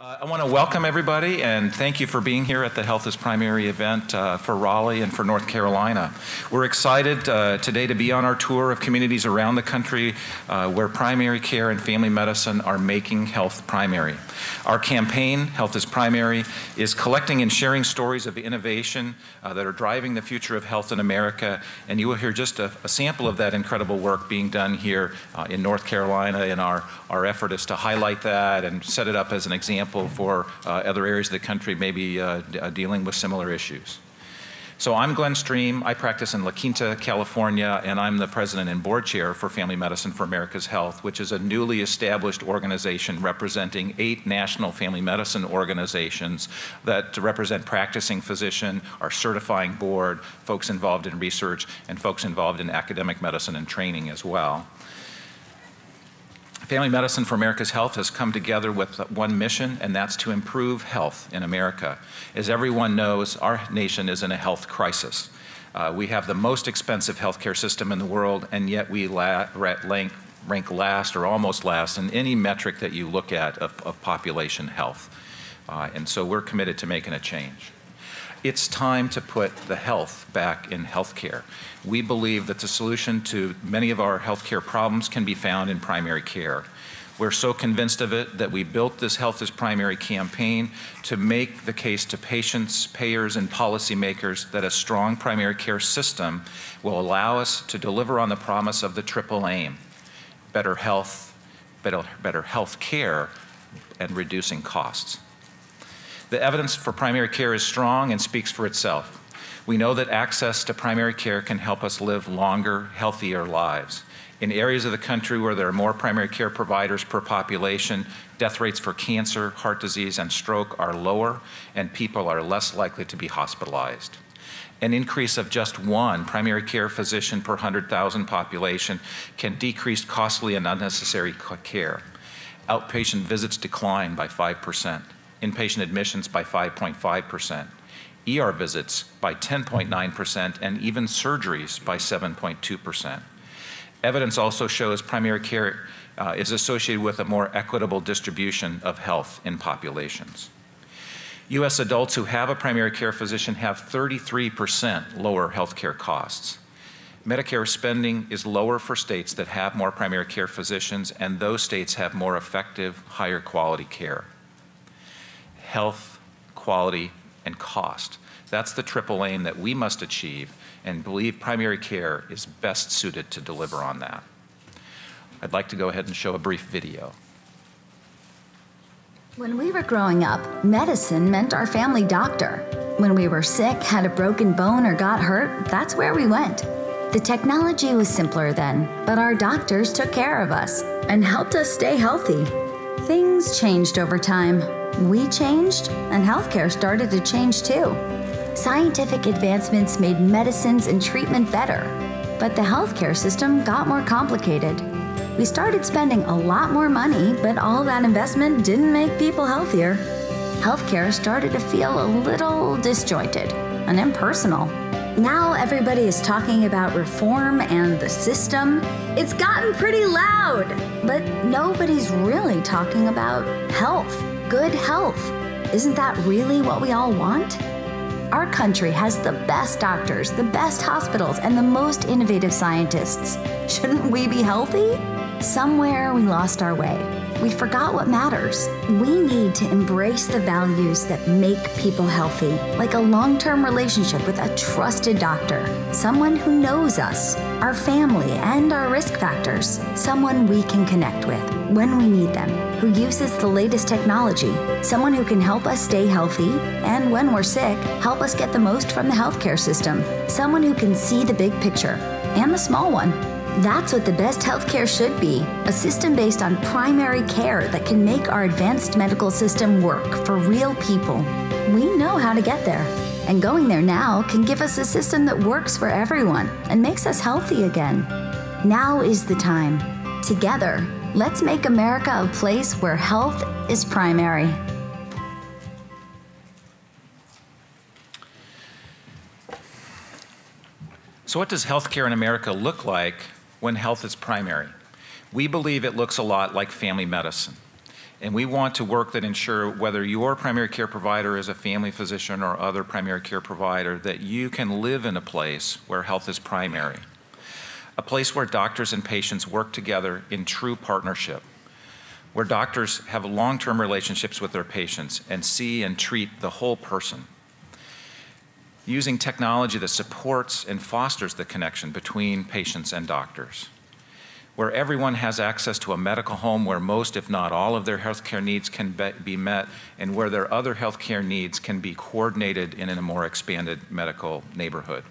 Uh, I want to welcome everybody and thank you for being here at the Health is Primary event uh, for Raleigh and for North Carolina. We're excited uh, today to be on our tour of communities around the country uh, where primary care and family medicine are making health primary. Our campaign, Health is Primary, is collecting and sharing stories of innovation uh, that are driving the future of health in America, and you will hear just a, a sample of that incredible work being done here uh, in North Carolina, and our, our effort is to highlight that and set it up as an example for uh, other areas of the country maybe uh, uh, dealing with similar issues. So I'm Glenn Stream. I practice in La Quinta, California, and I'm the president and board chair for Family Medicine for America's Health, which is a newly established organization representing eight national family medicine organizations that represent practicing physician, our certifying board, folks involved in research, and folks involved in academic medicine and training as well. Family Medicine for America's Health has come together with one mission, and that's to improve health in America. As everyone knows, our nation is in a health crisis. Uh, we have the most expensive healthcare system in the world, and yet we rank, rank, last or almost last in any metric that you look at of, of population health. Uh, and so we're committed to making a change. It's time to put the health back in healthcare. We believe that the solution to many of our healthcare problems can be found in primary care. We're so convinced of it that we built this Health is Primary campaign to make the case to patients, payers, and policymakers that a strong primary care system will allow us to deliver on the promise of the triple aim better health, better, better health care, and reducing costs. The evidence for primary care is strong and speaks for itself. We know that access to primary care can help us live longer, healthier lives. In areas of the country where there are more primary care providers per population, death rates for cancer, heart disease, and stroke are lower, and people are less likely to be hospitalized. An increase of just one primary care physician per 100,000 population can decrease costly and unnecessary care. Outpatient visits decline by 5 percent inpatient admissions by 5.5%, ER visits by 10.9%, and even surgeries by 7.2%. Evidence also shows primary care uh, is associated with a more equitable distribution of health in populations. U.S. adults who have a primary care physician have 33% lower health care costs. Medicare spending is lower for states that have more primary care physicians, and those states have more effective, higher quality care health, quality, and cost. That's the triple aim that we must achieve and believe primary care is best suited to deliver on that. I'd like to go ahead and show a brief video. When we were growing up, medicine meant our family doctor. When we were sick, had a broken bone, or got hurt, that's where we went. The technology was simpler then, but our doctors took care of us and helped us stay healthy. Things changed over time. We changed, and healthcare started to change too. Scientific advancements made medicines and treatment better, but the healthcare system got more complicated. We started spending a lot more money, but all that investment didn't make people healthier. Healthcare started to feel a little disjointed and impersonal. Now everybody is talking about reform and the system. It's gotten pretty loud, but nobody's really talking about health good health. Isn't that really what we all want? Our country has the best doctors, the best hospitals, and the most innovative scientists. Shouldn't we be healthy? Somewhere we lost our way. We forgot what matters. We need to embrace the values that make people healthy, like a long term relationship with a trusted doctor, someone who knows us, our family, and our risk factors, someone we can connect with when we need them, who uses the latest technology, someone who can help us stay healthy, and when we're sick, help us get the most from the healthcare system, someone who can see the big picture and the small one that's what the best healthcare should be a system based on primary care that can make our advanced medical system work for real people. We know how to get there, and going there now can give us a system that works for everyone and makes us healthy again. Now is the time. Together, let's make America a place where health is primary. So, what does healthcare in America look like when health is primary. We believe it looks a lot like family medicine. And we want to work that ensure whether your primary care provider is a family physician or other primary care provider, that you can live in a place where health is primary. A place where doctors and patients work together in true partnership, where doctors have long term relationships with their patients and see and treat the whole person. Using technology that supports and fosters the connection between patients and doctors where everyone has access to a medical home where most, if not all, of their healthcare needs can be met, and where their other healthcare needs can be coordinated in a more expanded medical neighborhood.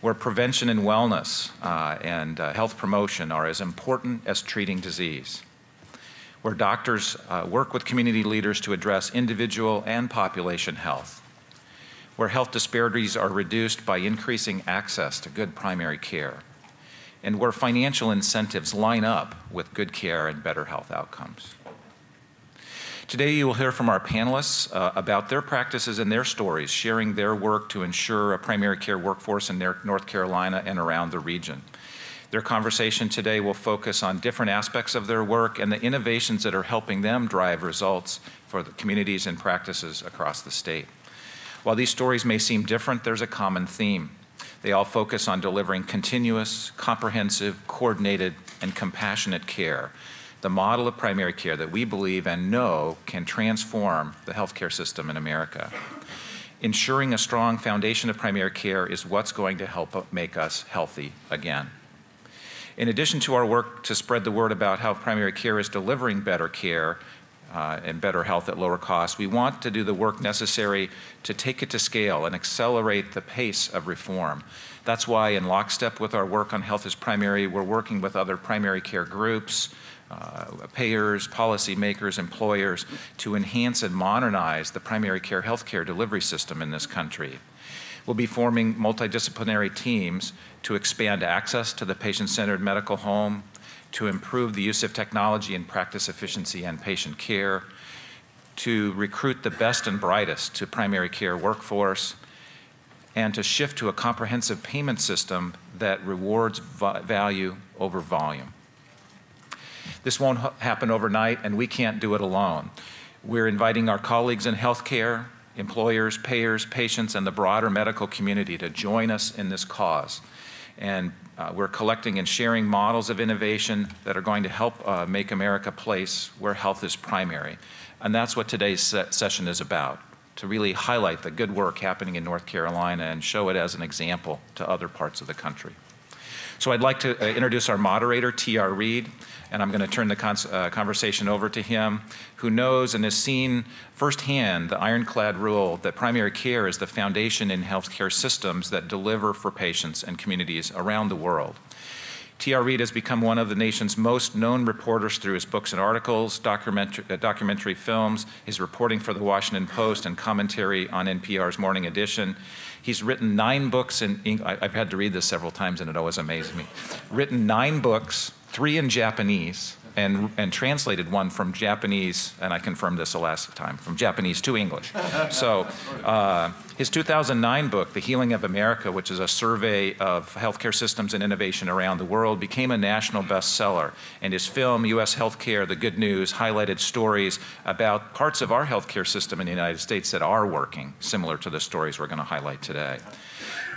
Where prevention and wellness uh, and uh, health promotion are as important as treating disease. Where doctors uh, work with community leaders to address individual and population health. Where health disparities are reduced by increasing access to good primary care and where financial incentives line up with good care and better health outcomes. Today, you will hear from our panelists uh, about their practices and their stories, sharing their work to ensure a primary care workforce in North Carolina and around the region. Their conversation today will focus on different aspects of their work and the innovations that are helping them drive results for the communities and practices across the state. While these stories may seem different, there's a common theme. They all focus on delivering continuous, comprehensive, coordinated, and compassionate care, the model of primary care that we believe and know can transform the healthcare system in America. Ensuring a strong foundation of primary care is what's going to help make us healthy again. In addition to our work to spread the word about how primary care is delivering better care, uh, and better health at lower cost. We want to do the work necessary to take it to scale and accelerate the pace of reform. That's why, in lockstep with our work on health as primary, we're working with other primary care groups, uh, payers, policymakers, employers to enhance and modernize the primary care healthcare delivery system in this country. We'll be forming multidisciplinary teams to expand access to the patient centered medical home, to improve the use of technology in practice efficiency and patient care, to recruit the best and brightest to primary care workforce, and to shift to a comprehensive payment system that rewards value over volume. This won't happen overnight, and we can't do it alone. We're inviting our colleagues in healthcare, employers, payers, patients, and the broader medical community to join us in this cause. And uh, we're collecting and sharing models of innovation that are going to help uh, make America a place where health is primary. And that's what today's se session is about, to really highlight the good work happening in North Carolina and show it as an example to other parts of the country. So I'd like to uh, introduce our moderator, T.R. Reid and I'm going to turn the uh, conversation over to him, who knows and has seen firsthand the ironclad rule that primary care is the foundation in healthcare systems that deliver for patients and communities around the world. T.R. Reid has become one of the nation's most known reporters through his books and articles, documentary, uh, documentary films, his reporting for the Washington Post, and commentary on NPR's Morning Edition. He's written nine books in English. I've had to read this several times and it always amazes me. Written nine books three in Japanese, and, and translated one from Japanese, and I confirmed this the last time, from Japanese to English. so uh, his 2009 book, The Healing of America, which is a survey of healthcare systems and innovation around the world, became a national bestseller. And his film, U.S. Healthcare, The Good News, highlighted stories about parts of our healthcare system in the United States that are working, similar to the stories we're going to highlight today.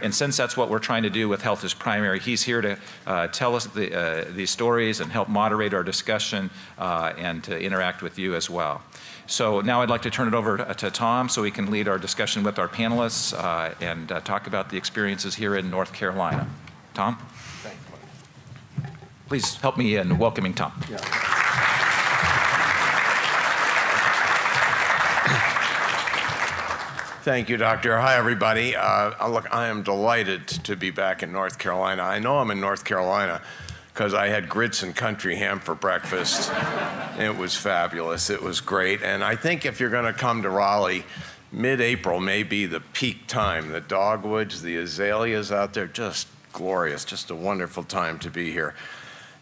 And since that's what we're trying to do with Health is Primary, he's here to uh, tell us the, uh, these stories and help moderate our discussion uh, and to interact with you as well. So now I'd like to turn it over to Tom so he can lead our discussion with our panelists uh, and uh, talk about the experiences here in North Carolina. Tom? Please help me in welcoming Tom. Yeah. Thank you, Doctor. Hi, everybody. Uh, look, I am delighted to be back in North Carolina. I know I'm in North Carolina because I had grits and country ham for breakfast. it was fabulous. It was great. And I think if you're going to come to Raleigh, mid-April may be the peak time. The dogwoods, the azaleas out there, just glorious. Just a wonderful time to be here.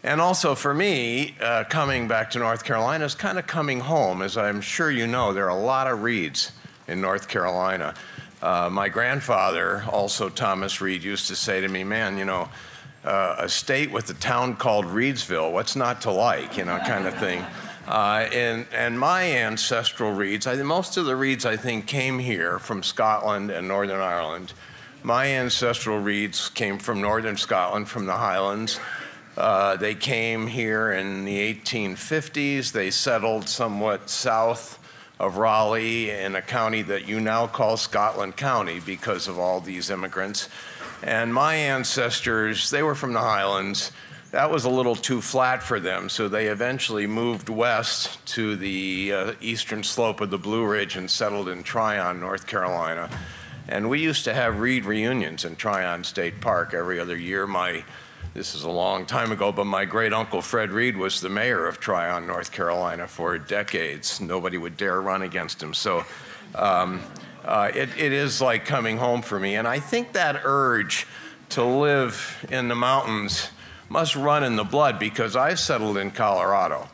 And also for me, uh, coming back to North Carolina is kind of coming home. As I'm sure you know, there are a lot of Reids in North Carolina. Uh, my grandfather, also Thomas Reid, used to say to me, man, you know, uh, a state with a town called Reidsville, what's not to like, you know, kind of thing. Uh, and, and my ancestral Reids, I, most of the Reids I think came here from Scotland and Northern Ireland. My ancestral Reids came from Northern Scotland, from the Highlands. Uh, they came here in the 1850s. They settled somewhat south of Raleigh in a county that you now call Scotland County because of all these immigrants. And my ancestors, they were from the Highlands. That was a little too flat for them, so they eventually moved west to the uh, eastern slope of the Blue Ridge and settled in Tryon, North Carolina. And we used to have Reid reunions in Tryon State Park every other year. My this is a long time ago, but my great uncle Fred Reid was the mayor of Tryon, North Carolina for decades. Nobody would dare run against him. So um, uh, it, it is like coming home for me. And I think that urge to live in the mountains must run in the blood because I settled in Colorado.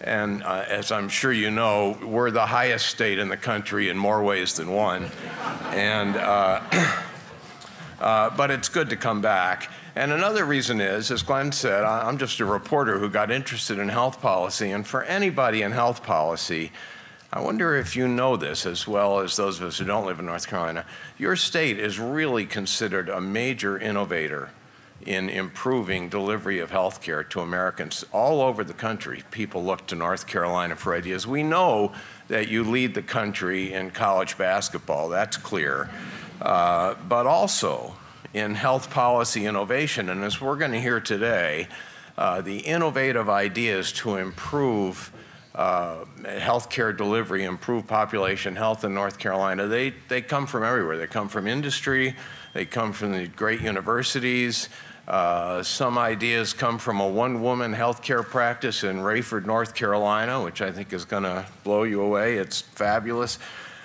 And uh, as I'm sure you know, we're the highest state in the country in more ways than one. And, uh, uh, but it's good to come back. And another reason is, as Glenn said, I'm just a reporter who got interested in health policy. And for anybody in health policy, I wonder if you know this as well as those of us who don't live in North Carolina. Your state is really considered a major innovator in improving delivery of health care to Americans all over the country. People look to North Carolina for ideas. We know that you lead the country in college basketball, that's clear. Uh, but also, in health policy innovation. And as we're going to hear today, uh, the innovative ideas to improve uh, healthcare delivery, improve population health in North Carolina, they, they come from everywhere. They come from industry, they come from the great universities. Uh, some ideas come from a one woman healthcare practice in Raeford, North Carolina, which I think is going to blow you away. It's fabulous.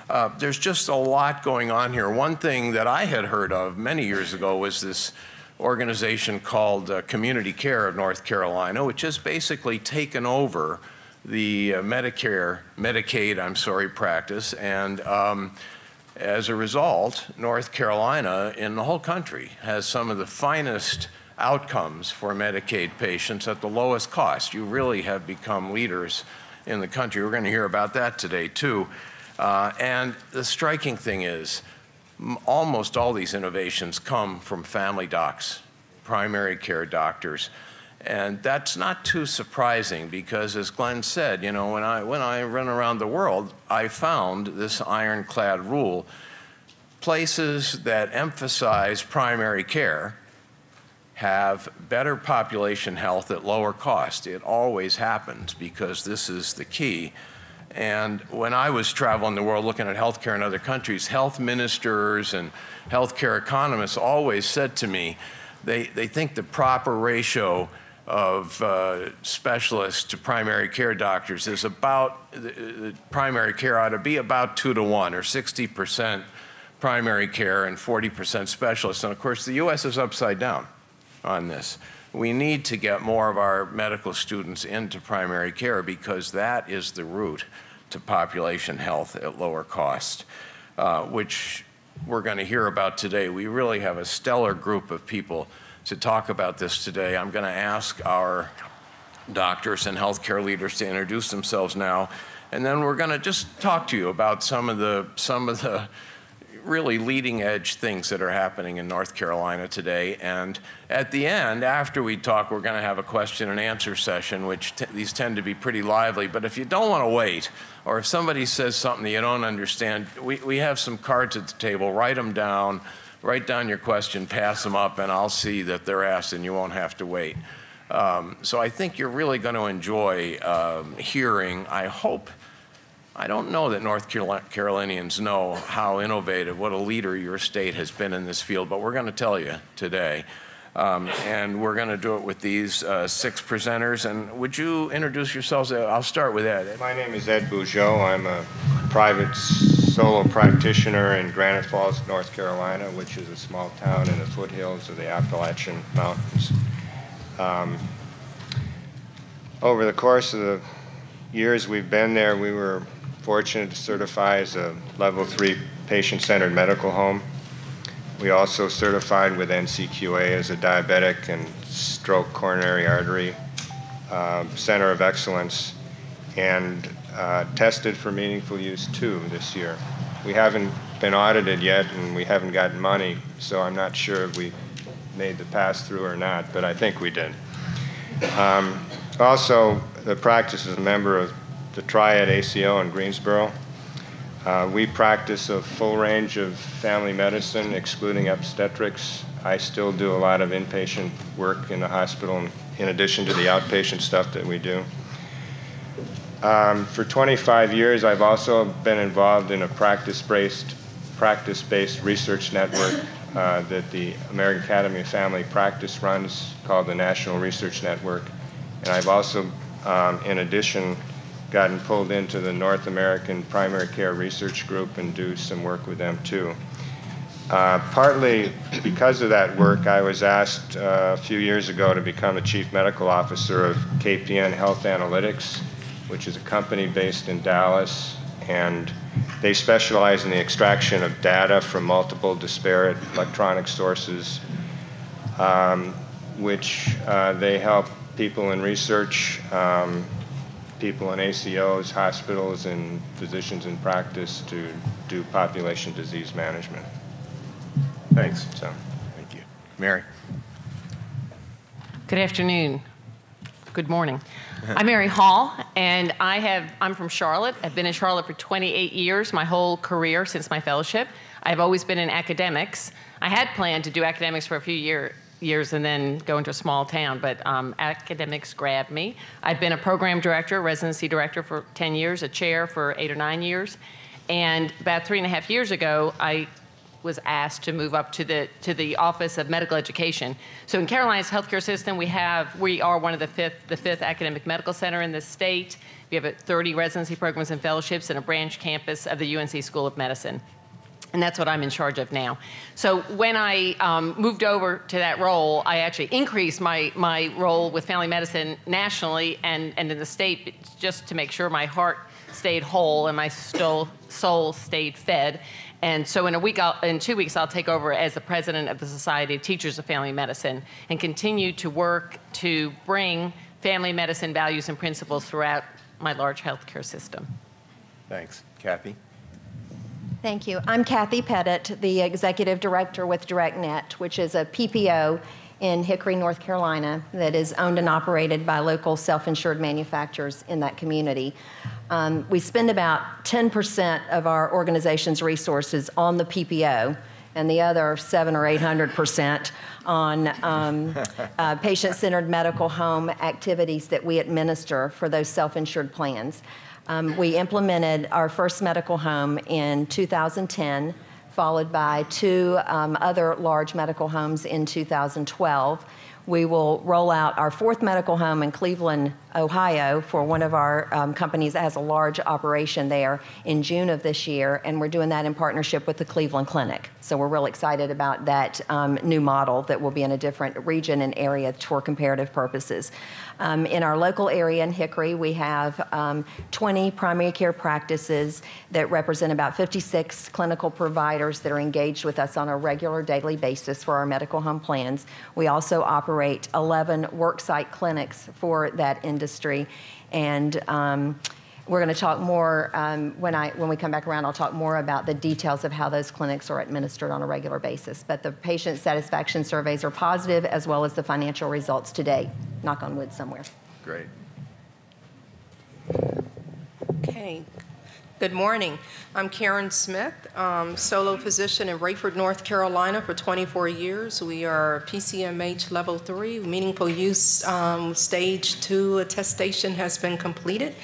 Uh, there's just a lot going on here. One thing that I had heard of many years ago was this organization called uh, Community Care of North Carolina, which has basically taken over the uh, Medicare, Medicaid, I'm sorry, practice. And um, as a result, North Carolina in the whole country has some of the finest outcomes for Medicaid patients at the lowest cost. You really have become leaders in the country. We're going to hear about that today, too. Uh, and the striking thing is, almost all these innovations come from family docs, primary care doctors. And that's not too surprising because, as Glenn said, you know, when I, when I run around the world, I found this ironclad rule. Places that emphasize primary care have better population health at lower cost. It always happens because this is the key. And when I was traveling the world looking at healthcare in other countries, health ministers and healthcare economists always said to me, they, they think the proper ratio of uh, specialists to primary care doctors is about, the, primary care ought to be about two to one or 60% primary care and 40% specialists. And of course, the US is upside down on this. We need to get more of our medical students into primary care because that is the route to population health at lower cost, uh, which we're going to hear about today. We really have a stellar group of people to talk about this today. I'm going to ask our doctors and healthcare leaders to introduce themselves now, and then we're going to just talk to you about some of the some of the really leading edge things that are happening in North Carolina today. And at the end, after we talk, we're going to have a question and answer session, which these tend to be pretty lively. But if you don't want to wait, or if somebody says something that you don't understand, we, we have some cards at the table. Write them down, write down your question, pass them up, and I'll see that they're asked and you won't have to wait. Um, so I think you're really going to enjoy um, hearing, I hope, I don't know that North Carolinians know how innovative, what a leader your state has been in this field, but we're going to tell you today. Um, and we're going to do it with these uh, six presenters. And would you introduce yourselves? Uh, I'll start with Ed. My name is Ed Bujold. I'm a private solo practitioner in Granite Falls, North Carolina, which is a small town in the foothills of the Appalachian Mountains. Um, over the course of the years we've been there, we were fortunate to certify as a level three patient-centered medical home. We also certified with NCQA as a diabetic and stroke coronary artery uh, center of excellence. and uh, tested for meaningful use two this year. We haven't been audited yet, and we haven't gotten money, so I'm not sure if we made the pass through or not, but I think we did. Um, also, the practice is a member of the Triad ACO in Greensboro. Uh, we practice a full range of family medicine, excluding obstetrics. I still do a lot of inpatient work in the hospital in addition to the outpatient stuff that we do. Um, for 25 years, I've also been involved in a practice-based practice-based research network uh, that the American Academy of Family Practice runs called the National Research Network. And I've also, um, in addition, gotten pulled into the North American Primary Care Research Group and do some work with them too. Uh, partly because of that work, I was asked uh, a few years ago to become the Chief Medical Officer of KPN Health Analytics, which is a company based in Dallas, and they specialize in the extraction of data from multiple disparate electronic sources, um, which uh, they help people in research, um, people in ACOs, hospitals, and physicians in practice to do population disease management. Thanks. So, Thank you. Mary? Good afternoon. Good morning. I'm Mary Hall, and I have, I'm from Charlotte. I've been in Charlotte for 28 years, my whole career since my fellowship. I've always been in academics. I had planned to do academics for a few year, years and then go into a small town, but um, academics grabbed me. I've been a program director, residency director for 10 years, a chair for eight or nine years. And about three and a half years ago, I was asked to move up to the to the Office of Medical Education. So in Carolinas healthcare system, we have we are one of the fifth the fifth academic medical center in the state. We have 30 residency programs and fellowships and a branch campus of the UNC School of Medicine. And that's what I'm in charge of now. So when I um, moved over to that role, I actually increased my, my role with family medicine nationally and, and in the state just to make sure my heart stayed whole and my soul stayed fed. And so in a week, I'll, in two weeks, I'll take over as the president of the Society of Teachers of Family Medicine and continue to work to bring family medicine values and principles throughout my large healthcare system. Thanks. Kathy? Thank you. I'm Kathy Pettit, the executive director with DirectNet, which is a PPO in Hickory, North Carolina, that is owned and operated by local self insured manufacturers in that community. Um, we spend about 10% of our organization's resources on the PPO, and the other seven or 800 percent on um, uh, patient-centered medical home activities that we administer for those self-insured plans. Um, we implemented our first medical home in 2010, followed by two um, other large medical homes in 2012. We will roll out our fourth medical home in Cleveland, Ohio, for one of our um, companies that has a large operation there in June of this year, and we're doing that in partnership with the Cleveland Clinic. So we're real excited about that um, new model that will be in a different region and area for comparative purposes. Um, in our local area in Hickory, we have um, 20 primary care practices that represent about 56 clinical providers that are engaged with us on a regular daily basis for our medical home plans. We also operate 11 worksite clinics for that industry. And um, we're going to talk more um, when I when we come back around. I'll talk more about the details of how those clinics are administered on a regular basis. But the patient satisfaction surveys are positive, as well as the financial results today. Knock on wood somewhere. Great. Okay. Good morning. I'm Karen Smith, um, solo physician in Raeford, North Carolina for 24 years. We are PCMH level three, meaningful use um, stage two attestation has been completed.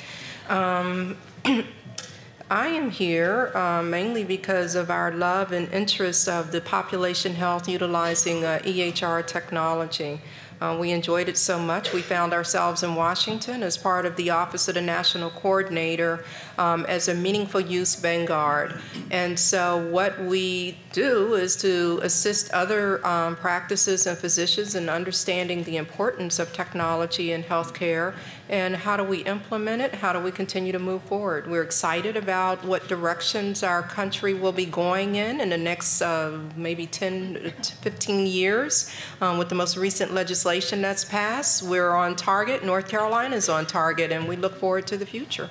Um, I am here uh, mainly because of our love and interest of the population health utilizing uh, EHR technology. Uh, we enjoyed it so much. We found ourselves in Washington as part of the Office of the National Coordinator um, as a meaningful use vanguard. And so, what we do is to assist other um, practices and physicians in understanding the importance of technology in healthcare and how do we implement it? How do we continue to move forward? We're excited about what directions our country will be going in in the next uh, maybe 10 to 15 years um, with the most recent legislation that's passed. We're on target. North Carolina is on target, and we look forward to the future.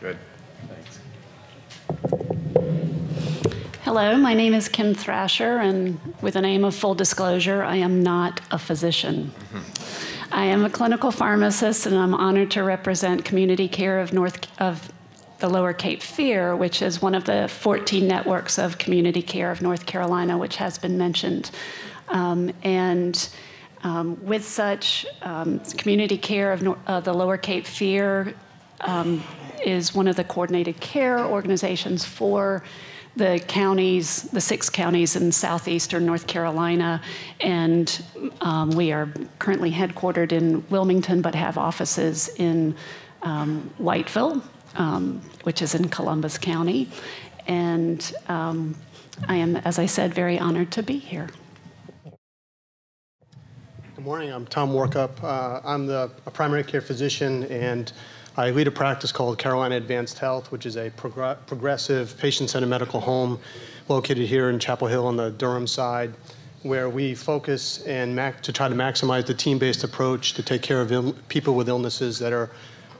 Good. Thanks. Hello, my name is Kim Thrasher, and with a name of full disclosure, I am not a physician. I am a clinical pharmacist, and I'm honored to represent community care of North of the Lower Cape Fear, which is one of the 14 networks of community care of North Carolina, which has been mentioned. Um, and um, with such, um, community care of uh, the Lower Cape Fear um, is one of the coordinated care organizations for the counties, the six counties in southeastern North Carolina, and um, we are currently headquartered in Wilmington, but have offices in um, Whiteville, um, which is in Columbus County. And um, I am, as I said, very honored to be here. Good morning. I'm Tom Warcup. Uh, I'm the a primary care physician, and I lead a practice called Carolina Advanced Health, which is a progr- progressive patient-centered medical home located here in Chapel Hill on the Durham side, where we focus and to try to maximize the team-based approach to take care of people with illnesses that are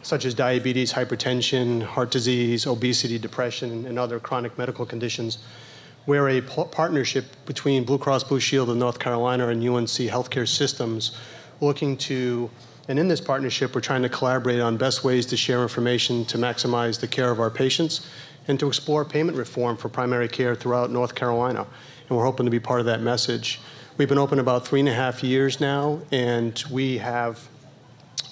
such as diabetes, hypertension, heart disease, obesity, depression, and other chronic medical conditions. We're a partnership between Blue Cross Blue Shield of North Carolina and UNC Healthcare Systems, looking to, and in this partnership, we're trying to collaborate on best ways to share information to maximize the care of our patients and to explore payment reform for primary care throughout North Carolina. And we're hoping to be part of that message. We've been open about three and a half years now, and we have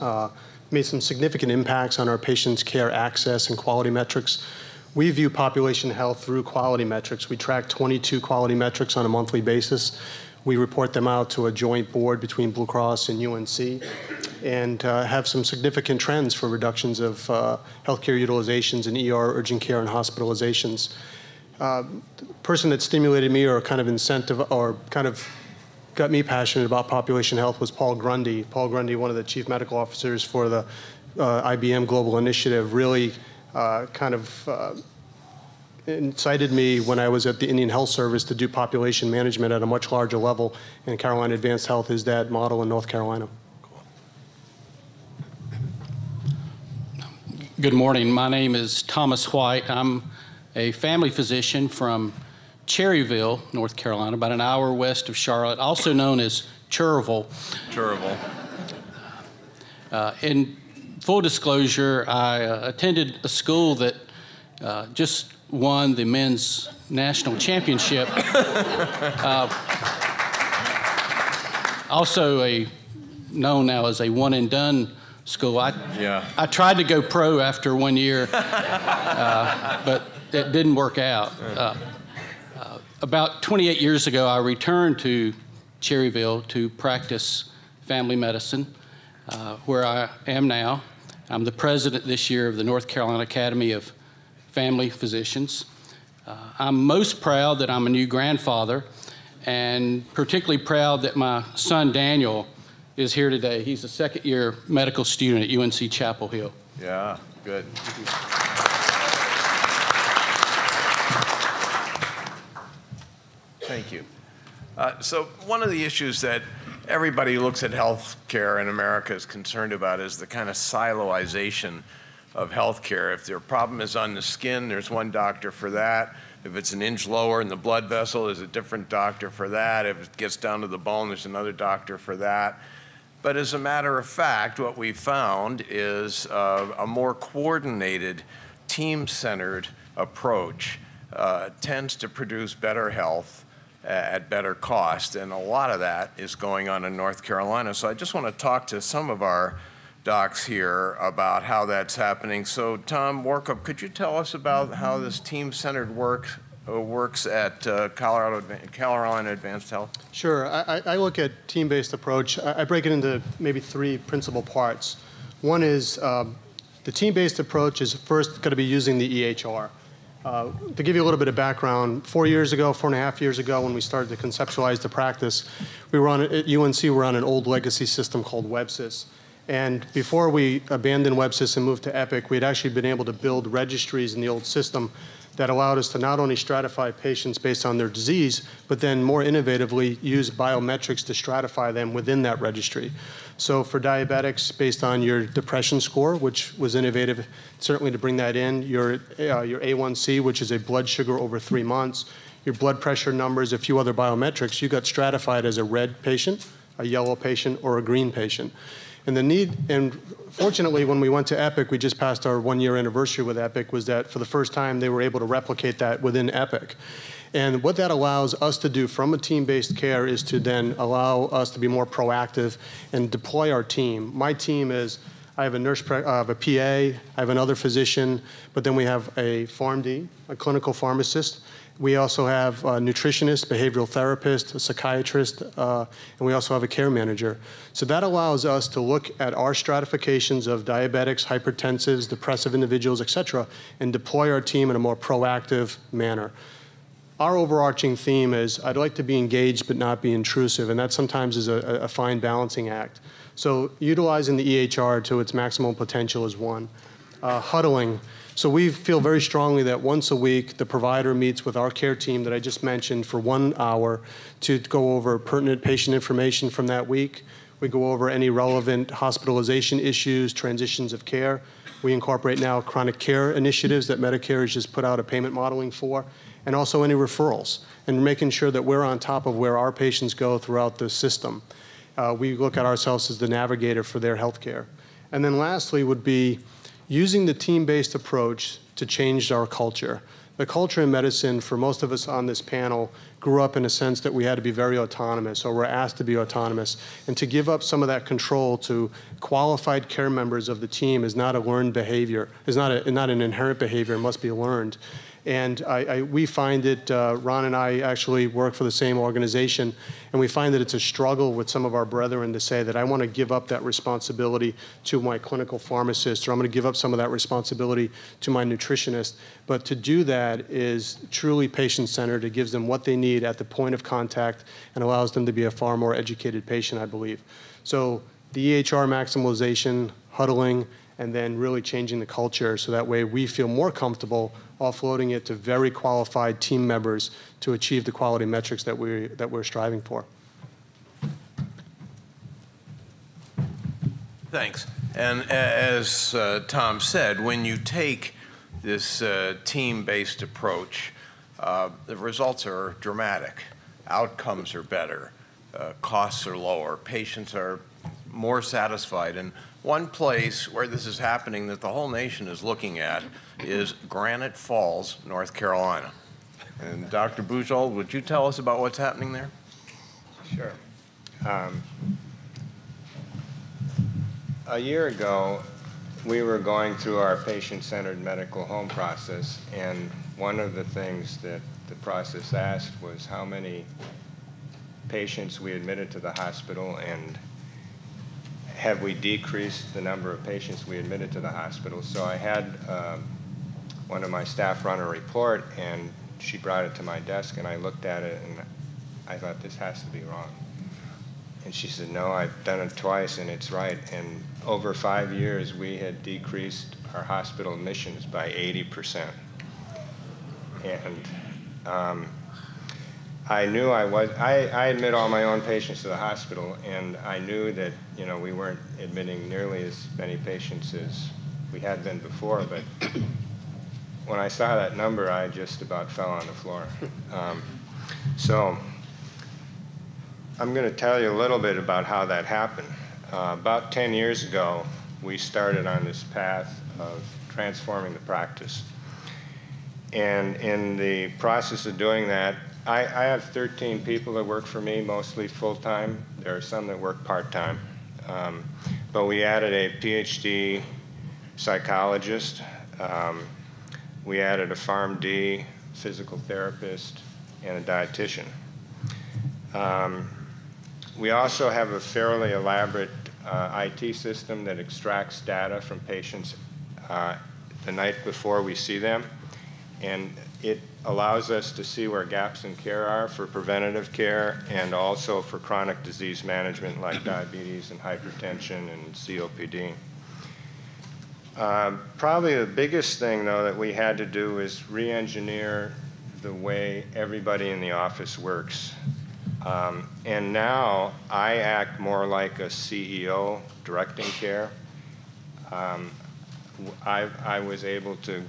uh, made some significant impacts on our patients' care access and quality metrics. We view population health through quality metrics. We track 22 quality metrics on a monthly basis. We report them out to a joint board between Blue Cross and UNC and uh, have some significant trends for reductions of uh, healthcare utilizations in ER, urgent care, and hospitalizations. Uh, the person that stimulated me or kind of incentive or kind of got me passionate about population health was Paul Grundy. Paul Grundy, one of the chief medical officers for the uh, IBM Global Initiative, really uh, kind of uh, incited me when I was at the Indian Health Service to do population management at a much larger level. And Carolina Advanced Health is that model in North Carolina. Good morning. My name is Thomas White. I'm a family physician from Cherryville, North Carolina, about an hour west of Charlotte, also known as Cherville. Terrible. Uh, in full disclosure, I uh, attended a school that uh, just won the men's national championship. Uh, also, a known now as a one and done school. I Yeah. I tried to go pro after one year, uh, but it didn't work out. Uh, uh, about 28 years ago, I returned to Cherryville to practice family medicine, uh, where I am now. I'm the president this year of the North Carolina Academy of Family Physicians. Uh, I'm most proud that I'm a new grandfather, and particularly proud that my son Daniel is here today. He's a second year medical student at UNC Chapel Hill. Yeah, good. Thank you. Uh, so one of the issues that everybody who looks at health care in America is concerned about is the kind of siloization of health care. If their problem is on the skin, there's one doctor for that. If it's an inch lower in the blood vessel, there's a different doctor for that. If it gets down to the bone, there's another doctor for that. But as a matter of fact, what we found is uh, a more coordinated, team centered approach uh, tends to produce better health at better cost. And a lot of that is going on in North Carolina. So I just want to talk to some of our docs here about how that's happening. So, Tom Warcup, could you tell us about how this team centered work uh, works at uh, Colorado, Carolina Advanced Health? Sure. I, I I look at team-based approach. I, I break it into maybe three principal parts. One is um, the team-based approach is first going to be using the EHR. Uh, to give you a little bit of background, four years ago, four and a half years ago, when we started to conceptualize the practice, we were on at UNC. We were on an old legacy system called WebCIS, And before we abandoned WebCIS and moved to Epic, we'd actually been able to build registries in the old system that allowed us to not only stratify patients based on their disease, but then more innovatively use biometrics to stratify them within that registry. So for diabetics, based on your depression score, which was innovative certainly to bring that in, your, uh, your A1C, which is a blood sugar over three months, your blood pressure numbers, a few other biometrics, you got stratified as a red patient, a yellow patient, or a green patient. And the need, and fortunately, when we went to Epic, we just passed our one year anniversary with Epic, was that for the first time they were able to replicate that within Epic. And what that allows us to do from a team based care is to then allow us to be more proactive and deploy our team. My team is I have a nurse, I have a PA, I have another physician, but then we have a PharmD, a clinical pharmacist, we also have a nutritionist, behavioral therapist, a psychiatrist, uh, and we also have a care manager. So that allows us to look at our stratifications of diabetics, hypertensives, depressive individuals, et cetera, and deploy our team in a more proactive manner. Our overarching theme is I'd like to be engaged but not be intrusive, and that sometimes is a, a fine balancing act. So utilizing the EHR to its maximum potential is one. Uh, huddling, so we feel very strongly that once a week, the provider meets with our care team that I just mentioned for one hour to go over pertinent patient information from that week. We go over any relevant hospitalization issues, transitions of care. We incorporate now chronic care initiatives that Medicare has just put out a payment modeling for, and also any referrals, and making sure that we're on top of where our patients go throughout the system. Uh, we look at ourselves as the navigator for their health care. And then lastly would be using the team-based approach to change our culture. The culture in medicine, for most of us on this panel, grew up in a sense that we had to be very autonomous or were asked to be autonomous. And to give up some of that control to qualified care members of the team is not a learned behavior, is not, a, not an inherent behavior, it must be learned. And I, I, we find that uh, Ron and I actually work for the same organization, and we find that it's a struggle with some of our brethren to say that I want to give up that responsibility to my clinical pharmacist, or I'm going to give up some of that responsibility to my nutritionist. But to do that is truly patient centered. It gives them what they need at the point of contact and allows them to be a far more educated patient, I believe. So the EHR maximalization, huddling, and then really changing the culture so that way we feel more comfortable offloading it to very qualified team members to achieve the quality metrics that, we, that we're striving for. Thanks. And as uh, Tom said, when you take this uh, team-based approach, uh, the results are dramatic. Outcomes are better, uh, costs are lower, patients are more satisfied. And one place where this is happening that the whole nation is looking at is Granite Falls, North Carolina. And Dr. Bujold, would you tell us about what's happening there? Sure. Um, a year ago, we were going through our patient-centered medical home process, and one of the things that the process asked was how many patients we admitted to the hospital and have we decreased the number of patients we admitted to the hospital? So I had um, one of my staff run a report, and she brought it to my desk, and I looked at it, and I thought, this has to be wrong. And she said, no, I've done it twice, and it's right. And over five years, we had decreased our hospital admissions by 80%. And um, I knew I was, I, I admit all my own patients to the hospital, and I knew that, you know, we weren't admitting nearly as many patients as we had been before, but when I saw that number, I just about fell on the floor. Um, so I'm going to tell you a little bit about how that happened. Uh, about 10 years ago, we started on this path of transforming the practice. And in the process of doing that, I, I have 13 people that work for me, mostly full-time. There are some that work part-time. Um, but we added a PhD psychologist. Um, we added a PharmD, physical therapist, and a dietitian. Um, we also have a fairly elaborate uh, IT system that extracts data from patients uh, the night before we see them and it allows us to see where gaps in care are for preventative care and also for chronic disease management like diabetes and hypertension and COPD. Um, probably the biggest thing, though, that we had to do is re-engineer the way everybody in the office works. Um, and now I act more like a CEO directing care. Um, I, I was able to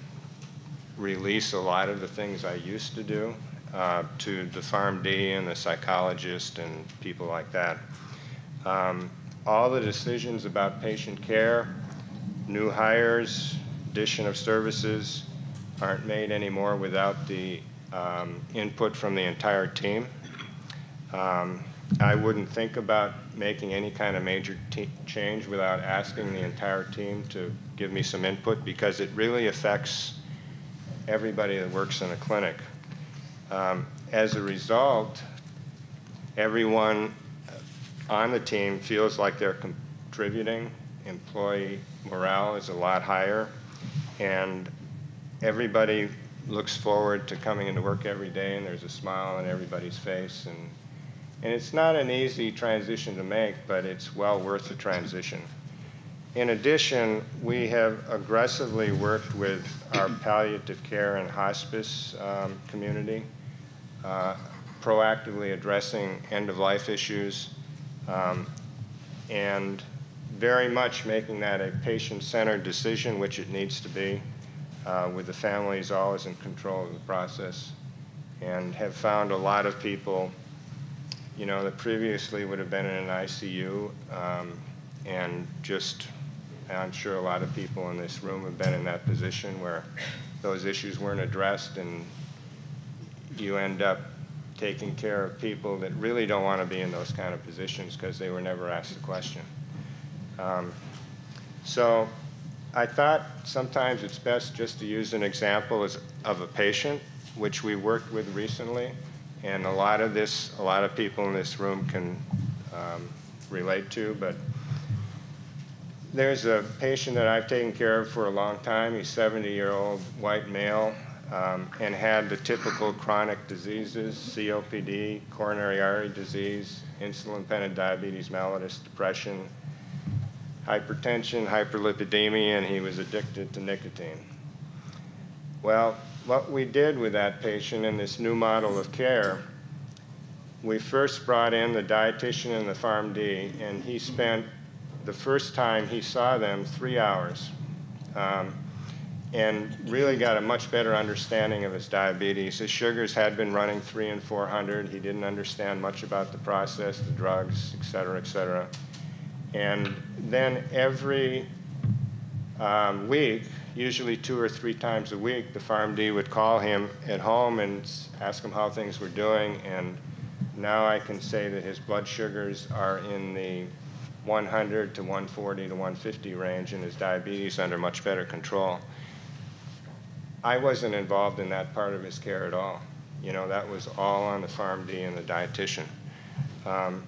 release a lot of the things I used to do uh, to the PharmD and the psychologist and people like that. Um, all the decisions about patient care, new hires, addition of services aren't made anymore without the um, input from the entire team. Um, I wouldn't think about making any kind of major change without asking the entire team to give me some input because it really affects everybody that works in a clinic. Um, as a result, everyone on the team feels like they're contributing. Employee morale is a lot higher, and everybody looks forward to coming into work every day, and there's a smile on everybody's face. And, and it's not an easy transition to make, but it's well worth the transition. In addition, we have aggressively worked with our palliative care and hospice um, community, uh, proactively addressing end-of-life issues, um, and very much making that a patient-centered decision, which it needs to be, uh, with the families always in control of the process, and have found a lot of people, you know, that previously would have been in an ICU um, and just and I'm sure a lot of people in this room have been in that position where those issues weren't addressed and you end up taking care of people that really don't want to be in those kind of positions because they were never asked the question. Um, so I thought sometimes it's best just to use an example as, of a patient, which we worked with recently. And a lot of this, a lot of people in this room can um, relate to, but there's a patient that I've taken care of for a long time. He's 70-year-old white male um, and had the typical chronic diseases, COPD, coronary artery disease, insulin-dependent diabetes mellitus, depression, hypertension, hyperlipidemia, and he was addicted to nicotine. Well, what we did with that patient in this new model of care, we first brought in the dietitian and the PharmD, and he spent the first time he saw them three hours um, and really got a much better understanding of his diabetes. His sugars had been running three and 400. He didn't understand much about the process, the drugs, et cetera, et cetera. And then every um, week, usually two or three times a week, the PharmD would call him at home and ask him how things were doing. And now I can say that his blood sugars are in the 100 to 140 to 150 range and his diabetes under much better control. I wasn't involved in that part of his care at all. You know, that was all on the PharmD and the dietitian. Um,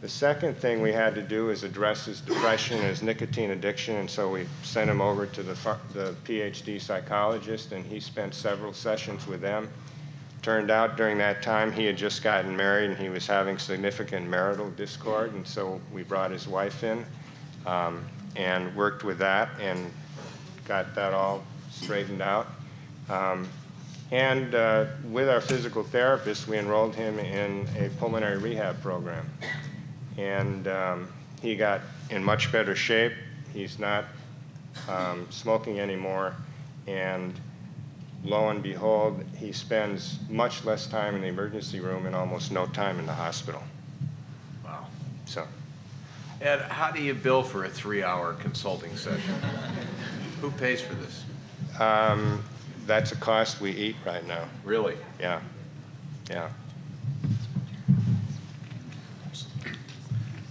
the second thing we had to do is address his depression his nicotine addiction, and so we sent him over to the, the PhD psychologist, and he spent several sessions with them. Turned out during that time he had just gotten married and he was having significant marital discord, and so we brought his wife in um, and worked with that and got that all straightened out. Um, and uh, with our physical therapist, we enrolled him in a pulmonary rehab program. And um, he got in much better shape. He's not um, smoking anymore. And lo and behold, he spends much less time in the emergency room and almost no time in the hospital. Wow. So. Ed, how do you bill for a three-hour consulting session? Who pays for this? Um, that's a cost we eat right now. Really? Yeah. Yeah.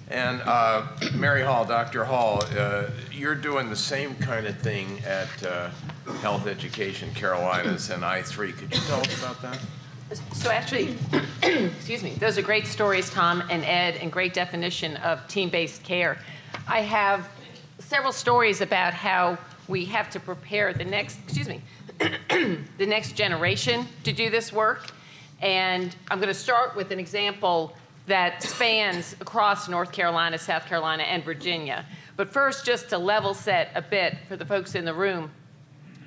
And uh, Mary Hall, Dr. Hall, uh, you're doing the same kind of thing at uh, Health Education Carolinas and I3. Could you tell us about that? So actually, excuse me, those are great stories, Tom and Ed, and great definition of team-based care. I have several stories about how we have to prepare the next, excuse me, the next generation to do this work. And I'm going to start with an example that spans across North Carolina, South Carolina, and Virginia. But first, just to level set a bit for the folks in the room,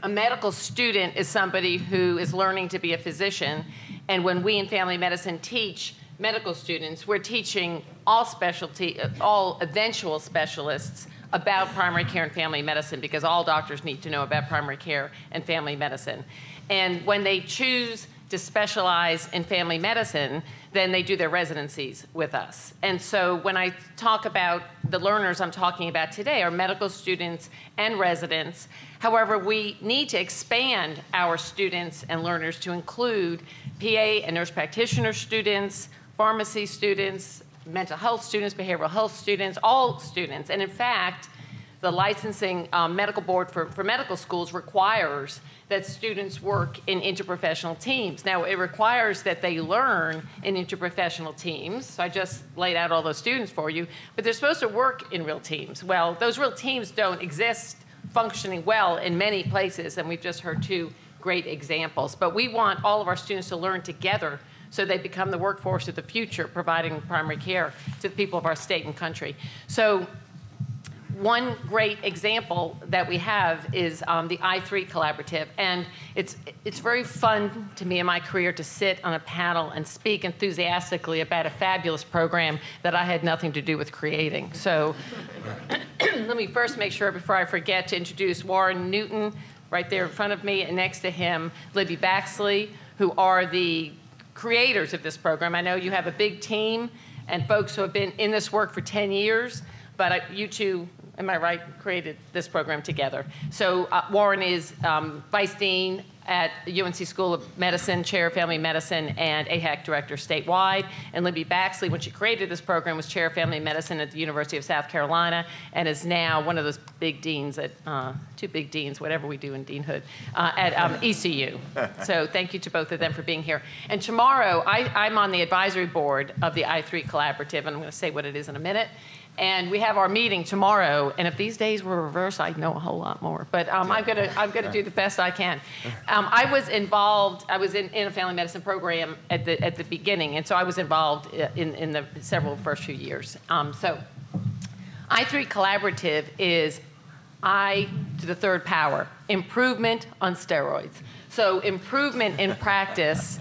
a medical student is somebody who is learning to be a physician. And when we in family medicine teach medical students, we're teaching all specialty, all eventual specialists about primary care and family medicine because all doctors need to know about primary care and family medicine. And when they choose to specialize in family medicine, then they do their residencies with us. And so when I talk about the learners I'm talking about today are medical students and residents. However, we need to expand our students and learners to include PA and nurse practitioner students, pharmacy students, mental health students, behavioral health students, all students. And in fact, the licensing um, medical board for, for medical schools requires that students work in interprofessional teams. Now, it requires that they learn in interprofessional teams. So I just laid out all those students for you, but they're supposed to work in real teams. Well, those real teams don't exist functioning well in many places, and we've just heard two great examples. But we want all of our students to learn together so they become the workforce of the future, providing primary care to the people of our state and country. So one great example that we have is um, the I3 Collaborative. And it's, it's very fun to me in my career to sit on a panel and speak enthusiastically about a fabulous program that I had nothing to do with creating. So let me first make sure before I forget to introduce Warren Newton right there in front of me and next to him, Libby Baxley, who are the creators of this program. I know you have a big team and folks who have been in this work for 10 years, but you two am I right, created this program together. So uh, Warren is um, vice dean at UNC School of Medicine, chair of family medicine, and AHEC director statewide. And Libby Baxley, when she created this program, was chair of family medicine at the University of South Carolina and is now one of those big deans at, uh, two big deans, whatever we do in deanhood, uh, at um, ECU. So thank you to both of them for being here. And tomorrow, I, I'm on the advisory board of the I3 Collaborative, and I'm going to say what it is in a minute. And we have our meeting tomorrow. And if these days were reversed, I'd know a whole lot more. But um, I'm going to I'm to do the best I can. Um, I was involved. I was in, in a family medicine program at the at the beginning, and so I was involved in in the several first few years. Um, so, I3 Collaborative is I to the third power, improvement on steroids. So improvement in practice.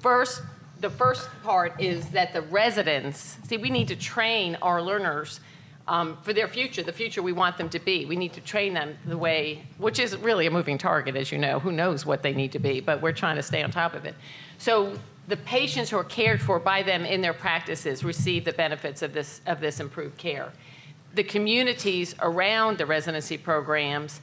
First, the first part is that the residents, see, we need to train our learners um, for their future, the future we want them to be. We need to train them the way, which is really a moving target, as you know. Who knows what they need to be, but we're trying to stay on top of it. So the patients who are cared for by them in their practices receive the benefits of this, of this improved care. The communities around the residency programs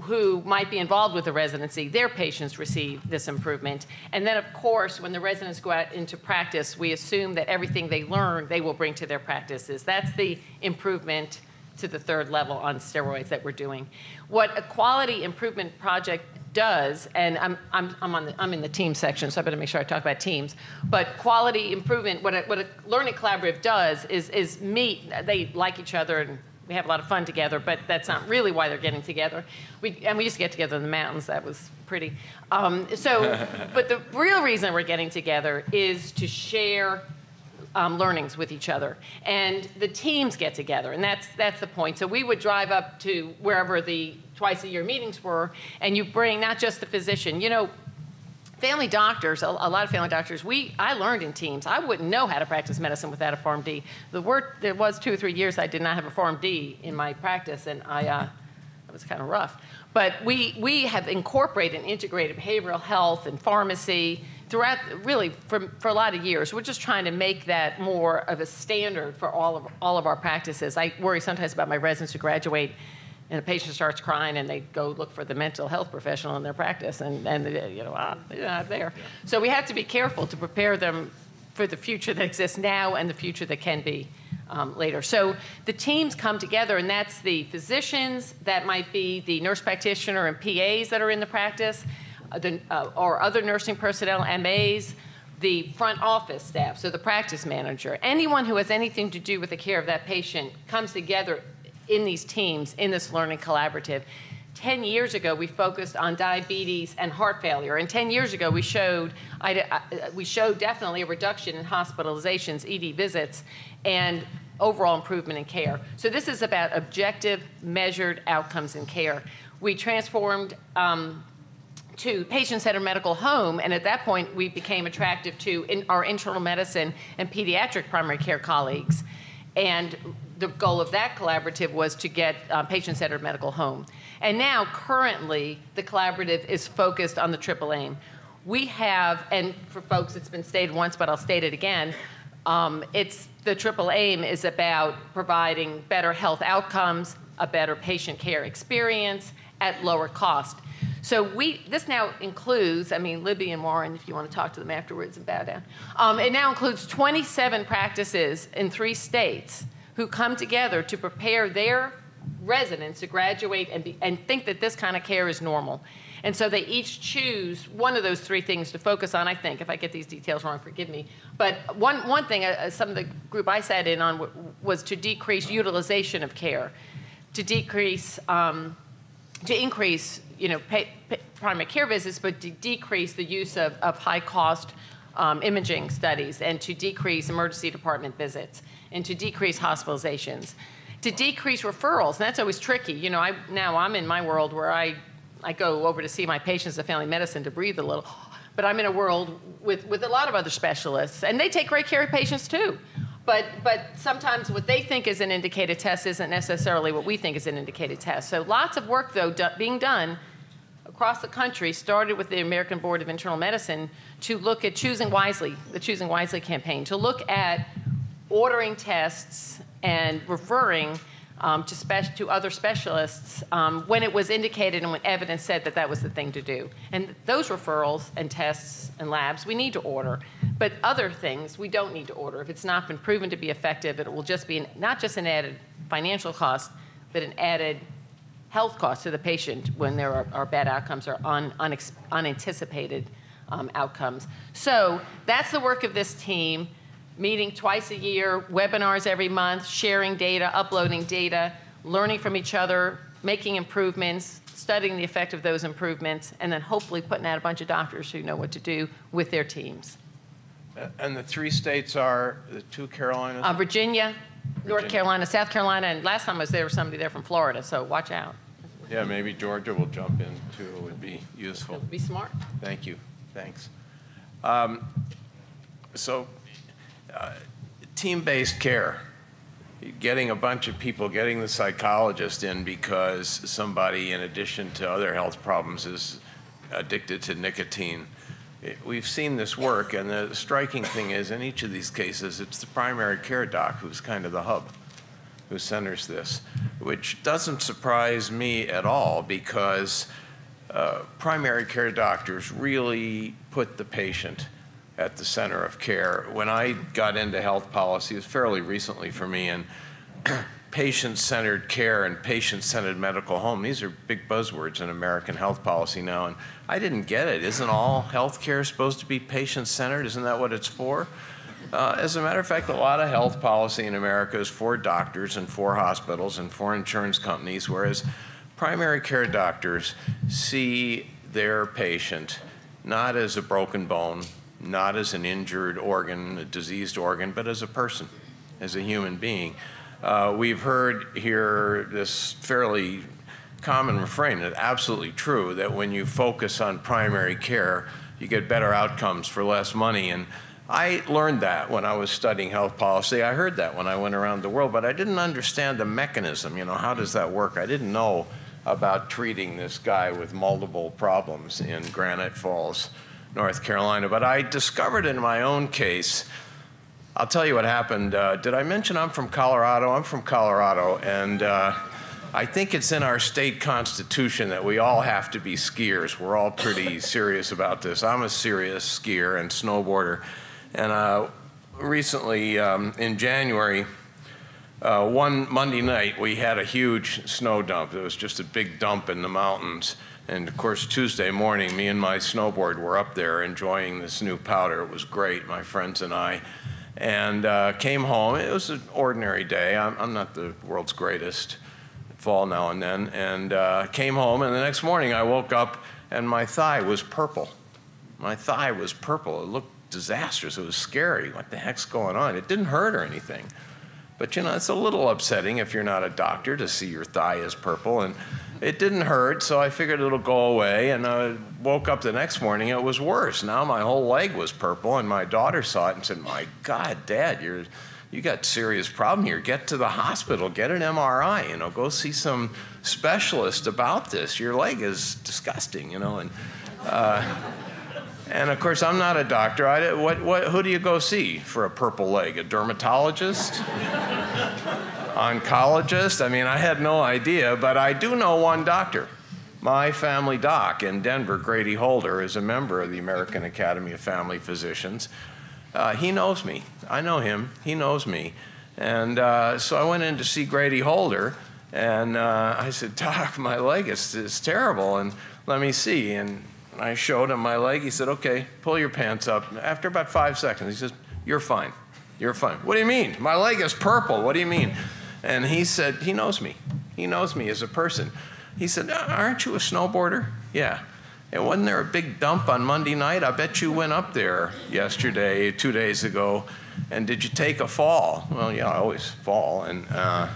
who might be involved with the residency, their patients receive this improvement. And then, of course, when the residents go out into practice, we assume that everything they learn, they will bring to their practices. That's the improvement to the third level on steroids that we're doing. What a quality improvement project does, and I'm, I'm, I'm, on the, I'm in the team section, so I better make sure I talk about teams, but quality improvement, what a, what a learning collaborative does is, is meet, they like each other and we have a lot of fun together, but that's not really why they're getting together. We, and we used to get together in the mountains. That was pretty. Um, so, but the real reason we're getting together is to share um, learnings with each other, and the teams get together, and that's that's the point. So we would drive up to wherever the twice a year meetings were, and you bring not just the physician. You know, family doctors, a, a, lot of family doctors, we I learned in teams. I wouldn't know how to practice medicine without a PharmD. The word there was two or three years I did not have a PharmD in my practice, and I uh, it was kind of rough. But we we have incorporated and integrated behavioral health and pharmacy throughout really for, for a lot of years. We're just trying to make that more of a standard for all of all of our practices. I worry sometimes about my residents who graduate and a patient starts crying and they go look for the mental health professional in their practice and, and you know, ah, they're not there. Yeah. So we have to be careful to prepare them for the future that exists now and the future that can be um, later. So the teams come together, and that's the physicians, that might be the nurse practitioner and PAs that are in the practice, uh, the, uh, or other nursing personnel, MAs, the front office staff, so the practice manager, anyone who has anything to do with the care of that patient comes together in these teams, in this learning collaborative. 10 years ago, we focused on diabetes and heart failure. And 10 years ago, we showed, I, I, we showed definitely a reduction in hospitalizations, ED visits, and overall improvement in care. So this is about objective, measured outcomes in care. We transformed um, to patient-centered medical home, and at that point, we became attractive to in our internal medicine and pediatric primary care colleagues. And the goal of that collaborative was to get uh, patient-centered medical home. And now, currently, the collaborative is focused on the triple aim. We have, and for folks, it's been stated once, but I'll state it again. Um, it's the triple aim is about providing better health outcomes, a better patient care experience at lower cost. So we, this now includes, I mean, Libby and Warren, if you want to talk to them afterwards and bow down. Um, it now includes 27 practices in three states who come together to prepare their residents to graduate and, be, and think that this kind of care is normal. And so they each choose one of those three things to focus on, I think. If I get these details wrong, forgive me. But one, one thing, uh, some of the group I sat in on was to decrease utilization of care, to decrease, um, to increase, you know, pay, pay primary care visits, but to decrease the use of, of high cost um, imaging studies and to decrease emergency department visits and to decrease hospitalizations to decrease referrals. And that's always tricky. You know, I, now I'm in my world where I I go over to see my patients at family medicine to breathe a little. But I'm in a world with, with a lot of other specialists, and they take great care of patients too. But, but sometimes what they think is an indicated test isn't necessarily what we think is an indicated test. So lots of work, though, do, being done across the country, started with the American Board of Internal Medicine to look at choosing wisely, the Choosing Wisely campaign, to look at ordering tests and referring um, to, spe- to other specialists um, when it was indicated and when evidence said that that was the thing to do. And those referrals and tests and labs we need to order, but other things we don't need to order. If it's not been proven to be effective, it will just be an, not just an added financial cost, but an added health cost to the patient when there are, are bad outcomes or un, unex, unanticipated um, outcomes. So that's the work of this team meeting twice a year, webinars every month, sharing data, uploading data, learning from each other, making improvements, studying the effect of those improvements, and then hopefully putting out a bunch of doctors who know what to do with their teams. And the three states are the two Carolinas? Uh, Virginia, North Carolina, South Carolina, and last time I was there was somebody there from Florida, so watch out. Yeah, maybe Georgia will jump in too. It would be useful. Be smart. Thank you. Thanks. Um, so uh, team-based care, getting a bunch of people, getting the psychologist in because somebody, in addition to other health problems, is addicted to nicotine. We've seen this work, and the striking thing is, in each of these cases, it's the primary care doc who's kind of the hub, who centers this, which doesn't surprise me at all because uh, primary care doctors really put the patient at the center of care. When I got into health policy, it was fairly recently for me, and patient-centered care and patient-centered medical home, these are big buzzwords in American health policy now, and I didn't get it. Isn't all health care supposed to be patient-centered? Isn't that what it's for? Uh, as a matter of fact, a lot of health policy in America is for doctors and for hospitals and for insurance companies, whereas primary care doctors see their patient not as a broken bone, not as an injured organ, a diseased organ, but as a person, as a human being. Uh, we've heard here this fairly common refrain, it's absolutely true, that when you focus on primary care, you get better outcomes for less money. And I learned that when I was studying health policy. I heard that when I went around the world, but I didn't understand the mechanism. You know, how does that work? I didn't know about treating this guy with multiple problems in Granite Falls. North Carolina. But I discovered in my own case, I'll tell you what happened. Uh, did I mention I'm from Colorado? I'm from Colorado, and uh, I think it's in our state constitution that we all have to be skiers. We're all pretty serious about this. I'm a serious skier and snowboarder. And uh, recently, um, in January, uh, one Monday night, we had a huge snow dump. It was just a big dump in the mountains. And of course, Tuesday morning, me and my snowboard were up there enjoying this new powder. It was great, my friends and I. And uh, came home. It was an ordinary day. I'm, I'm, not the world's greatest fall now and then, and uh, came home. And the next morning, I woke up and my thigh was purple. My thigh was purple. It looked disastrous. It was scary. What the heck's going on? It didn't hurt or anything. But you know, it's a little upsetting if you're not a doctor to see your thigh is purple. And it didn't hurt, so I figured it'll go away. And I woke up the next morning, it was worse. Now my whole leg was purple, and my daughter saw it and said, My God, Dad, you're you got serious problem here. Get to the hospital, get an MRI, you know, go see some specialist about this. Your leg is disgusting, you know, and uh, and of course I'm not a doctor. I, what, what, who do you go see for a purple leg? A dermatologist? Oncologist? I mean, I had no idea, but I do know one doctor. My family doc in Denver, Grady Holder, is a member of the American Academy of Family Physicians. Uh, he knows me. I know him. He knows me. And uh, so I went in to see Grady Holder, and uh, I said, Doc, my leg is, is terrible, and let me see. And I showed him my leg. He said, Okay, pull your pants up. After about five seconds, he says, You're fine. You're fine. What do you mean? My leg is purple. What do you mean? And he said, He knows me. He knows me as a person. He said, Aren't you a snowboarder? Yeah. And wasn't there a big dump on Monday night? I bet you went up there yesterday, two days ago. And did you take a fall? Well, yeah, I always fall. And uh,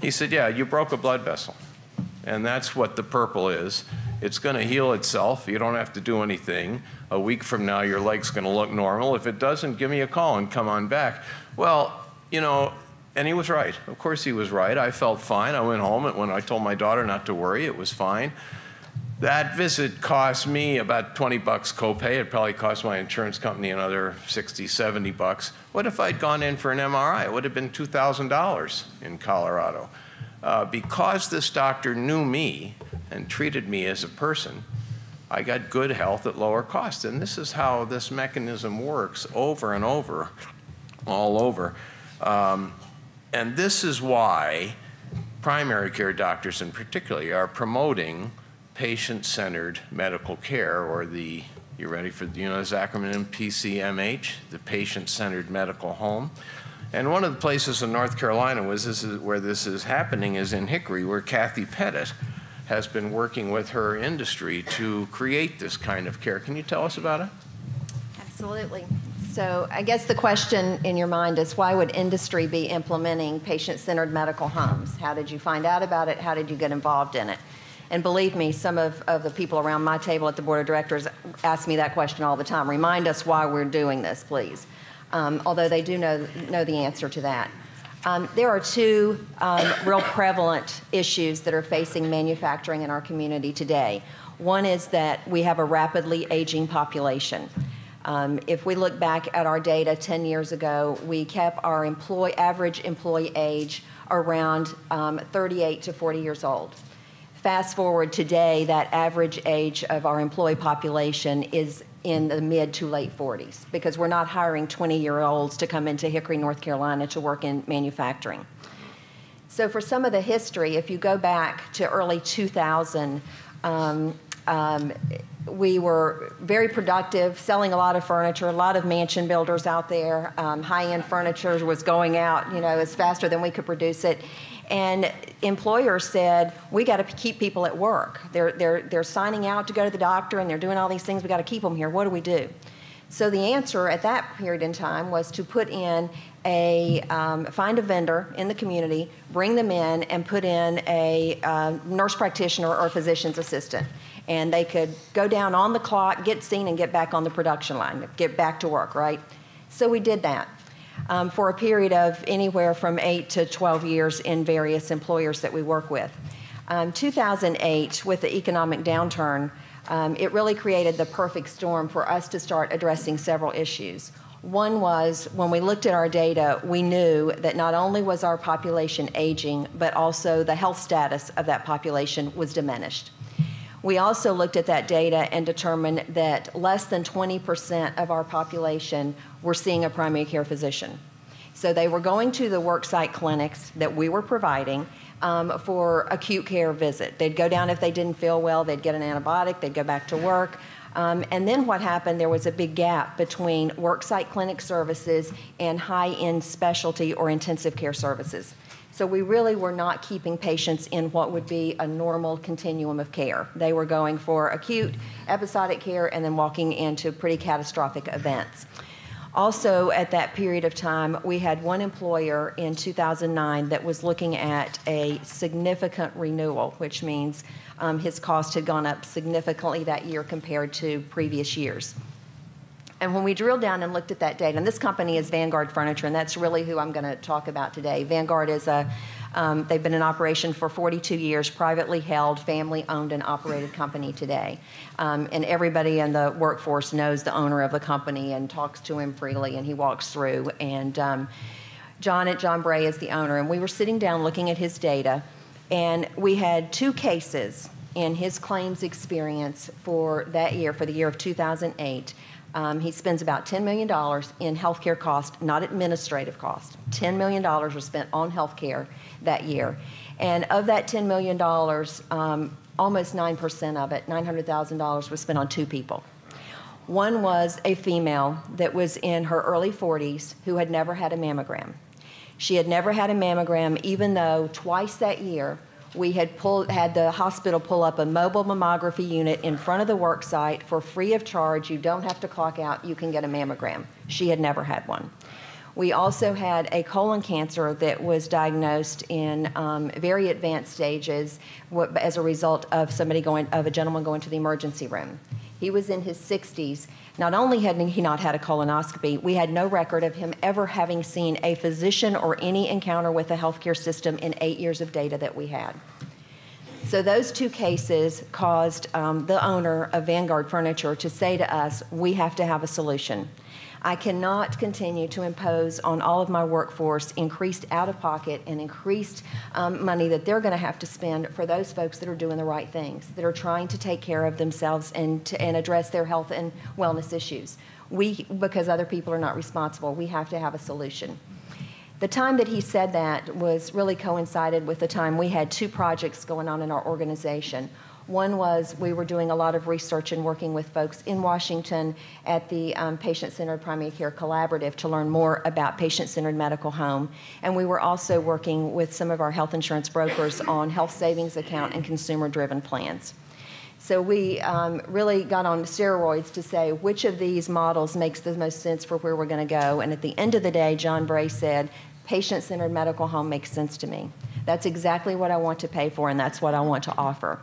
he said, Yeah, you broke a blood vessel. And that's what the purple is. It's going to heal itself. You don't have to do anything. A week from now, your leg's going to look normal. If it doesn't, give me a call and come on back. Well, you know, and he was right. Of course, he was right. I felt fine. I went home, and when I told my daughter not to worry, it was fine. That visit cost me about 20 bucks copay. It probably cost my insurance company another 60, 70 bucks. What if I'd gone in for an MRI? It would have been $2,000 in Colorado. Uh, because this doctor knew me and treated me as a person, I got good health at lower cost. And this is how this mechanism works over and over, all over. Um, and this is why primary care doctors in particular are promoting patient-centered medical care, or the, you ready for, the you know this acronym, PCMH, the patient-centered medical home. And one of the places in North Carolina was this is where this is happening is in Hickory, where Kathy Pettit has been working with her industry to create this kind of care. Can you tell us about it? Absolutely. So I guess the question in your mind is why would industry be implementing patient-centered medical homes? How did you find out about it? How did you get involved in it? And believe me, some of, of the people around my table at the board of directors ask me that question all the time. Remind us why we're doing this, please. Um, although they do know, know the answer to that. Um, there are two um, real prevalent issues that are facing manufacturing in our community today. One is that we have a rapidly aging population. Um, if we look back at our data 10 years ago, we kept our average employee age around um, 38 to 40 years old. Fast forward today, that average age of our employee population is in the mid to late 40s because we're not hiring 20 year olds to come into Hickory, North Carolina to work in manufacturing. So, for some of the history, if you go back to early 2000, um, um, we were very productive, selling a lot of furniture, a lot of mansion builders out there. Um, high end furniture was going out, you know, as faster than we could produce it. And employers said, we got to keep people at work. They're, they're, they're signing out to go to the doctor and they're doing all these things. We got to keep them here. What do we do? So the answer at that period in time was to put in a um, find a vendor in the community, bring them in, and put in a uh, nurse practitioner or physician's assistant, and they could go down on the clock, get seen, and get back on the production line, get back to work. Right. So we did that um, for a period of anywhere from 8 to 12 years in various employers that we work with. Um, 2008, with the economic downturn, um, it really created the perfect storm for us to start addressing several issues. One was when we looked at our data, we knew that not only was our population aging, but also the health status of that population was diminished. We also looked at that data and determined that less than 20% of our population were seeing a primary care physician. So they were going to the worksite clinics that we were providing um, for acute care visit. They'd go down if they didn't feel well, they'd get an antibiotic, they'd go back to work. Um, and then what happened, there was a big gap between worksite clinic services and high end specialty or intensive care services. So we really were not keeping patients in what would be a normal continuum of care. They were going for acute, episodic care, and then walking into pretty catastrophic events. Also, at that period of time, we had one employer in 2009 that was looking at a significant renewal, which means um, his cost had gone up significantly that year compared to previous years. And when we drilled down and looked at that data, and this company is Vanguard Furniture, and that's really who I'm going to talk about today. Vanguard is a, um, they've been in operation for 42 years, privately held, family owned and operated company today. Um, and everybody in the workforce knows the owner of the company and talks to him freely, and he walks through. And um, John at John Bray is the owner, and we were sitting down looking at his data, and we had two cases in his claims experience for that year, for the year of 2008 um, he spends about $10 million in healthcare costs, not administrative costs. $10 million was spent on healthcare that year. And of that $10 million, um, almost 9% of it, $900,000, was spent on two people. One was a female that was in her early 40s who had never had a mammogram. She had never had a mammogram, even though twice that year we had pulled, had the hospital pull up a mobile mammography unit in front of the work site for free of charge. You don't have to clock out, you can get a mammogram. She had never had one. We also had a colon cancer that was diagnosed in um, very advanced stages as a result of somebody going, of a gentleman going to the emergency room. He was in his 60s not only had he not had a colonoscopy, we had no record of him ever having seen a physician or any encounter with the healthcare system in eight years of data that we had. So those two cases caused um, the owner of Vanguard Furniture to say to us, we have to have a solution. I cannot continue to impose on all of my workforce increased out of pocket and increased um, money that they're going to have to spend for those folks that are doing the right things, that are trying to take care of themselves and, to, and address their health and wellness issues. We, because other people are not responsible, we have to have a solution. The time that he said that was really coincided with the time we had two projects going on in our organization. One was we were doing a lot of research and working with folks in Washington at the um, Patient Centered Primary Care Collaborative to learn more about patient centered medical home. And we were also working with some of our health insurance brokers on health savings account and consumer driven plans. So we um, really got on steroids to say which of these models makes the most sense for where we're going to go. And at the end of the day, John Bray said, patient centered medical home makes sense to me. That's exactly what I want to pay for, and that's what I want to offer.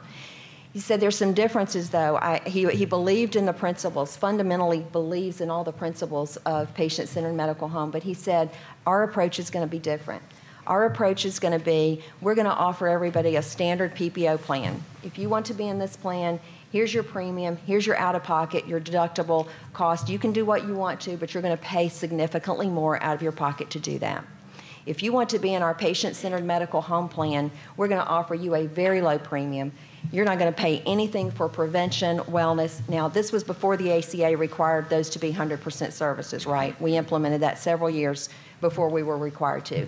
He said there's some differences, though. I, he, he believed in the principles, fundamentally believes in all the principles of patient centered medical home, but he said our approach is going to be different. Our approach is going to be we're going to offer everybody a standard PPO plan. If you want to be in this plan, here's your premium, here's your out of pocket, your deductible cost. You can do what you want to, but you're going to pay significantly more out of your pocket to do that. If you want to be in our patient centered medical home plan, we're going to offer you a very low premium. You're not going to pay anything for prevention, wellness. Now, this was before the ACA required those to be 100% services, right? We implemented that several years before we were required to.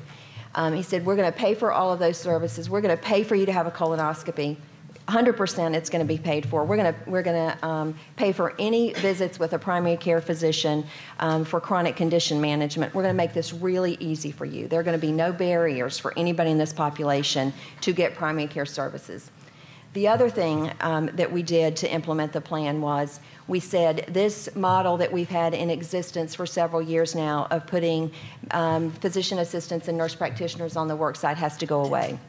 Um, he said, We're going to pay for all of those services. We're going to pay for you to have a colonoscopy. 100% it's going to be paid for. We're going to, we're going to um, pay for any visits with a primary care physician um, for chronic condition management. We're going to make this really easy for you. There are going to be no barriers for anybody in this population to get primary care services. The other thing um, that we did to implement the plan was we said this model that we've had in existence for several years now of putting um, physician assistants and nurse practitioners on the work site has to go away.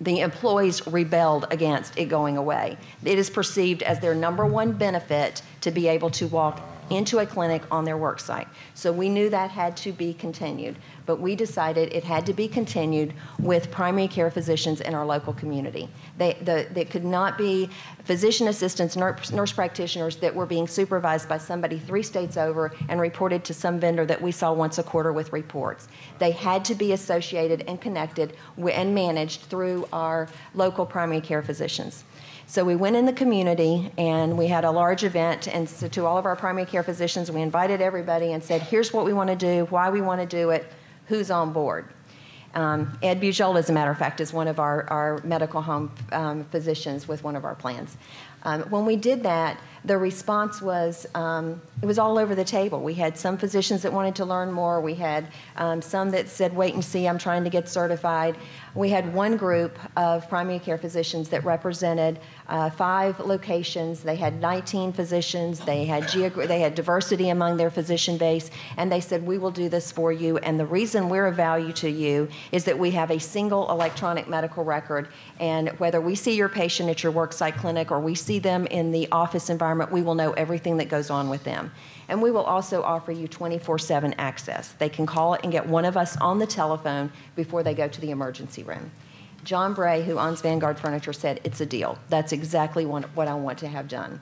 The employees rebelled against it going away. It is perceived as their number one benefit to be able to walk into a clinic on their work site. So we knew that had to be continued, but we decided it had to be continued with primary care physicians in our local community. They, the, they could not be physician assistants, nurse, nurse practitioners that were being supervised by somebody three states over and reported to some vendor that we saw once a quarter with reports. They had to be associated and connected and managed through our local primary care physicians. So we went in the community and we had a large event. And so to all of our primary care physicians, we invited everybody and said, here's what we want to do, why we want to do it, who's on board. Um, Ed Bujold, as a matter of fact, is one of our, our medical home um, physicians with one of our plans. Um, when we did that, the response was um, it was all over the table. We had some physicians that wanted to learn more. We had um, some that said, "Wait and see, I'm trying to get certified." We had one group of primary care physicians that represented uh, five locations. They had 19 physicians. They had geogra- they had diversity among their physician base, and they said, "We will do this for you." And the reason we're of value to you is that we have a single electronic medical record, and whether we see your patient at your worksite clinic or we see them in the office environment environment, we will know everything that goes on with them. And we will also offer you 24 7 access. They can call and get one of us on the telephone before they go to the emergency room. John Bray, who owns Vanguard Furniture, said, It's a deal. That's exactly what I want to have done.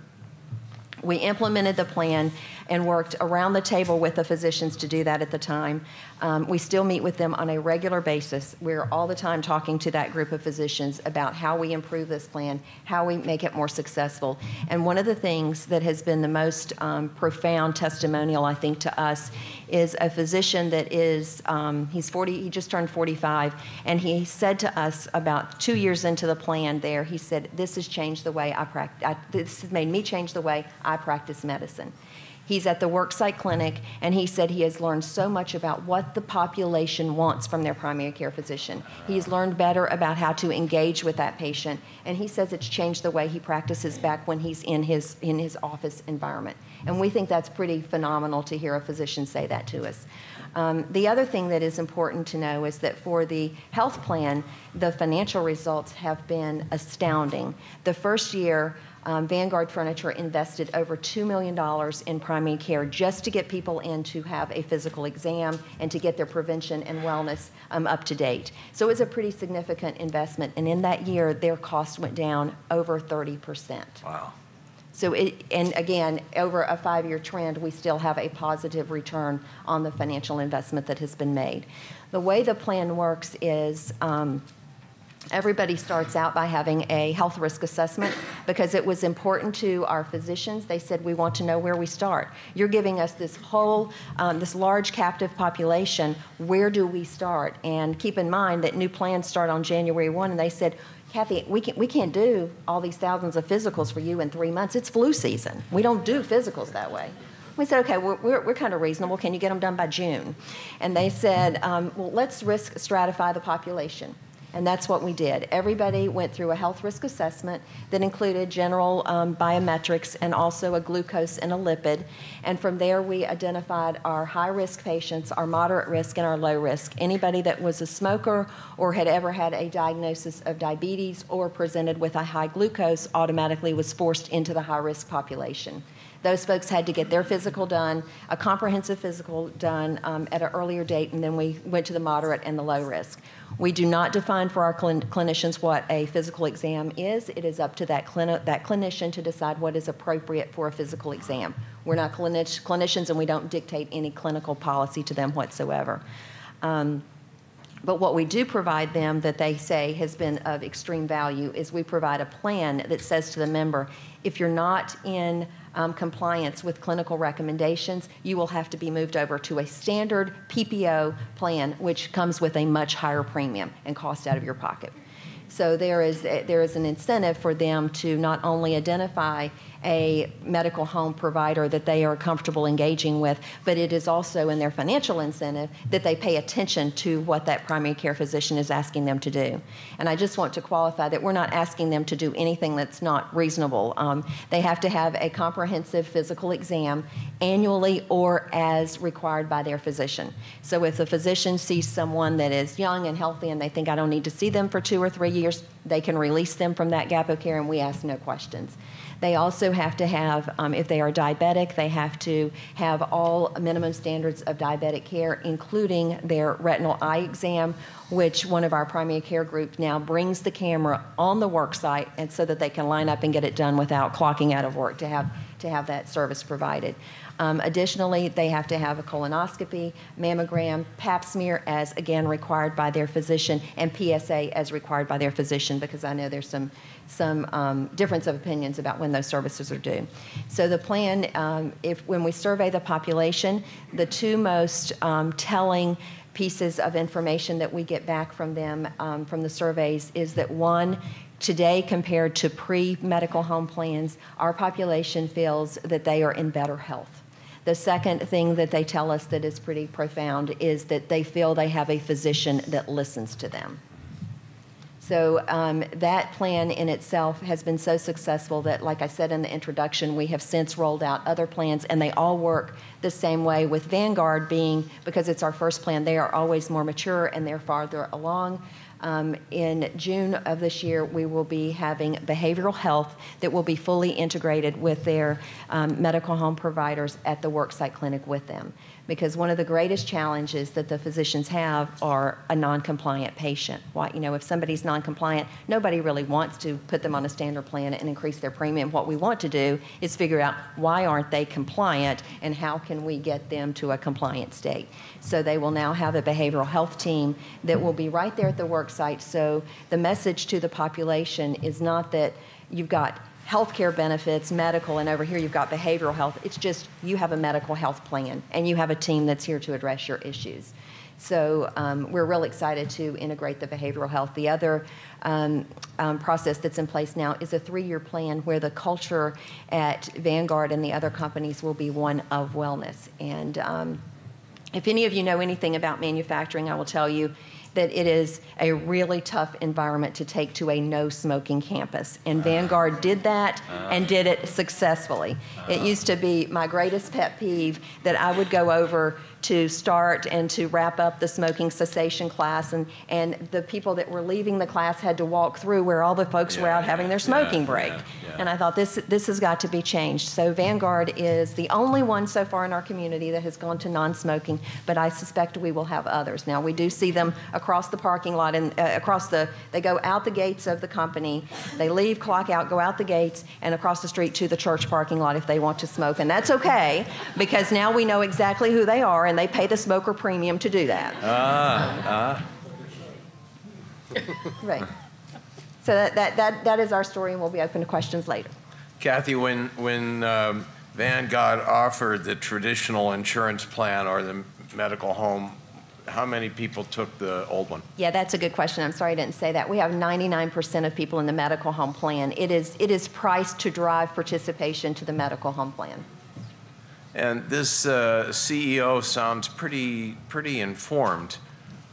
We implemented the plan and worked around the table with the physicians to do that at the time. Um, we still meet with them on a regular basis. We're all the time talking to that group of physicians about how we improve this plan, how we make it more successful. And one of the things that has been the most um, profound testimonial, I think, to us is a physician that is, um, he's 40, he just turned 45, and he said to us about two years into the plan there, he said, This has changed the way I practice, this has made me change the way I practice medicine. He's at the worksite clinic, and he said he has learned so much about what the population wants from their primary care physician. He's learned better about how to engage with that patient, and he says it's changed the way he practices back when he's in his, in his office environment. And we think that's pretty phenomenal to hear a physician say that to us. Um, the other thing that is important to know is that for the health plan, the financial results have been astounding. The first year, um, Vanguard Furniture invested over $2 million in primary care just to get people in to have a physical exam and to get their prevention and wellness um, up to date. So it was a pretty significant investment. And in that year, their cost went down over 30%. Wow. So it, and again, over a five-year trend, we still have a positive return on the financial investment that has been made. The way the plan works is um, Everybody starts out by having a health risk assessment because it was important to our physicians. They said, We want to know where we start. You're giving us this whole, um, this large captive population. Where do we start? And keep in mind that new plans start on January 1, and they said, Kathy, we, can, we can't do all these thousands of physicals for you in three months. It's flu season. We don't do physicals that way. We said, okay, we're, we're, we're, kind of reasonable. Can you get them done by June? And they said, um, well, let's risk stratify the population. And that's what we did. Everybody went through a health risk assessment that included general um, biometrics and also a glucose and a lipid. And from there, we identified our high risk patients, our moderate risk, and our low risk. Anybody that was a smoker or had ever had a diagnosis of diabetes or presented with a high glucose automatically was forced into the high risk population. Those folks had to get their physical done, a comprehensive physical done um, at an earlier date, and then we went to the moderate and the low risk. We do not define for our clinicians what a physical exam is. It is up to that, clini- that clinician to decide what is appropriate for a physical exam. We're not clinic- clinicians and we don't dictate any clinical policy to them whatsoever. Um, but what we do provide them that they say has been of extreme value is we provide a plan that says to the member if you're not in um, compliance with clinical recommendations, you will have to be moved over to a standard PPO plan, which comes with a much higher premium and cost out of your pocket. So there is, there is an incentive for them to not only identify a medical home provider that they are comfortable engaging with, but it is also in their financial incentive that they pay attention to what that primary care physician is asking them to do. And I just want to qualify that we're not asking them to do anything that's not reasonable. Um, they have to have a comprehensive physical exam annually or as required by their physician. So if the physician sees someone that is young and healthy and they think I don't need to see them for two or three years, they can release them from that gap of care and we ask no questions. They also have to have, um, if they are diabetic, they have to have all minimum standards of diabetic care, including their retinal eye exam, which one of our primary care group now brings the camera on the work site and so that they can line up and get it done without clocking out of work to have to have that service provided. Um, additionally, they have to have a colonoscopy, mammogram, pap smear as again required by their physician, and PSA as required by their physician. physician because I know there's some, some um, difference of opinions about when those services are due. So the plan, um, if when we survey the population, the two most um, telling pieces of information that we get back from them um, from the surveys is that one, today compared to pre-medical home plans, our population feels that they are in better health. The second thing that they tell us that is pretty profound is that they feel they have a physician that listens to them. So um, that plan in itself has been so successful that, like I said in the introduction, we have since rolled out other plans, and they all work the same way. With Vanguard being because it's our first plan, they are always more mature and they're farther along. Um, in June of this year, we will be having behavioral health that will be fully integrated with their um, medical home providers at the worksite clinic with them because one of the greatest challenges that the physicians have are a non-compliant patient. Why, you know, if somebody's non-compliant, nobody really wants to put them on a standard plan and increase their premium. What we want to do is figure out why aren't they compliant and how can we get them to a compliant state. So they will now have a behavioral health team that will be right there at the work site. So the message to the population is not that you've got healthcare benefits, medical, and over here you've got behavioral health. It's just you have a medical health plan and you have a team that's here to address your issues. So um, we're real excited to integrate the behavioral health. The other um, um, process that's in place now is a three-year plan where the culture at Vanguard and the other companies will be one of wellness. And um, if any of you know anything about manufacturing, I will tell you that it is a really tough environment to take to a no smoking campus. And ah. Vanguard did that ah. and did it successfully. It ah. used to be my greatest pet peeve that I would go over to start and to wrap up the smoking cessation class and, and the people that were leaving the class had to walk through where all the folks were out having their smoking break. And I thought this, this has got to be changed. So Vanguard is the only one so far in our community that has gone to non-smoking, but I suspect we will have others. Now we do see them across the parking lot and uh, across the, they go out the gates of the company, they leave, clock out, go out the gates and across the street to the church parking lot if they want to smoke. And that's okay because now we know exactly who they are and they pay the smoker premium to do that. Ah, ah. Right. So that, that, that, that is our story, and we'll be open to questions later. Kathy, when, when um, Vanguard offered the traditional insurance plan or the medical home, how many people took the old one? Yeah, that's a good question. I'm sorry I didn't say that. We have 99% of people in the medical home plan. It is, it is priced to drive participation to the medical home plan. And this uh, CEO sounds pretty, pretty informed.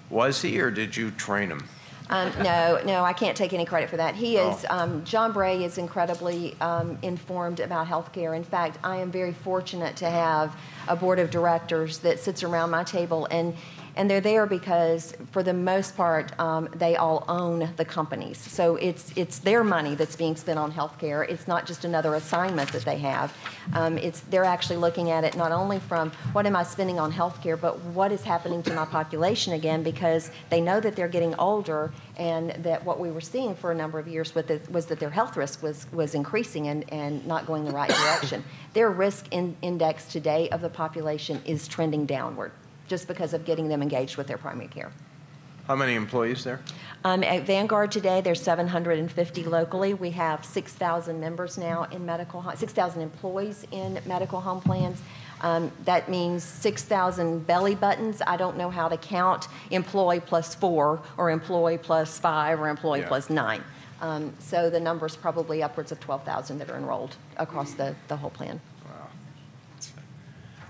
Was he, or did you train him? Um, no, no, I can't take any credit for that. He is, um, John Bray is incredibly um, informed about healthcare. In fact, I am very fortunate to have a board of directors that sits around my table and and they're there because, for the most part, um, they all own the companies. So it's it's their money that's being spent on healthcare. It's not just another assignment that they have. Um, it's they're actually looking at it not only from what am I spending on healthcare, but what is happening to my population again because they know that they're getting older and that what we were seeing for a number of years was that their health risk was was increasing and, and not going the right direction. Their risk in, index today of the population is trending downward just because of getting them engaged with their primary care. How many employees there? Um, at Vanguard today, there's 750 locally. We have 6,000 members now in medical, 6,000 employees in medical home plans. Um, that means 6,000 belly buttons. I don't know how to count employee plus four, or employee plus five, or employee Yeah. plus nine. Um, so the number's probably upwards of 12,000 that are enrolled across the, the whole plan.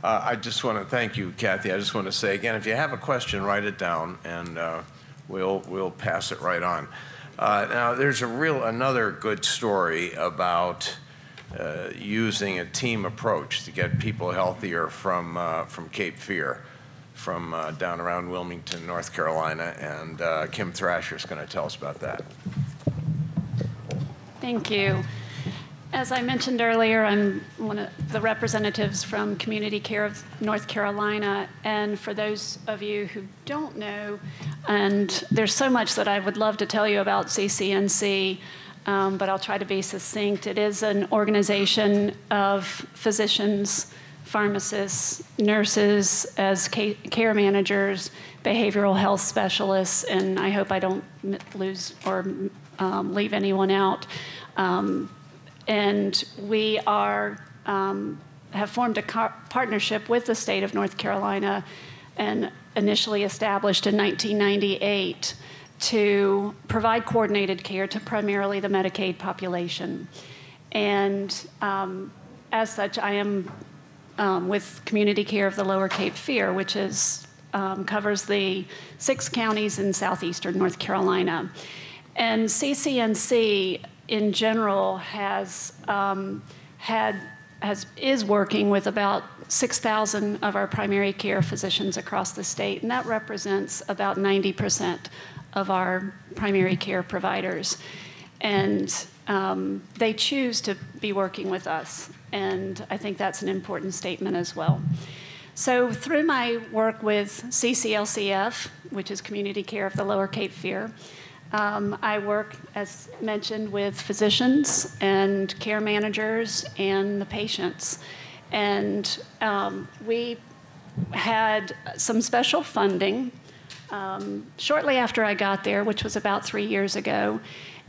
Uh, I just want to thank you, Kathy. I just want to say again, if you have a question, write it down, and uh, we'll we'll pass it right on. Uh, now, there's a real another good story about uh, using a team approach to get people healthier from uh, from Cape Fear, from uh, down around Wilmington, North Carolina, and Kim Thrasher is going to tell us about that. Thank you. As I mentioned earlier, I'm one of the representatives from Community Care of North Carolina. And for those of you who don't know, and there's so much that I would love to tell you about CCNC, um, but I'll try to be succinct. It is an organization of physicians, pharmacists, nurses as care managers, behavioral health specialists, and I hope I don't lose or um, leave anyone out. Um, and we are um, have formed a partnership with the state of North Carolina and initially established in 1998 to provide coordinated care to primarily the Medicaid population. And um, as such, I am um, with community care of the Lower Cape Fear, which is, um, covers the six counties in southeastern North Carolina. And CCNC in general has um, had has, is working with about 6,000 of our primary care physicians across the state, and that represents about 90% of our primary care providers. And um, they choose to be working with us. And I think that's an important statement as well. So, through my work with CCLCF, which is Community Care of the Lower Cape Fear, um, I work, as mentioned, with physicians and care managers and the patients. And um, we had some special funding um, shortly after I got there, which was about three years ago.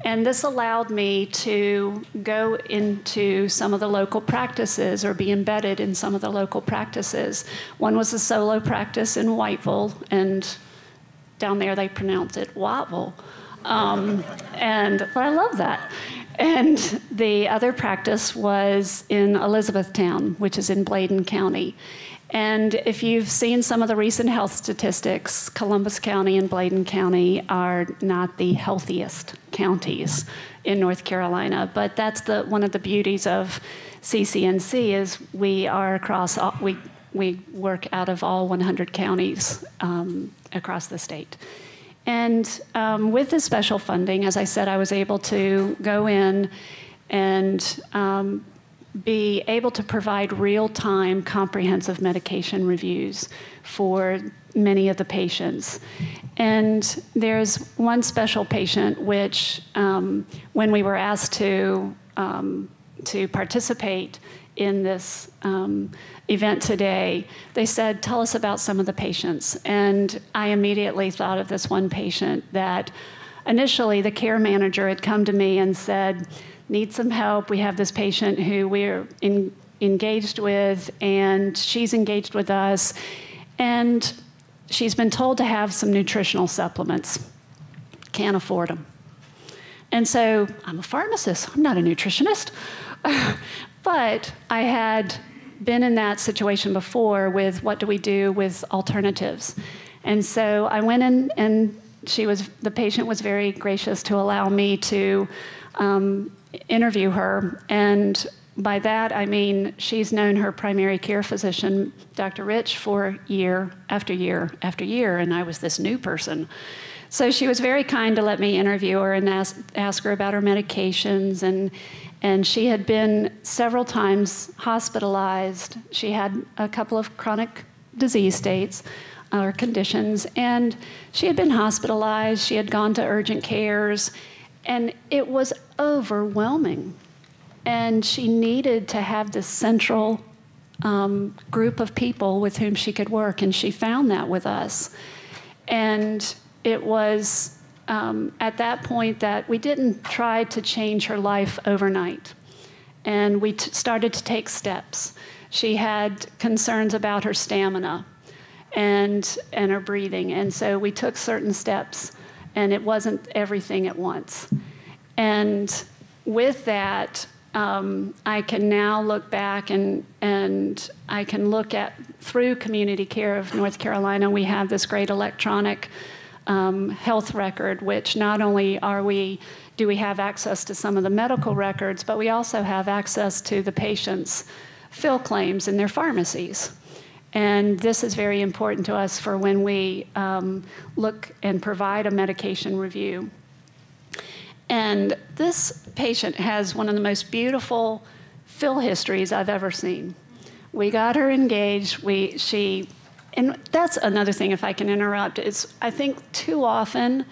And this allowed me to go into some of the local practices or be embedded in some of the local practices. One was a solo practice in Whiteville, and down there they pronounce it Wattville. Um, and but I love that. And the other practice was in Elizabethtown, which is in Bladen County. And if you've seen some of the recent health statistics, Columbus County and Bladen County are not the healthiest counties in North Carolina. But that's the one of the beauties of CCNC is we are across all, we we work out of all 100 counties um, across the state. And um, with this special funding, as I said, I was able to go in and um, be able to provide real time comprehensive medication reviews for many of the patients. And there's one special patient which, um, when we were asked to, um, to participate in this um, event today, they said, Tell us about some of the patients. And I immediately thought of this one patient that initially the care manager had come to me and said, Need some help. We have this patient who we're in, engaged with, and she's engaged with us. And she's been told to have some nutritional supplements. Can't afford them. And so I'm a pharmacist, I'm not a nutritionist. but I had been in that situation before with what do we do with alternatives. And so I went in, and she was the patient was very gracious to allow me to um, interview her. And by that I mean she's known her primary care physician, Dr. Rich, for year after year after year, and I was this new person. So she was very kind to let me interview her and ask, ask her about her medications and and she had been several times hospitalized. She had a couple of chronic disease states or conditions, and she had been hospitalized. She had gone to urgent cares, and it was overwhelming. And she needed to have this central um, group of people with whom she could work, and she found that with us. And it was um, at that point that we didn't try to change her life overnight. And we started to take steps. She had concerns about her stamina and, and her breathing. And so we took certain steps, and it wasn't everything at once. And with that, um, I can now look back and, and I can look at through Community Care of North Carolina, we have this great electronic um, health record, which not only are we do we have access to some of the medical records, but we also have access to the patient's fill claims in their pharmacies. And this is very important to us for when we um, look and provide a medication review. And this patient has one of the most beautiful fill histories I've ever seen. We got her engaged. We, she and that's another thing, if I can interrupt, is I think too often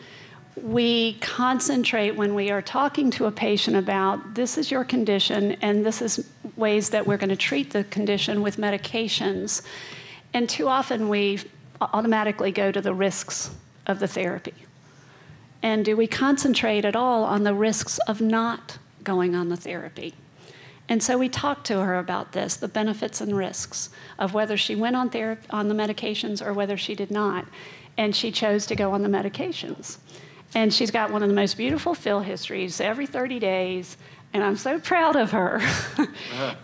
we concentrate when we are talking to a patient about this is your condition and this is ways that we're going to treat the condition with medications. And too often we automatically go to the risks of the therapy. And do we concentrate at all on the risks of not going on the therapy? And so we talked to her about this, the benefits and risks of whether she went on, therapy, on the medications or whether she did not. And she chose to go on the medications. And she's got one of the most beautiful fill histories every 30 days. And I'm so proud of her.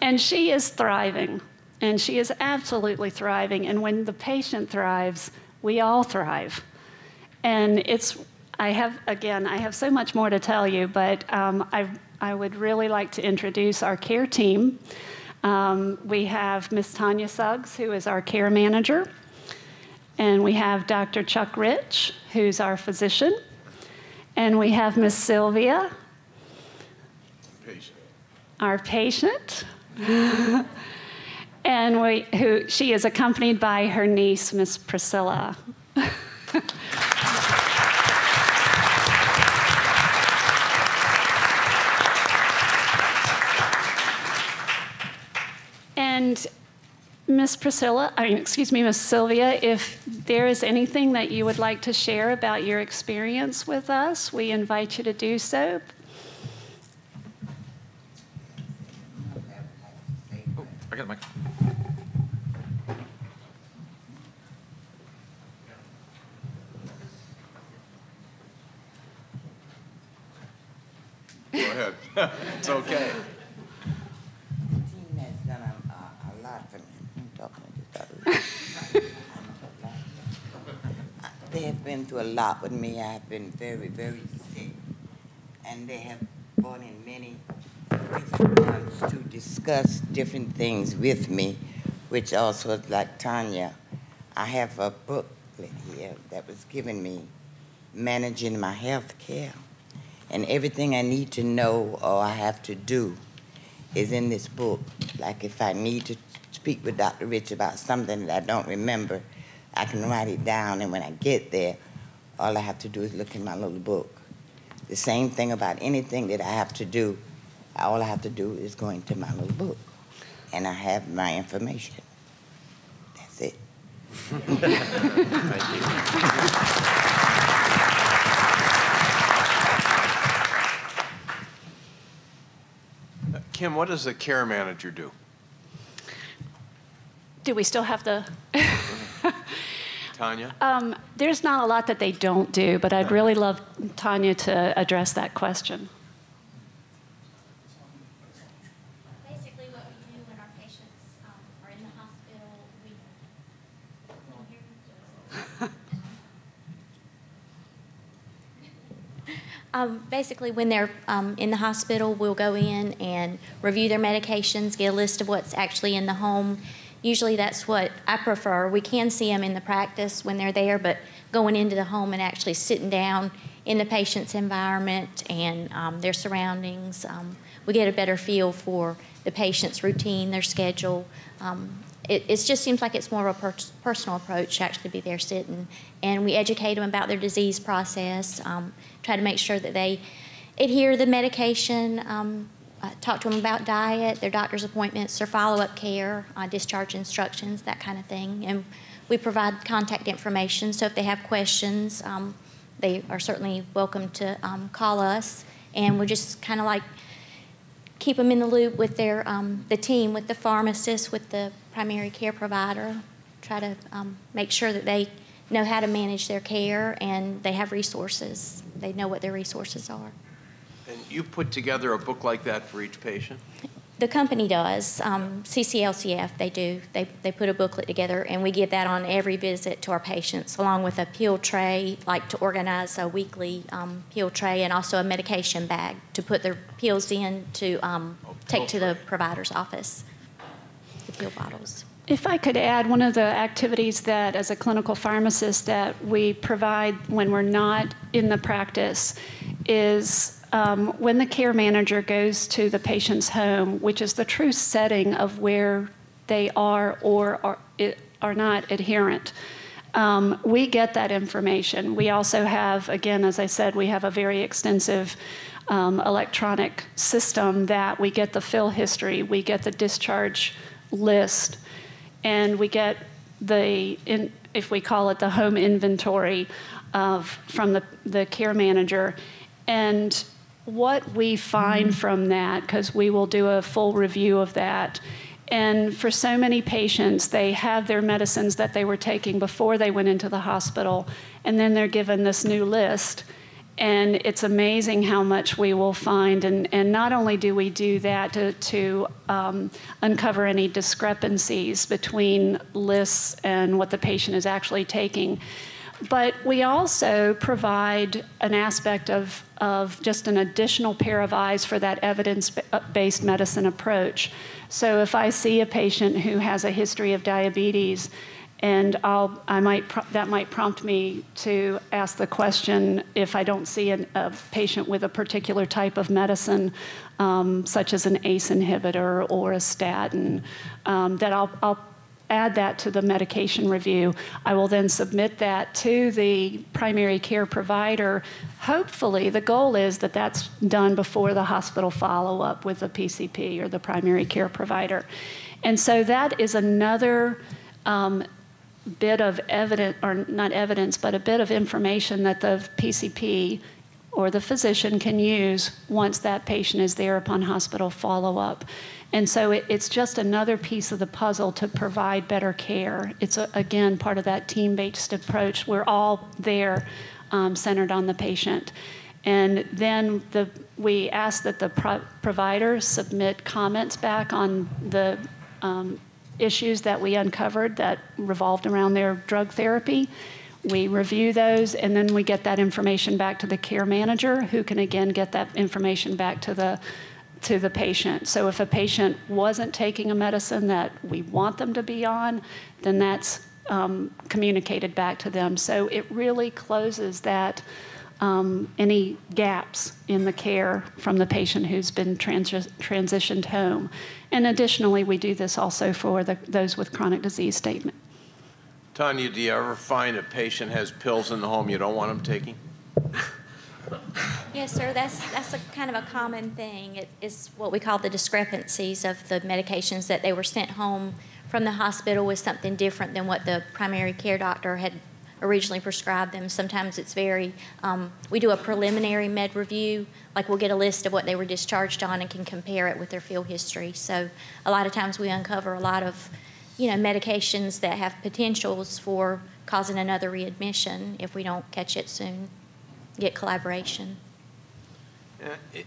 and she is thriving. And she is absolutely thriving. And when the patient thrives, we all thrive. And it's, I have, again, I have so much more to tell you, but um, I, I would really like to introduce our care team. Um, we have Miss Tanya Suggs, who is our care manager. And we have Dr. Chuck Rich, who's our physician. And we have Miss Sylvia, patient. our patient. and we, who, she is accompanied by her niece, Miss Priscilla. and Miss Priscilla, I mean, excuse me, Miss Sylvia, if there is anything that you would like to share about your experience with us, we invite you to do so. Oh, I got a mic. Go ahead. it's okay. They have been through a lot with me. I have been very, very sick. And they have brought in many ones to discuss different things with me, which also, is like Tanya, I have a booklet here that was given me, Managing My Health Care. And everything I need to know or I have to do is in this book. Like if I need to speak with Dr. Rich about something that I don't remember, I can write it down, and when I get there, all I have to do is look in my little book. The same thing about anything that I have to do, all I have to do is go into my little book, and I have my information. That's it. Thank you. Kim, what does the care manager do? Do we still have the? Tanya? Um, there's not a lot that they don't do, but I'd really love Tanya to address that question. Basically, what we do when our patients um, are in the hospital, we. Um, basically, when they're um, in the hospital, we'll go in and review their medications, get a list of what's actually in the home. Usually, that's what I prefer. We can see them in the practice when they're there, but going into the home and actually sitting down in the patient's environment and um, their surroundings, um, we get a better feel for the patient's routine, their schedule. Um, it, it, just seems like it's more of a per personal approach to actually be there sitting. And we educate them about their disease process, um, try to make sure that they adhere to the medication, um, uh, talk to them about diet, their doctor's appointments, their follow-up care, uh, discharge instructions, that kind of thing. And we provide contact information, so if they have questions, um, they are certainly welcome to um, call us. And we just kind of like keep them in the loop with their um, the team, with the pharmacist, with the primary care provider. Try to um, make sure that they know how to manage their care and they have resources. They know what their resources are. And you put together a book like that for each patient? The company does. Um, CCLCF, they do. They, they put a booklet together, and we give that on every visit to our patients, along with a pill tray, like to organize a weekly um, pill tray, and also a medication bag to put their pills in to um, oh, take to the provider's office, the pill bottles. If I could add, one of the activities that, as a clinical pharmacist, that we provide when we're not in the practice is um, when the care manager goes to the patient's home, which is the true setting of where they are or are, are not adherent, um, we get that information. We also have, again, as I said, we have a very extensive um, electronic system that we get the fill history, we get the discharge list, and we get the, in, if we call it the home inventory of, from the, the care manager. And what we find from that, because we will do a full review of that, and for so many patients, they have their medicines that they were taking before they went into the hospital, and then they're given this new list. And it's amazing how much we will find. And, and not only do we do that to, to um, uncover any discrepancies between lists and what the patient is actually taking, but we also provide an aspect of, of just an additional pair of eyes for that evidence based medicine approach. So if I see a patient who has a history of diabetes, and I'll, I might that might prompt me to ask the question if I don't see an, a patient with a particular type of medicine, um, such as an ACE inhibitor or a statin, um, that I'll, I'll add that to the medication review. I will then submit that to the primary care provider. Hopefully, the goal is that that's done before the hospital follow up with the PCP or the primary care provider. And so that is another um, bit of evidence, or not evidence, but a bit of information that the PCP or the physician can use once that patient is there upon hospital follow up. And so it, it's just another piece of the puzzle to provide better care. It's, a, again, part of that team based approach. We're all there um, centered on the patient. And then the, we ask that the pro- providers submit comments back on the um, issues that we uncovered that revolved around their drug therapy. We review those, and then we get that information back to the care manager, who can again get that information back to the to the patient. So if a patient wasn't taking a medicine that we want them to be on, then that's um, communicated back to them. So it really closes that um, any gaps in the care from the patient who's been trans- transitioned home. And additionally, we do this also for the, those with chronic disease statement. Tanya, do you ever find a patient has pills in the home you don't want them taking? Yes, sir. That's that's a kind of a common thing. It is what we call the discrepancies of the medications that they were sent home from the hospital with something different than what the primary care doctor had originally prescribed them. Sometimes it's very. Um, we do a preliminary med review. Like we'll get a list of what they were discharged on and can compare it with their fill history. So a lot of times we uncover a lot of, you know, medications that have potentials for causing another readmission if we don't catch it soon get collaboration.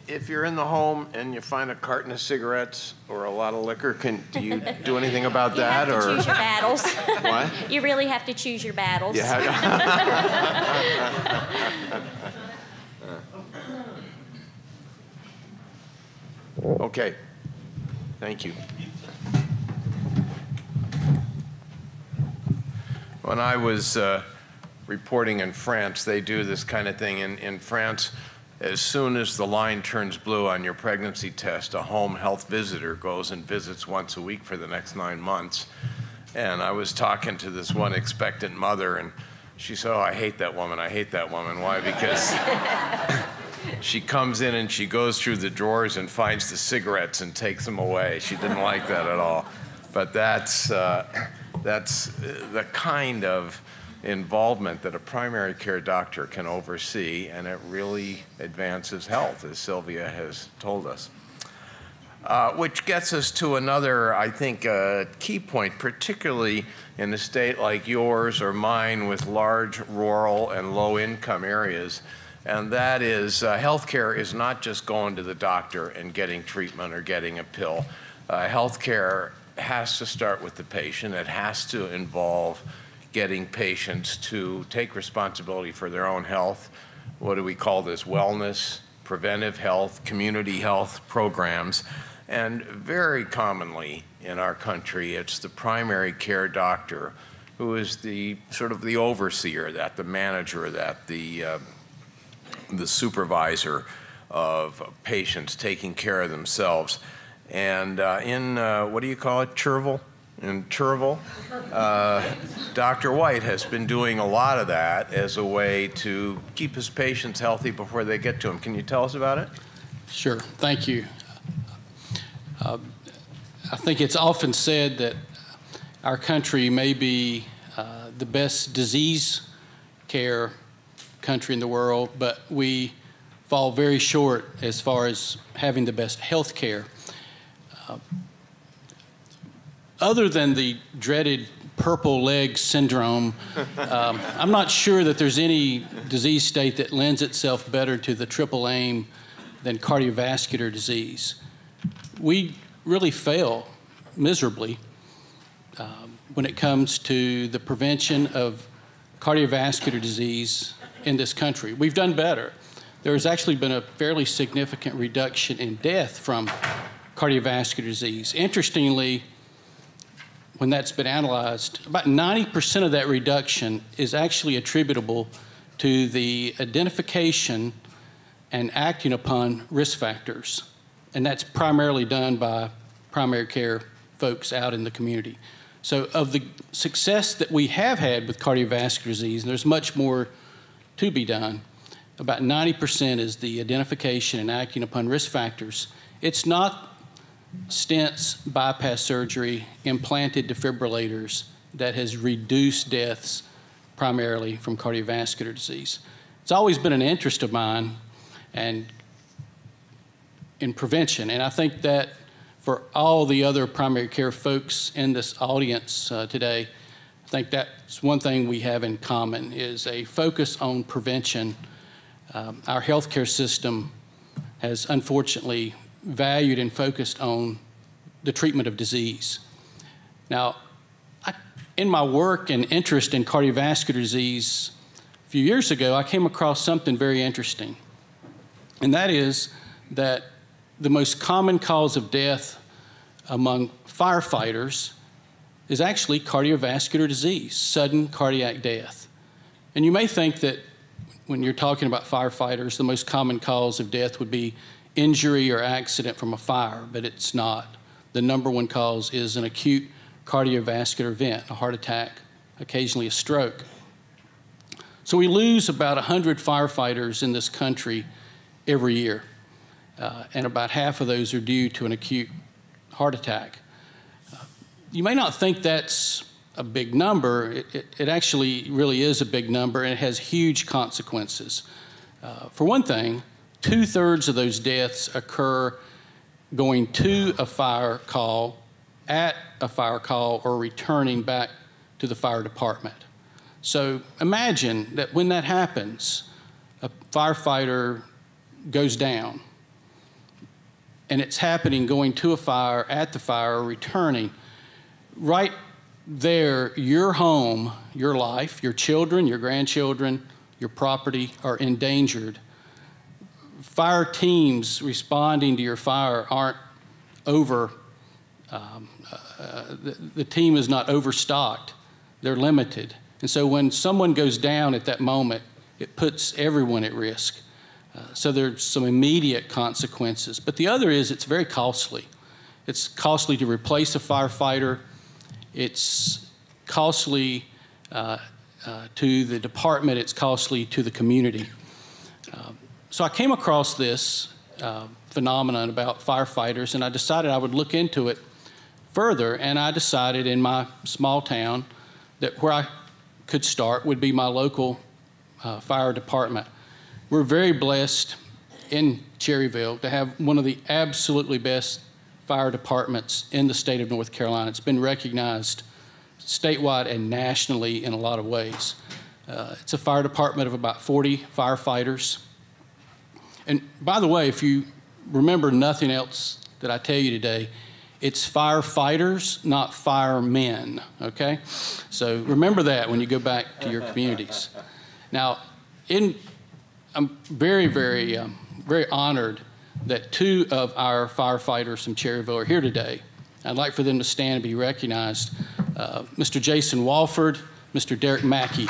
If you're in the home and you find a carton of cigarettes or a lot of liquor, can do you do anything about you that? You have to or choose your battles. what? You really have to choose your battles. Yeah. okay. Thank you. When I was uh, reporting in France, they do this kind of thing. In, in France, as soon as the line turns blue on your pregnancy test, a home health visitor goes and visits once a week for the next nine months. And I was talking to this one expectant mother, and she said, Oh, I hate that woman. I hate that woman. Why? Because she comes in and she goes through the drawers and finds the cigarettes and takes them away. She didn't like that at all. But that's, uh, that's the kind of involvement that a primary care doctor can oversee, and it really advances health, as Sylvia has told us. Uh, which gets us to another, I think, uh, key point, particularly in a state like yours or mine with large rural and low income areas. And that is uh, healthcare is not just going to the doctor and getting treatment or getting a pill. Uh, healthcare has to start with the patient, it has to involve getting patients to take responsibility for their own health. What do we call this? Wellness, preventive health, community health programs. And very commonly in our country, it's the primary care doctor who is the sort of the overseer, that the manager, that the uh, the supervisor of patients taking care of themselves. And uh, in uh, what do you call it, Chervil? In Turville. Uh, Dr. White has been doing a lot of that as a way to keep his patients healthy before they get to him. Can you tell us about it? Sure. Thank you. Uh, I think it's often said that our country may be uh, the best disease care country in the world, but we fall very short as far as having the best health care. Other than the dreaded purple leg syndrome, um, I'm not sure that there's any disease state that lends itself better to the triple aim than cardiovascular disease. We really fail miserably um, when it comes to the prevention of cardiovascular disease in this country. We've done better. There's actually been a fairly significant reduction in death from cardiovascular disease. Interestingly, when that's been analyzed, about 90% of that reduction is actually attributable to the identification and acting upon risk factors. And that's primarily done by primary care folks out in the community. So, of the success that we have had with cardiovascular disease, and there's much more to be done, about 90% is the identification and acting upon risk factors. It's not stents, bypass surgery, implanted defibrillators that has reduced deaths primarily from cardiovascular disease. It's always been an interest of mine and in prevention, and I think that for all the other primary care folks in this audience uh, today, I think that's one thing we have in common is a focus on prevention. Um, our healthcare system has unfortunately valued and focused on the treatment of disease. Now, I, in my work and interest in cardiovascular disease, a few years ago, I came across something very interesting. And that is that the most common cause of death among firefighters is actually cardiovascular disease, sudden cardiac death. And you may think that when you're talking about firefighters, the most common cause of death would be injury or accident from a fire, but it's not. The number one cause is an acute cardiovascular event, a heart attack, occasionally a stroke. So we lose about 100 firefighters in this country every year, uh, and about half of those are due to an acute heart attack. Uh, you may not think that's a big number. It, it, it, actually really is a big number, and it has huge consequences. Uh, for one thing, Two thirds of those deaths occur going to a fire call, at a fire call, or returning back to the fire department. So imagine that when that happens, a firefighter goes down, and it's happening going to a fire, at the fire, or returning. Right there, your home, your life, your children, your grandchildren, your property are endangered fire teams responding to your fire aren't over, um, uh, the, the, team is not overstocked, they're limited. And so when someone goes down at that moment, it puts everyone at risk. Uh, so there's some immediate consequences. But the other is it's very costly. It's costly to replace a firefighter. It's costly uh, uh to the department. It's costly to the community. So I came across this uh, phenomenon about firefighters, and I decided I would look into it further. And I decided in my small town that where I could start would be my local uh, fire department. We're very blessed in Cherryville to have one of the absolutely best fire departments in the state of North Carolina. It's been recognized statewide and nationally in a lot of ways. Uh, it's a fire department of about 40 firefighters. And by the way, if you remember nothing else that I tell you today, it's firefighters, not firemen, okay? So remember that when you go back to your communities. Now, in, I'm very, very, um, very honored that two of our firefighters from Cherryville are here today. I'd like for them to stand and be recognized. Uh, Mr. Jason Walford, Mr. Derek Mackey.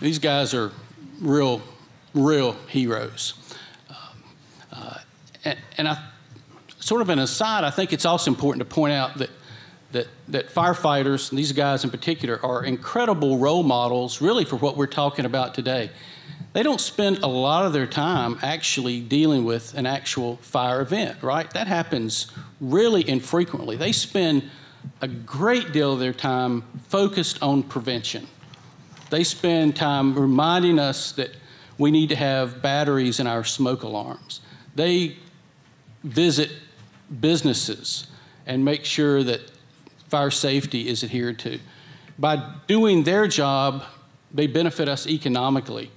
These guys are real, real heroes. Um, uh, and, and I, sort of an aside, I think it's also important to point out that that, that firefighters, and these guys in particular, are incredible role models, really, for what we're talking about today. They don't spend a lot of their time actually dealing with an actual fire event, right? That happens really infrequently. They spend a great deal of their time focused on prevention. They spend time reminding us that we need to have batteries in our smoke alarms. They visit businesses and make sure that fire safety is adhered to. By doing their job, they benefit us economically.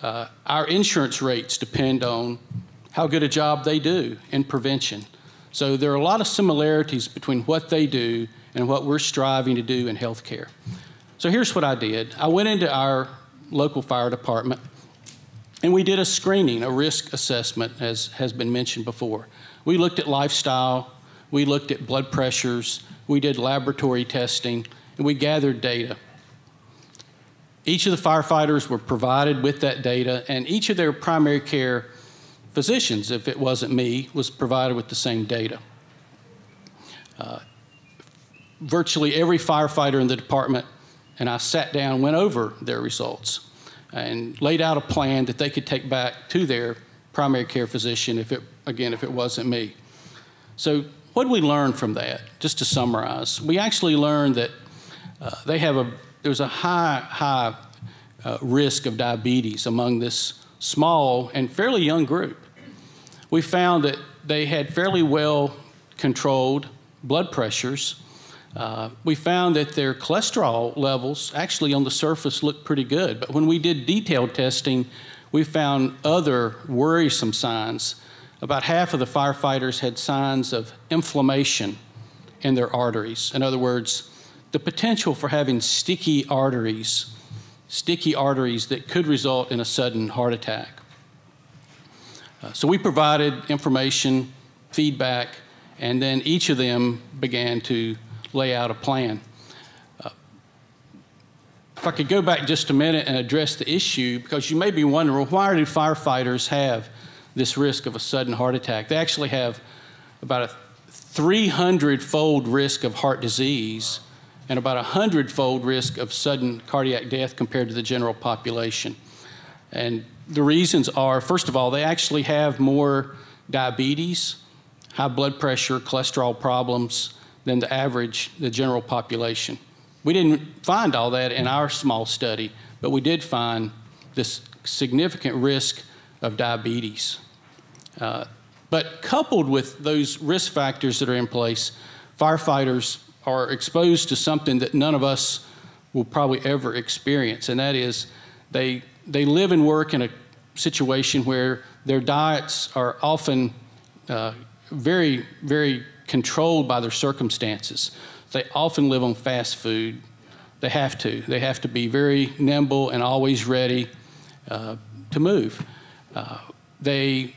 Uh, our insurance rates depend on how good a job they do in prevention. So there are a lot of similarities between what they do and what we're striving to do in healthcare. So here's what I did. I went into our local fire department and we did a screening, a risk assessment, as has been mentioned before. We looked at lifestyle, we looked at blood pressures, we did laboratory testing, and we gathered data. Each of the firefighters were provided with that data, and each of their primary care physicians, if it wasn't me, was provided with the same data. Uh, virtually every firefighter in the department and I sat down, went over their results, and laid out a plan that they could take back to their primary care physician if it, again, if it wasn't me. So what did we learn from that? Just to summarize, we actually learned that uh, they have a, there's a high, high uh, risk of diabetes among this small and fairly young group. We found that they had fairly well controlled blood pressures. Uh, we found that their cholesterol levels actually on the surface looked pretty good, but when we did detailed testing, we found other worrisome signs. About half of the firefighters had signs of inflammation in their arteries. In other words, the potential for having sticky arteries, sticky arteries that could result in a sudden heart attack. Uh, so we provided information, feedback, and then each of them began to lay out a plan. Uh, if I could go back just a minute and address the issue, because you may be wondering, why do firefighters have this risk of a sudden heart attack? They actually have about a 300 fold risk of heart disease and about a 100 fold risk of sudden cardiac death compared to the general population. And the reasons are first of all, they actually have more diabetes, high blood pressure, cholesterol problems than the average, the general population. We didn't find all that in our small study, but we did find this significant risk of diabetes. Uh, but coupled with those risk factors that are in place, firefighters are exposed to something that none of us will probably ever experience, and that is they, they live and work in a situation where their diets are often uh, very, very controlled by their circumstances. They often live on fast food. They have to. They have to be very nimble and always ready uh, to move. Uh, they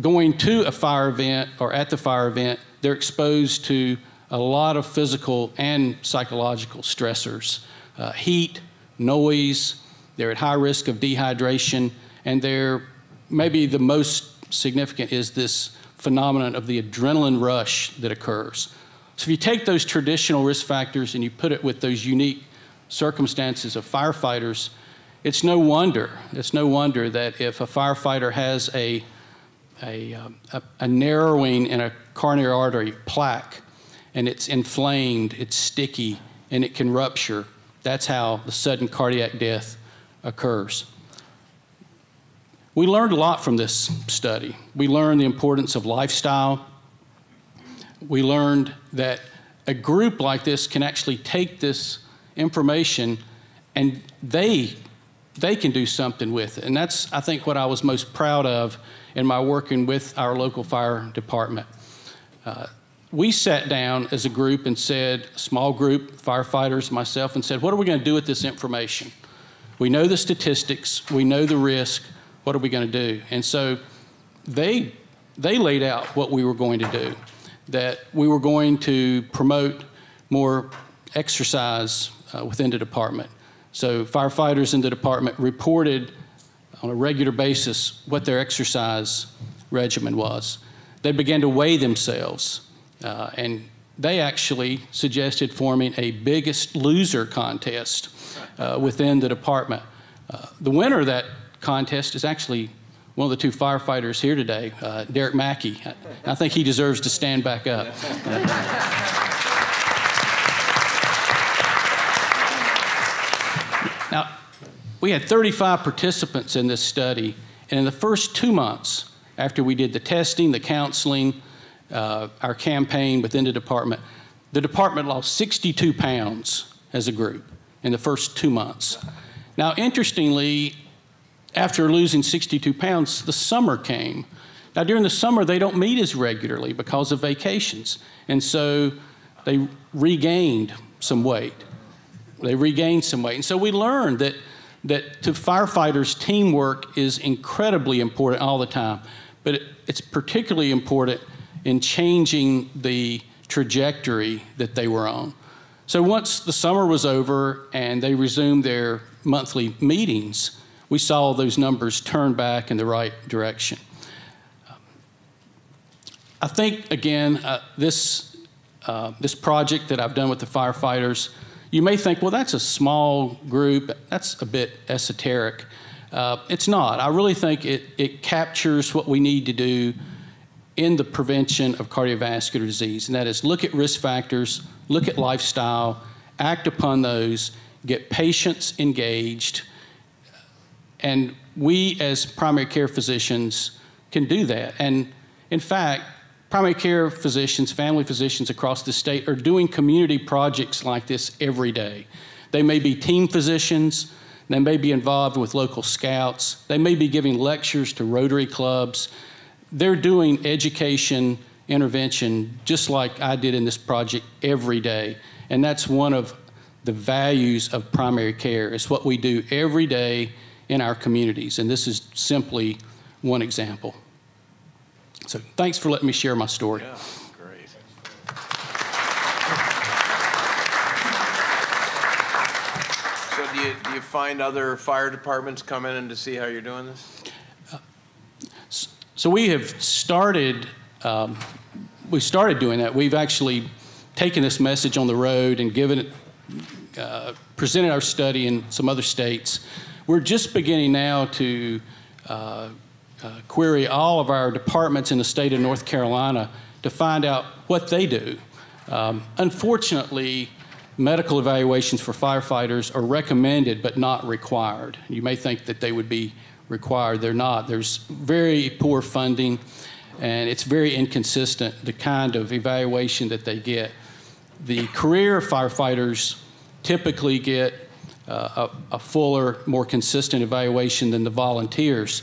going to a fire event or at the fire event, they're exposed to a lot of physical and psychological stressors, uh, heat, noise. They're at high risk of dehydration, and they're maybe the most significant is this phenomenon of the adrenaline rush that occurs. So if you take those traditional risk factors and you put it with those unique circumstances of firefighters, it's no wonder, it's no wonder that if a firefighter has a, a, um, a, a narrowing in a coronary artery plaque and it's inflamed, it's sticky, and it can rupture, that's how the sudden cardiac death occurs. We learned a lot from this study. We learned the importance of lifestyle. We learned that a group like this can actually take this information and they they can do something with it. And that's I think what I was most proud of in my working with our local fire department. Uh, we sat down as a group and said, small group, firefighters, myself, and said, what are we going to do with this information? We know the statistics, we know the risk, what are we going to do? And so they, they laid out what we were going to do, that we were going to promote more exercise uh, within the department. So firefighters in the department reported on a regular basis what their exercise regimen was. They began to weigh themselves, uh, and they actually suggested forming a biggest loser contest uh, within the department. Uh, the winner that contest is actually one of the two firefighters here today, uh, Derek Mackey. I, I think he deserves to stand back up. now, we had 35 participants in this study, and in the first two months, after we did the testing, the counseling, uh, our campaign within the department, the department lost 62 pounds as a group in the first two months. Now, interestingly, after losing 62 pounds, the summer came. Now, during the summer, they don't meet as regularly because of vacations. And so they regained some weight. They regained some weight. And so we learned that, that to firefighters, teamwork is incredibly important all the time. But it, it's particularly important in changing the trajectory that they were on. So once the summer was over and they resumed their monthly meetings, we saw those numbers turn back in the right direction. I think, again, uh, this, uh, this project that I've done with the firefighters, you may think, well, that's a small group, that's a bit esoteric. Uh, it's not. I really think it, it captures what we need to do in the prevention of cardiovascular disease, and that is look at risk factors, look at lifestyle, act upon those, get patients engaged, and we as primary care physicians can do that. And in fact, primary care physicians, family physicians across the state are doing community projects like this every day. They may be team physicians, they may be involved with local scouts, they may be giving lectures to Rotary clubs, they're doing education intervention just like I did in this project every day. And that's one of the values of primary care. It's what we do every day in our communities. And this is simply one example. So thanks for letting me share my story. Yeah, great. So do you, do you find other fire departments come in and to see how you're doing this? So we have started, um, we started doing that. We've actually taken this message on the road and given it, uh, presented our study in some other states. We're just beginning now to uh, uh, query all of our departments in the state of North Carolina to find out what they do. Um, unfortunately, medical evaluations for firefighters are recommended but not required. You may think that they would be required. They're not. There's very poor funding, and it's very inconsistent, the kind of evaluation that they get. The career firefighters typically get uh, a, a, fuller, more consistent evaluation than the volunteers.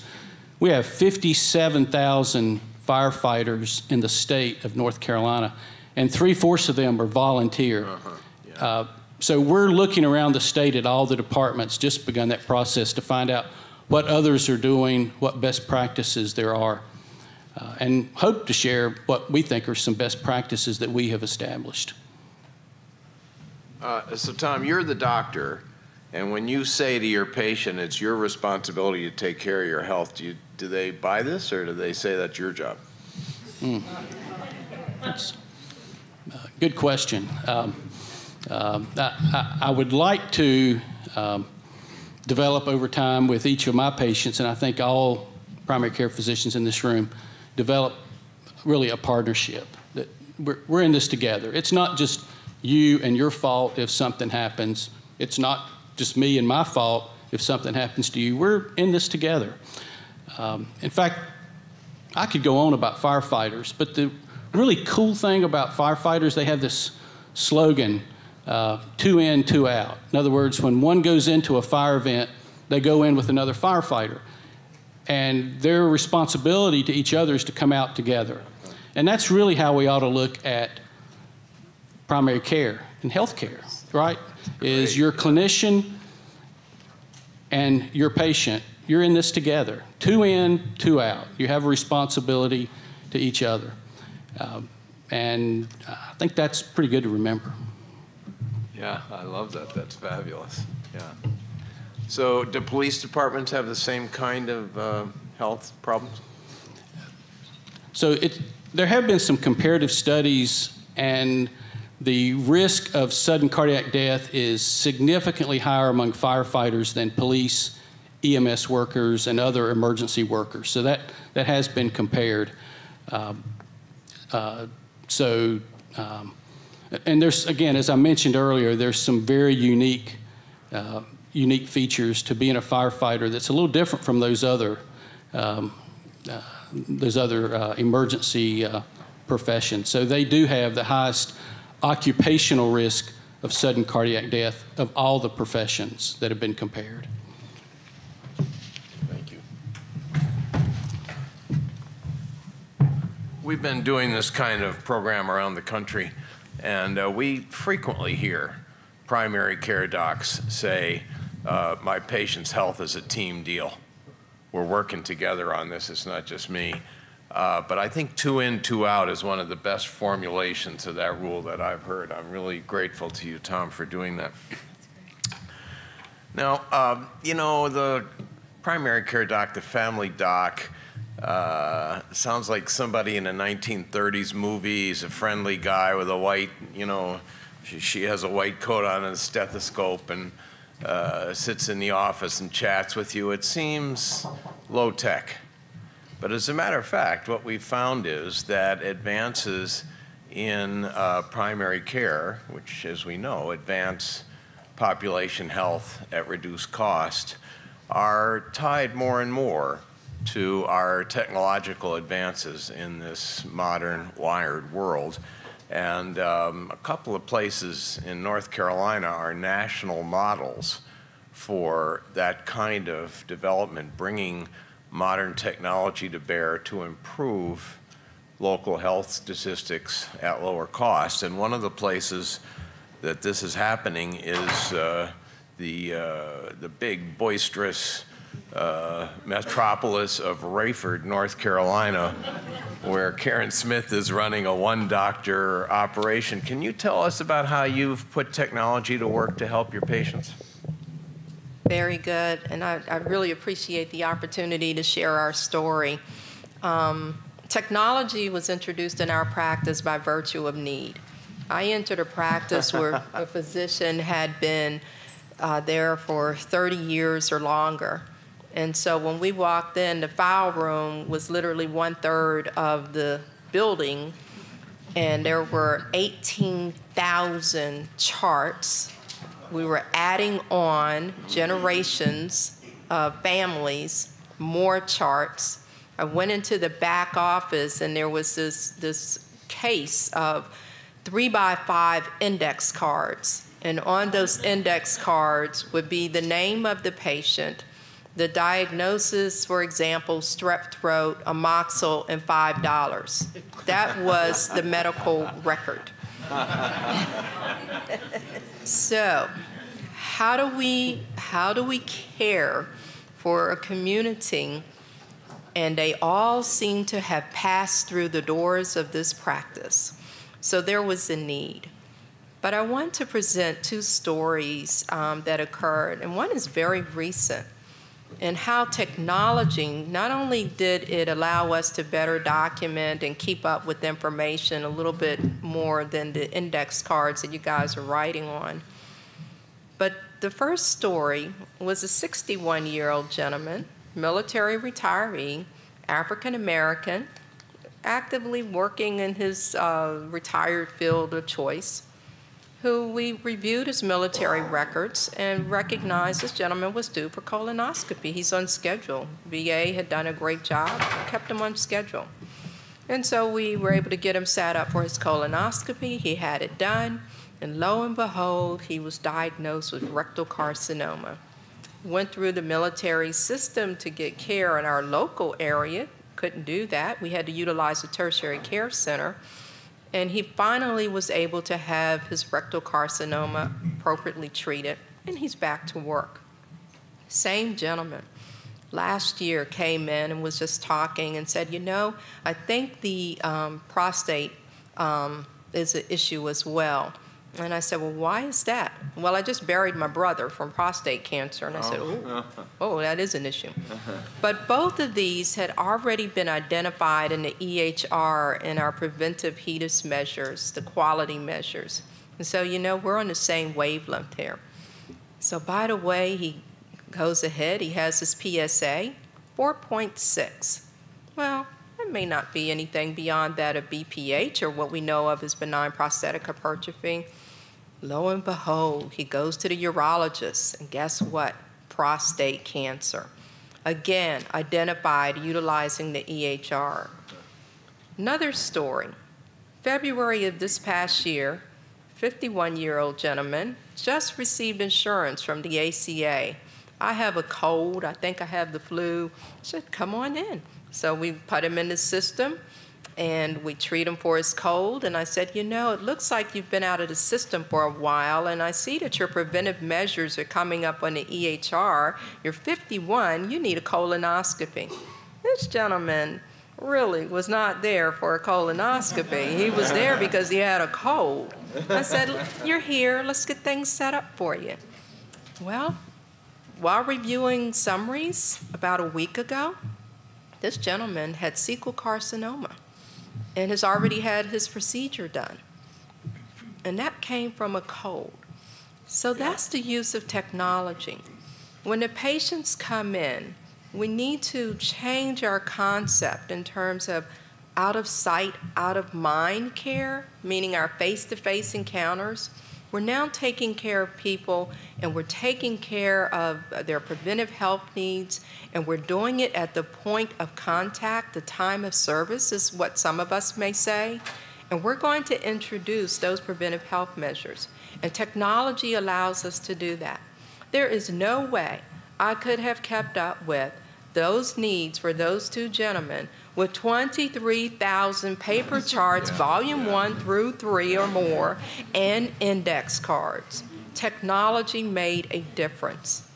We have 57,000 firefighters in the state of North Carolina, and three fourths of them are volunteer. Uh-huh. Yeah. Uh, so we're looking around the state at all the departments, just begun that process to find out what others are doing, what best practices there are, uh, and hope to share what we think are some best practices that we have established. Uh, so, Tom, you're the doctor, and when you say to your patient it's your responsibility to take care of your health, do, you, do they buy this or do they say that's your job? Mm. That's a good question. Um, I, I, I, would like to um, develop over time with each of my patients, and I think all primary care physicians in this room develop really a partnership that we're, we're in this together. It's not just you and your fault if something happens. It's not just me and my fault if something happens to you. We're in this together. Um, in fact, I could go on about firefighters, but the really cool thing about firefighters, they have this slogan uh, two in, two out. In other words, when one goes into a fire event, they go in with another firefighter. And their responsibility to each other is to come out together. And that's really how we ought to look at primary care and health care, right? Is your clinician and your patient, you're in this together. Two in, two out. You have a responsibility to each other. Um, and I think that's pretty good to remember. Yeah, I love that. That's fabulous. Yeah. So, do police departments have the same kind of uh, health problems? So, it, there have been some comparative studies, and the risk of sudden cardiac death is significantly higher among firefighters than police EMS workers and other emergency workers. So that, that has been compared. Um, uh, so, um, and there's, again, as I mentioned earlier, there's some very unique, uh, unique features to being a firefighter that's a little different from those other, um, uh, those other uh, emergency uh, professions. So they do have the highest occupational risk of sudden cardiac death of all the professions that have been compared. Thank you. We've been doing this kind of program around the country, and uh, we frequently hear primary care docs say, uh, my patient's health is a team deal. We're working together on this, it's not just me. Uh, but I think two in, two out is one of the best formulations of that rule that I've heard. I'm really grateful to you, Tom, for doing that. Now, um, you know, the primary care doc, the family doc, uh, sounds like somebody in a 1930s movie. He's a friendly guy with a white, you know, she, she has a white coat on and a stethoscope and uh, sits in the office and chats with you. It seems low tech. But as a matter of fact, what we've found is that advances in uh, primary care, which, as we know, advance population health at reduced cost, are tied more and more to our technological advances in this modern wired world. And um, a couple of places in North Carolina are national models for that kind of development, bringing modern technology to bear to improve local health statistics at lower cost. And one of the places that this is happening is uh, the, uh, the big, boisterous uh, metropolis of Raeford, North Carolina, where Karen Smith is running a one doctor operation. Can you tell us about how you've put technology to work to help your patients? Very good, and I, I really appreciate the opportunity to share our story. Um, technology was introduced in our practice by virtue of need. I entered a practice where a physician had been uh, there for 30 years or longer. And so when we walked in, the file room was literally one third of the building, and there were 18,000 charts we were adding on generations of families, more charts. I went into the back office and there was this, this case of three by five index cards. And on those index cards would be the name of the patient, the diagnosis, for example, strep throat, amoxil, and $5. That was the medical record. so, how do we how do we care for a community and they all seem to have passed through the doors of this practice. So there was a need. But I want to present two stories um, that occurred, and one is very recent and how technology not only did it allow us to better document and keep up with information a little bit more than the index cards that you guys are writing on, but the first story was a 61 year old gentleman, military retiree, African American, actively working in his uh, retired field of choice who we reviewed his military records and recognized this gentleman was due for colonoscopy. He's on schedule. VA had done a great job, kept him on schedule. And so we were able to get him set up for his colonoscopy. He had it done, and lo and behold, he was diagnosed with rectal carcinoma. Went through the military system to get care in our local area, couldn't do that. We had to utilize a tertiary care center and he finally was able to have his rectal carcinoma appropriately treated, and he's back to work. Same gentleman last year came in and was just talking and said, You know, I think the um, prostate um, is an issue as well. And I said, Well, why is that? Well, I just buried my brother from prostate cancer. And I said, Oh, oh that is an issue. But both of these had already been identified in the EHR in our preventive HEDIS measures, the quality measures. And so, you know, we're on the same wavelength here. So, by the way, he Goes ahead, he has his PSA, 4.6. Well, it may not be anything beyond that of BPH or what we know of as benign prostatic hypertrophy. Lo and behold, he goes to the urologist, and guess what? Prostate cancer. Again, identified utilizing the EHR. Another story. February of this past year, 51 year old gentleman just received insurance from the ACA. I have a cold, I think I have the flu. I said, come on in. So we put him in the system and we treat him for his cold. And I said, You know, it looks like you've been out of the system for a while, and I see that your preventive measures are coming up on the EHR. You're 51, you need a colonoscopy. This gentleman really was not there for a colonoscopy. He was there because he had a cold. I said, You're here, let's get things set up for you. Well, while reviewing summaries about a week ago, this gentleman had cecal carcinoma and has already had his procedure done. And that came from a cold. So that's the use of technology. When the patients come in, we need to change our concept in terms of out of sight, out of mind care, meaning our face to face encounters. We're now taking care of people and we're taking care of their preventive health needs and we're doing it at the point of contact, the time of service is what some of us may say. And we're going to introduce those preventive health measures. And technology allows us to do that. There is no way I could have kept up with those needs for those two gentlemen with 23,000 paper charts, yeah. volume one through three or more, and index cards. Technology made a difference.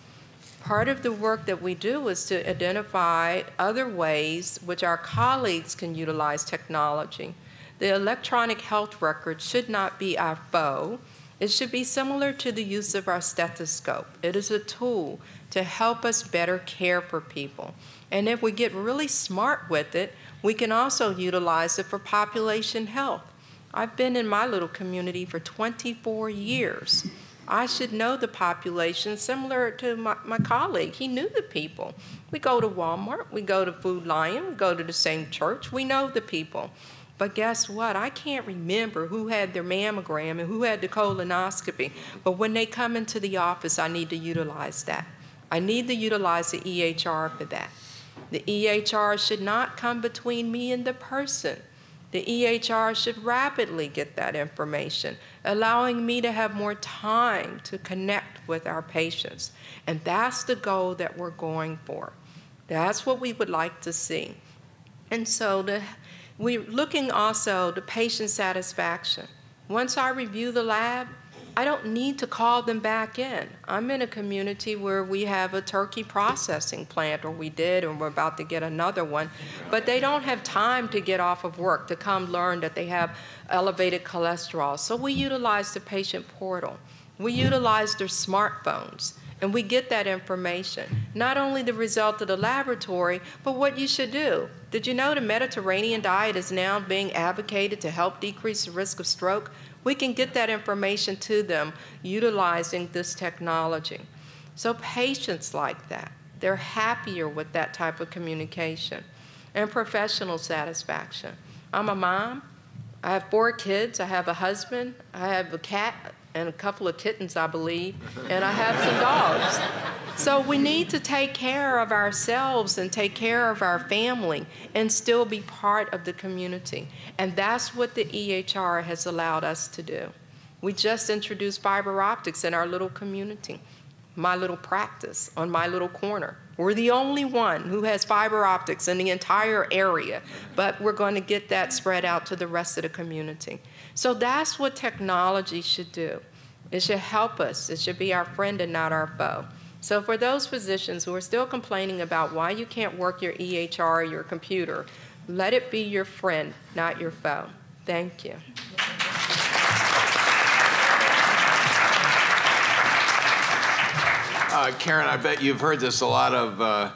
Part of the work that we do is to identify other ways which our colleagues can utilize technology. The electronic health record should not be our foe. It should be similar to the use of our stethoscope. It is a tool to help us better care for people. And if we get really smart with it, we can also utilize it for population health. I've been in my little community for 24 years. I should know the population similar to my, my colleague. He knew the people. We go to Walmart, we go to Food Lion, we go to the same church, we know the people. But guess what? I can't remember who had their mammogram and who had the colonoscopy. But when they come into the office, I need to utilize that. I need to utilize the EHR for that. The EHR should not come between me and the person. The EHR should rapidly get that information, allowing me to have more time to connect with our patients. And that's the goal that we're going for. That's what we would like to see. And so the, we're looking also to patient satisfaction. Once I review the lab, I don't need to call them back in. I'm in a community where we have a turkey processing plant, or we did, and we're about to get another one, but they don't have time to get off of work to come learn that they have elevated cholesterol. So we utilize the patient portal. We utilize their smartphones and we get that information. Not only the result of the laboratory, but what you should do. Did you know the Mediterranean diet is now being advocated to help decrease the risk of stroke? We can get that information to them utilizing this technology. So patients like that, they're happier with that type of communication. And professional satisfaction. I'm a mom. I have four kids. I have a husband. I have a cat and a couple of kittens, I believe, and I have some dogs. So we need to take care of ourselves and take care of our family and still be part of the community. And that's what the EHR has allowed us to do. We just introduced fiber optics in our little community, my little practice on my little corner. We're the only one who has fiber optics in the entire area, but we're going to get that spread out to the rest of the community. So that's what technology should do. It should help us. It should be our friend and not our foe. So for those physicians who are still complaining about why you can't work your EHR or your computer, let it be your friend, not your foe. Thank you. Uh, Karen, I bet you've heard this a lot of. Uh,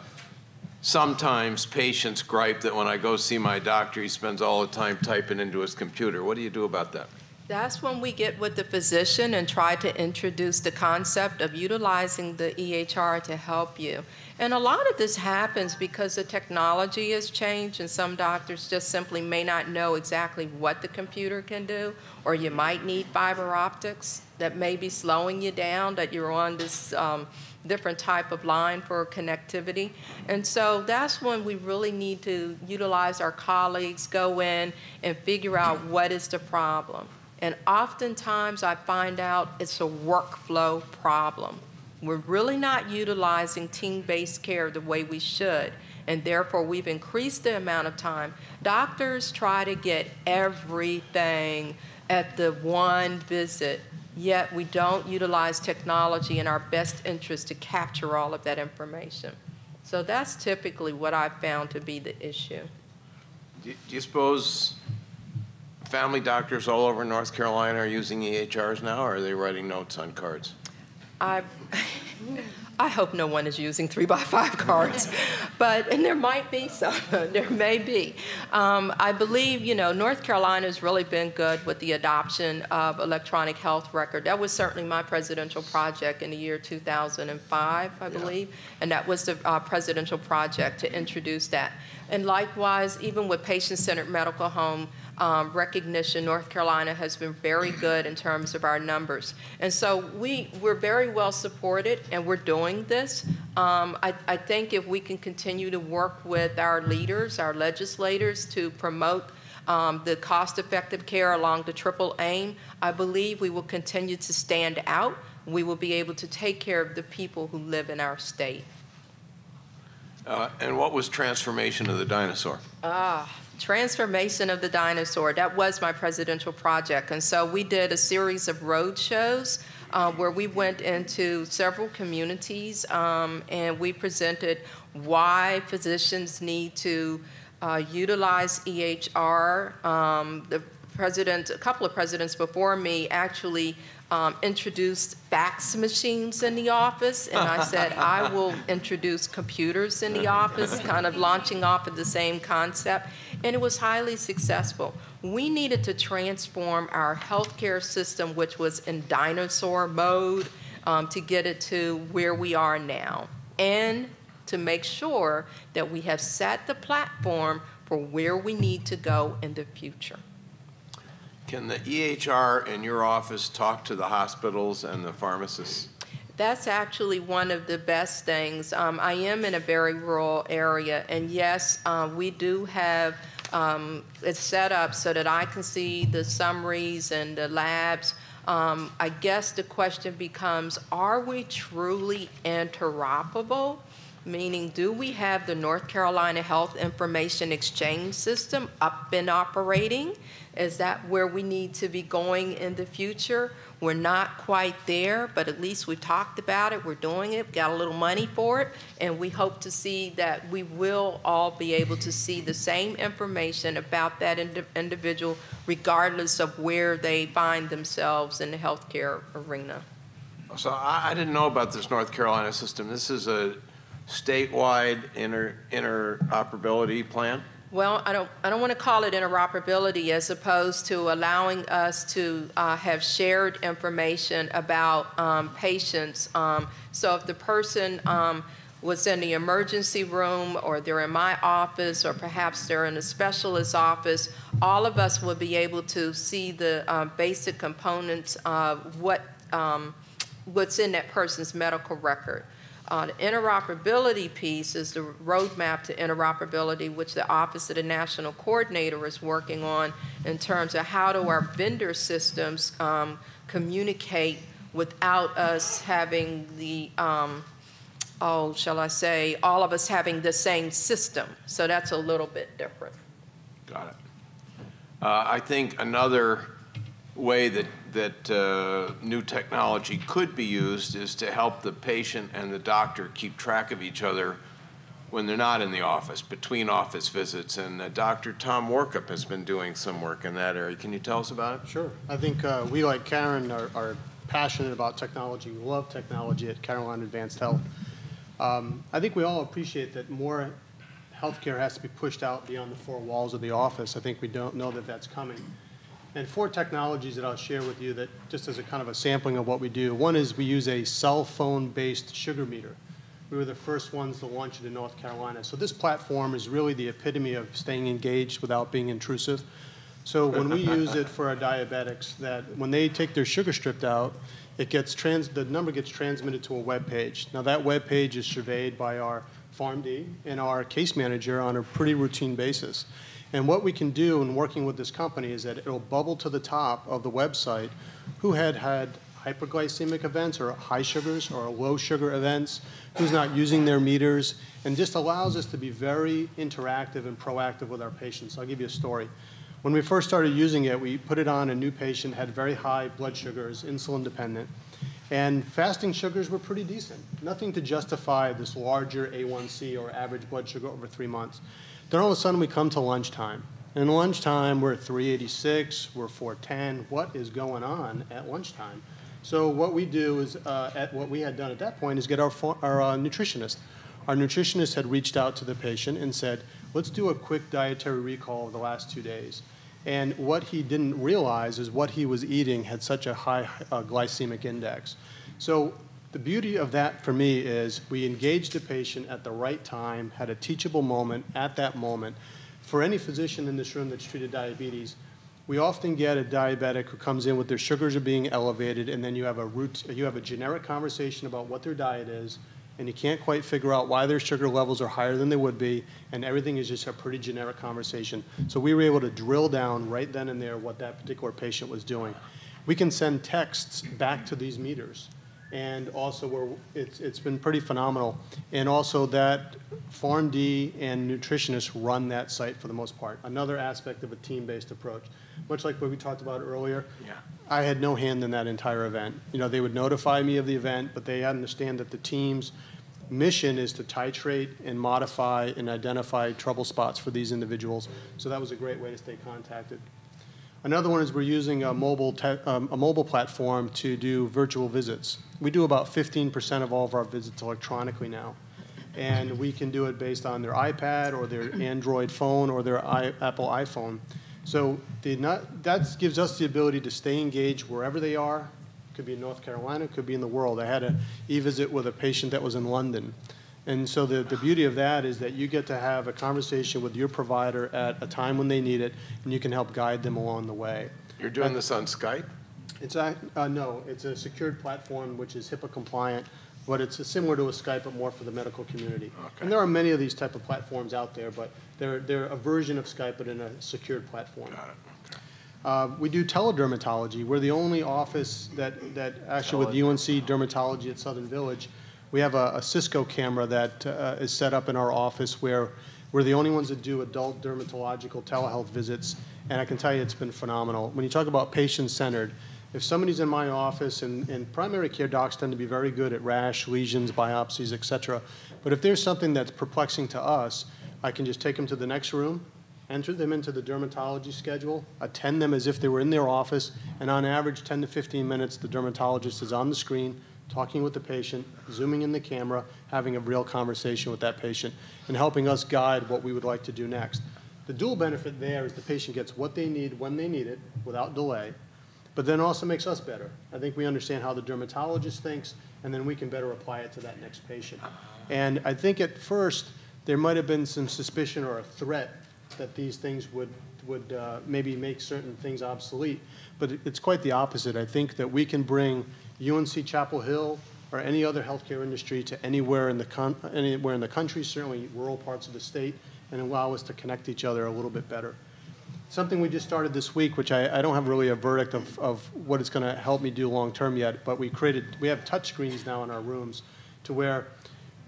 sometimes patients gripe that when I go see my doctor, he spends all the time typing into his computer. What do you do about that? That's when we get with the physician and try to introduce the concept of utilizing the EHR to help you. And a lot of this happens because the technology has changed, and some doctors just simply may not know exactly what the computer can do, or you might need fiber optics that may be slowing you down, that you're on this um, different type of line for connectivity. And so that's when we really need to utilize our colleagues, go in and figure out what is the problem. And oftentimes I find out it's a workflow problem. We're really not utilizing team-based care the way we should, and therefore we've increased the amount of time. Doctors try to get everything at the one visit, yet we don't utilize technology in our best interest to capture all of that information. So that's typically what I've found to be the issue. Do do you suppose family doctors all over North Carolina are using EHRs now, or are they writing notes on cards? I, I hope no one is using three by five cards, but and there might be some. there may be. Um, I believe you know North Carolina has really been good with the adoption of electronic health record. That was certainly my presidential project in the year 2005, I believe, and that was the uh, presidential project to introduce that. And likewise, even with patient-centered medical home um, recognition, North Carolina has been very good in terms of our numbers. And so we, we're very well supported and we're doing this. Um, I, I think if we can continue to work with our leaders, our legislators to promote um, the cost-effective care along the triple aim, I believe we will continue to stand out. We will be able to take care of the people who live in our state. Uh, And what was transformation of the dinosaur? Ah, transformation of the dinosaur. That was my presidential project. And so we did a series of road shows uh, where we went into several communities um, and we presented why physicians need to uh, utilize EHR. Um, the president, a couple of presidents before me actually um, introduced fax machines in the office, and I said, I will introduce computers in the office, kind of launching off of the same concept, and it was highly successful. We needed to transform our healthcare system, which was in dinosaur mode, um, to get it to where we are now, and to make sure that we have set the platform for where we need to go in the future. Can the EHR in your office talk to the hospitals and the pharmacists? That's actually one of the best things. Um, I am in a very rural area, and yes, uh, we do have um, it set up so that I can see the summaries and the labs. Um, I guess the question becomes are we truly interoperable? Meaning, do we have the North Carolina Health Information Exchange System up and operating? Is that where we need to be going in the future? We're not quite there, but at least we talked about it, we're doing it, got a little money for it, and we hope to see that we will all be able to see the same information about that indi individual regardless of where they find themselves in the healthcare arena. So I, I didn't know about this North Carolina system. This is a statewide inter, interoperability plan? Well, I don't, I don't want to call it interoperability as opposed to allowing us to uh, have shared information about um, patients. Um, so if the person um, was in the emergency room or they're in my office or perhaps they're in a specialist office, all of us will be able to see the uh, basic components of what, um, what's in that person's medical record. The interoperability piece is the roadmap to interoperability, which the Office of the National Coordinator is working on in terms of how do our vendor systems um, communicate without us having the, um, oh, shall I say, all of us having the same system. So that's a little bit different. Got it. Uh, I think another way that, that uh, new technology could be used is to help the patient and the doctor keep track of each other when they're not in the office, between office visits. And uh, Dr. Tom Warcup has been doing some work in that area. Can you tell us about it? Sure. I think uh, we, like Karen, are, are, passionate about technology. We love technology at Carolina Advanced Health. Um, I think we all appreciate that more healthcare has to be pushed out beyond the four walls of the office. I think we don't know that that's coming. And four technologies that I'll share with you that just as a kind of a sampling of what we do. One is we use a cell phone-based sugar meter. We were the first ones to launch it in North Carolina. So this platform is really the epitome of staying engaged without being intrusive. So when we use it for our diabetics, that when they take their sugar stripped out, it gets trans, the number gets transmitted to a web page. Now that web page is surveyed by our PharmD and our case manager on a pretty routine basis. And what we can do in working with this company is that it'll bubble to the top of the website who had had hyperglycemic events or high sugars or low sugar events, who's not using their meters, and just allows us to be very interactive and proactive with our patients. I'll give you a story. When we first started using it, we put it on a new patient, had very high blood sugars, insulin dependent, and fasting sugars were pretty decent. Nothing to justify this larger A1C or average blood sugar over three months. Then all of a sudden we come to lunchtime. And lunchtime, we're at 386, we're 410. What is going on at lunchtime? So what we do is, uh, at what we had done at that point is get our, our uh, nutritionist. Our nutritionist had reached out to the patient and said, let's do a quick dietary recall of the last two days. And what he didn't realize is what he was eating had such a high uh, glycemic index. So the beauty of that for me is we engaged the patient at the right time, had a teachable moment at that moment. For any physician in this room that's treated diabetes, we often get a diabetic who comes in with their sugars are being elevated, and then you have a root, you have a generic conversation about what their diet is, and you can't quite figure out why their sugar levels are higher than they would be, and everything is just a pretty generic conversation. So we were able to drill down right then and there what that particular patient was doing. We can send texts back to these meters, and also we're, it's, it's been pretty phenomenal. And also that PharmD and nutritionists run that site for the most part. Another aspect of a team-based approach. Much like what we talked about earlier, Yeah. I had no hand in that entire event. You know, they would notify me of the event, but they understand that the team's mission is to titrate and modify and identify trouble spots for these individuals. So that was a great way to stay contacted. Another one is we're using a mobile, um, a mobile platform to do virtual visits. We do about 15% of all of our visits electronically now. And we can do it based on their iPad or their Android phone or their I- Apple iPhone. So that gives us the ability to stay engaged wherever they are. It Could be in North Carolina, it could be in the world. I had an e-visit with a patient that was in London. And so the, the beauty of that is that you get to have a conversation with your provider at a time when they need it, and you can help guide them along the way. You're doing this on Skype? It's a, uh, no, it's a secured platform which is HIPAA compliant, but it's similar to a Skype, but more for the medical community. Okay. And there are many of these type of platforms out there, but they're, they're a version of Skype, but in a secured platform. Got Uh, we do teledermatology. We're the only office that, that actually with UNC Dermatology at Southern Village, we have a, a Cisco camera that uh, is set up in our office where we're the only ones that do adult dermatological telehealth visits, and I can tell you it's been phenomenal. When you talk about patient-centered, if somebody's in my office, and, and primary care docs tend to be very good at rash, lesions, biopsies, et cetera, but if there's something that's perplexing to us, I can just take them to the next room, enter them into the dermatology schedule, attend them as if they were in their office, and on average, 10 to 15 minutes, the dermatologist is on the screen, talking with the patient, zooming in the camera, having a real conversation with that patient, and helping us guide what we would like to do next. The dual benefit there is the patient gets what they need when they need it without delay, but then also makes us better. I think we understand how the dermatologist thinks, and then we can better apply it to that next patient. And I think at first, there might have been some suspicion or a threat that these things would, would uh, maybe make certain things obsolete, but it's quite the opposite. I think that we can bring UNC Chapel Hill or any other healthcare industry to anywhere in the, anywhere in the country, certainly rural parts of the state, and allow us to connect each other a little bit better. Something we just started this week, which I, I don't have really a verdict of, of what it's going to help me do long-term yet, but we created, we have touch screens now in our rooms to where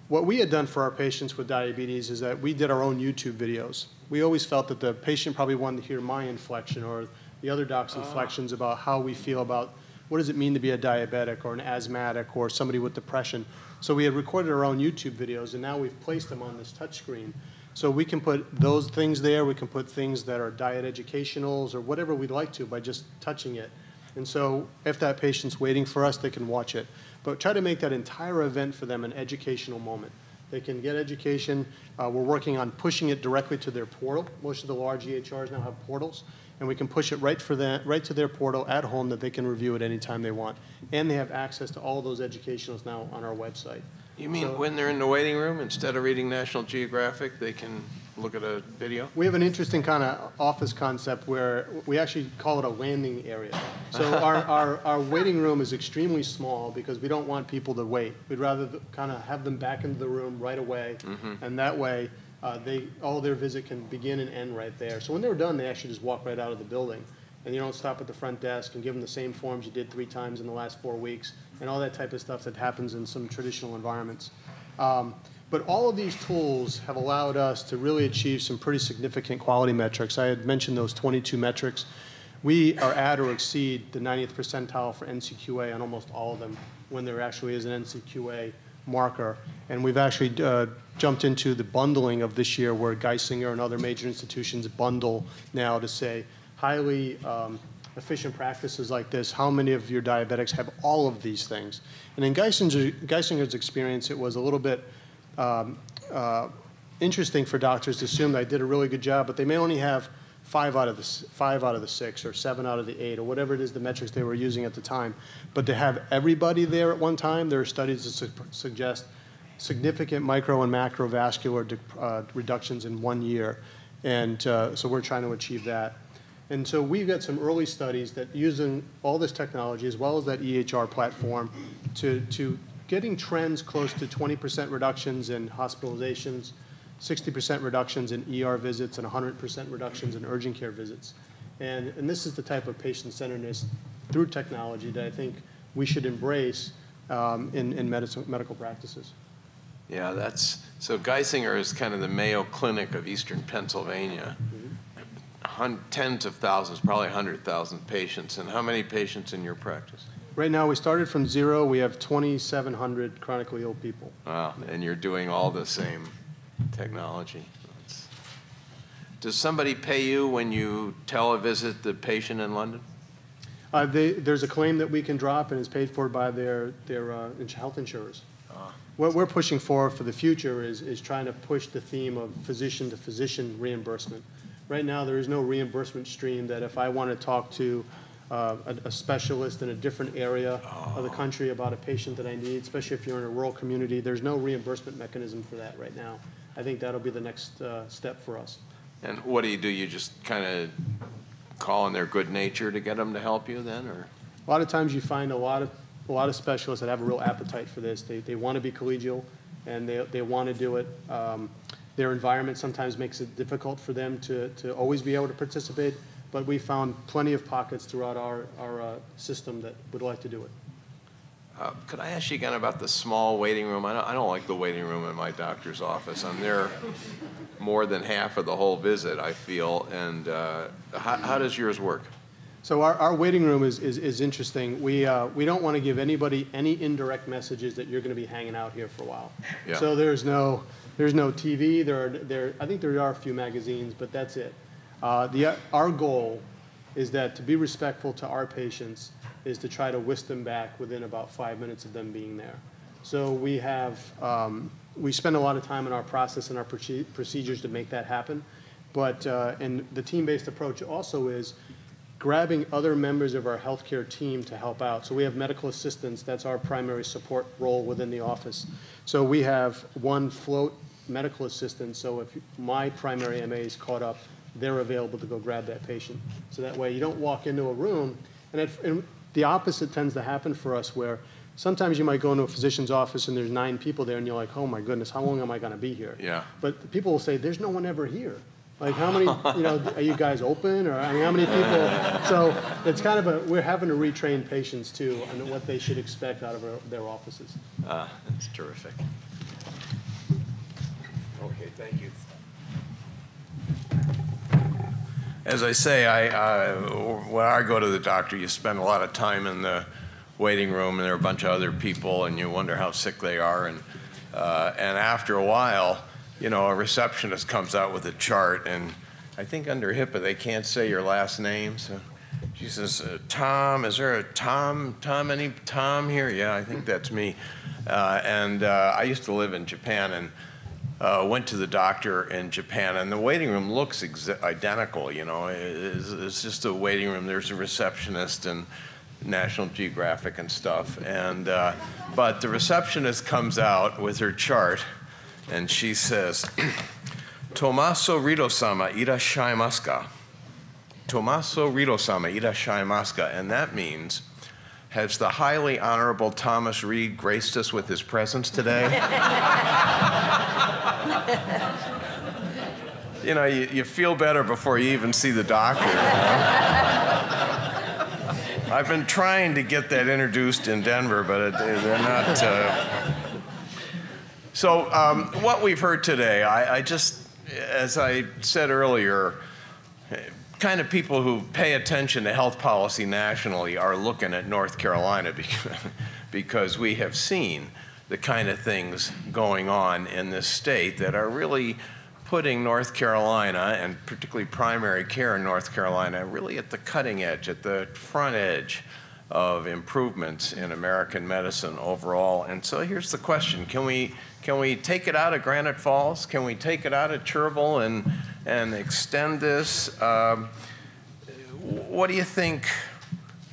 what we had done for our patients with diabetes is that we did our own YouTube videos. We always felt that the patient probably wanted to hear my inflection or the other doc's ah. inflections about how we feel about what does it mean to be a diabetic or an asthmatic or somebody with depression. So we had recorded our own YouTube videos, and now we've placed them on this touchscreen. So we can put those things there. We can put things that are diet educationals or whatever we'd like to by just touching it. And so if that patient's waiting for us, they can watch it. But try to make that entire event for them an educational moment. They can get education. Uh, we're working on pushing it directly to their portal. Most of the large EHRs now have portals. And we can push it right for them, right to their portal at home that they can review it anytime they want. And they have access to all those educationals now on our website. You mean So- when they're in the waiting room, instead of reading National Geographic, they can look at a video? We have an interesting kind of office concept where we actually call it a landing area. So our, our, our waiting room is extremely small because we don't want people to wait. We'd rather kind of have them back into the room right away. Mm-hmm. And that way, uh, they, all their visit can begin and end right there. So when they're done, they actually just walk right out of the building. And you don't stop at the front desk and give them the same forms you did three times in the last four weeks and all that type of stuff that happens in some traditional environments. Um, But all of these tools have allowed us to really achieve some pretty significant quality metrics. I had mentioned those 22 metrics. We are at or exceed the 90th percentile for NCQA on almost all of them when there actually is an NCQA marker. And we've actually uh, jumped into the bundling of this year where Geisinger and other major institutions bundle now to say highly um, efficient practices like this, how many of your diabetics have all of these things? And in Geisinger, Geisinger's experience, it was a little bit um, uh, interesting for doctors to assume that I did a really good job, but they may only have five out of the five out of the six, or seven out of the eight, or whatever it is the metrics they were using at the time. But to have everybody there at one time, there are studies that su- suggest significant micro and macrovascular uh, reductions in one year, and uh, so we're trying to achieve that. And so we've got some early studies that using all this technology as well as that EHR platform to, to getting trends close to 20% reductions in hospitalizations, 60% reductions in ER visits, and 100% reductions in urgent care visits. And, and this is the type of patient-centeredness through technology that I think we should embrace um, in, in medicine, medical practices. Yeah, that's, so Geisinger is kind of the Mayo Clinic of eastern Pennsylvania. Hun- Tens of thousands, probably 100,000 patients. And how many patients in your practice? Right now, we started from zero. We have 2,700 chronically ill people. Wow, and you're doing all the same technology. That's- Does somebody pay you when you televisit the patient in London? Uh, they, there's a claim that we can drop and is paid for by their, their uh, health insurers. What we're pushing for for the future is, is trying to push the theme of physician-to-physician reimbursement. Right now, there is no reimbursement stream that if I want to talk to uh, a, a specialist in a different area of the country about a patient that I need, especially if you're in a rural community, there's no reimbursement mechanism for that right now. I think that'll be the next uh, step for us. And what do you do? You just kind of call on their good nature to get them to help you then, or? A lot of times you find a lot of, a lot of specialists that have a real appetite for this. They, they want to be collegial and they, they want to do it. Um, their environment sometimes makes it difficult for them to, to always be able to participate, but we found plenty of pockets throughout our, our uh, system that would like to do it. Uh, Could I ask you again about the small waiting room? I don't, I don't like the waiting room in my doctor's office. I'm there more than half of the whole visit, I feel. And uh, how, how does yours work? So our, our waiting room is, is, is interesting. We, uh, we don't want to give anybody any indirect messages that you're going to be hanging out here for a while. Yeah. So there's no, there's no TV. There are, there, I think there are a few magazines, but that's it. Uh, the, our goal is that to be respectful to our patients is to try to whisk them back within about five minutes of them being there. So we have, um, we spend a lot of time in our process and our procedures to make that happen. But, uh, and the team-based approach also is grabbing other members of our healthcare team to help out. So we have medical assistants, that's our primary support role within the office. So we have one float medical assistant, so if my primary MA is caught up, they're available to go grab that patient. So that way you don't walk into a room, and, and the opposite tends to happen for us where sometimes you might go into a physician's office and there's nine people there and you're like, oh my goodness, how long am I gonna be here? Yeah. But people will say, there's no one ever here. Like, how many, you know, are you guys open, or, I mean, how many people? So it's kind of a, we're having to retrain patients too on what they should expect out of our- their offices. Ah, that's terrific. Okay, thank you. As I say, I, when I go to the doctor, you spend a lot of time in the waiting room, and there are a bunch of other people, and you wonder how sick they are. And, uh, and after a while, you know, a receptionist comes out with a chart, and I think under HIPAA, they can't say your last name. So she says, uh, Tom, is there a Tom, Tom, any Tom here? Yeah, I think that's me. Uh, and uh, I used to live in Japan, and uh, went to the doctor in Japan, and the waiting room looks identical. You know, it's, it's just a waiting room. There's a receptionist and National Geographic and stuff. And uh, but the receptionist comes out with her chart, and she says, "Tomaso Rito-sama irashaimasu ka?" Tomaso Rito-sama irashaimasu ka, and that means. Has the highly honorable Thomas Reid graced us with his presence today? you know, you, you feel better before you even see the doctor. you know? I've been trying to get that introduced in Denver, but it, they're not. Uh... So, um, what we've heard today, I, I just, as I said earlier, kind of people who pay attention to health policy nationally are looking at North Carolina because, we have seen the kind of things going on in this state that are really putting North Carolina, and particularly primary care in North Carolina, really at the cutting edge, at the front edge of improvements in American medicine overall. And so here's the question, can we, can we take it out of Granite Falls? Can we take it out of Cherryville and, and extend this? Um, what do you think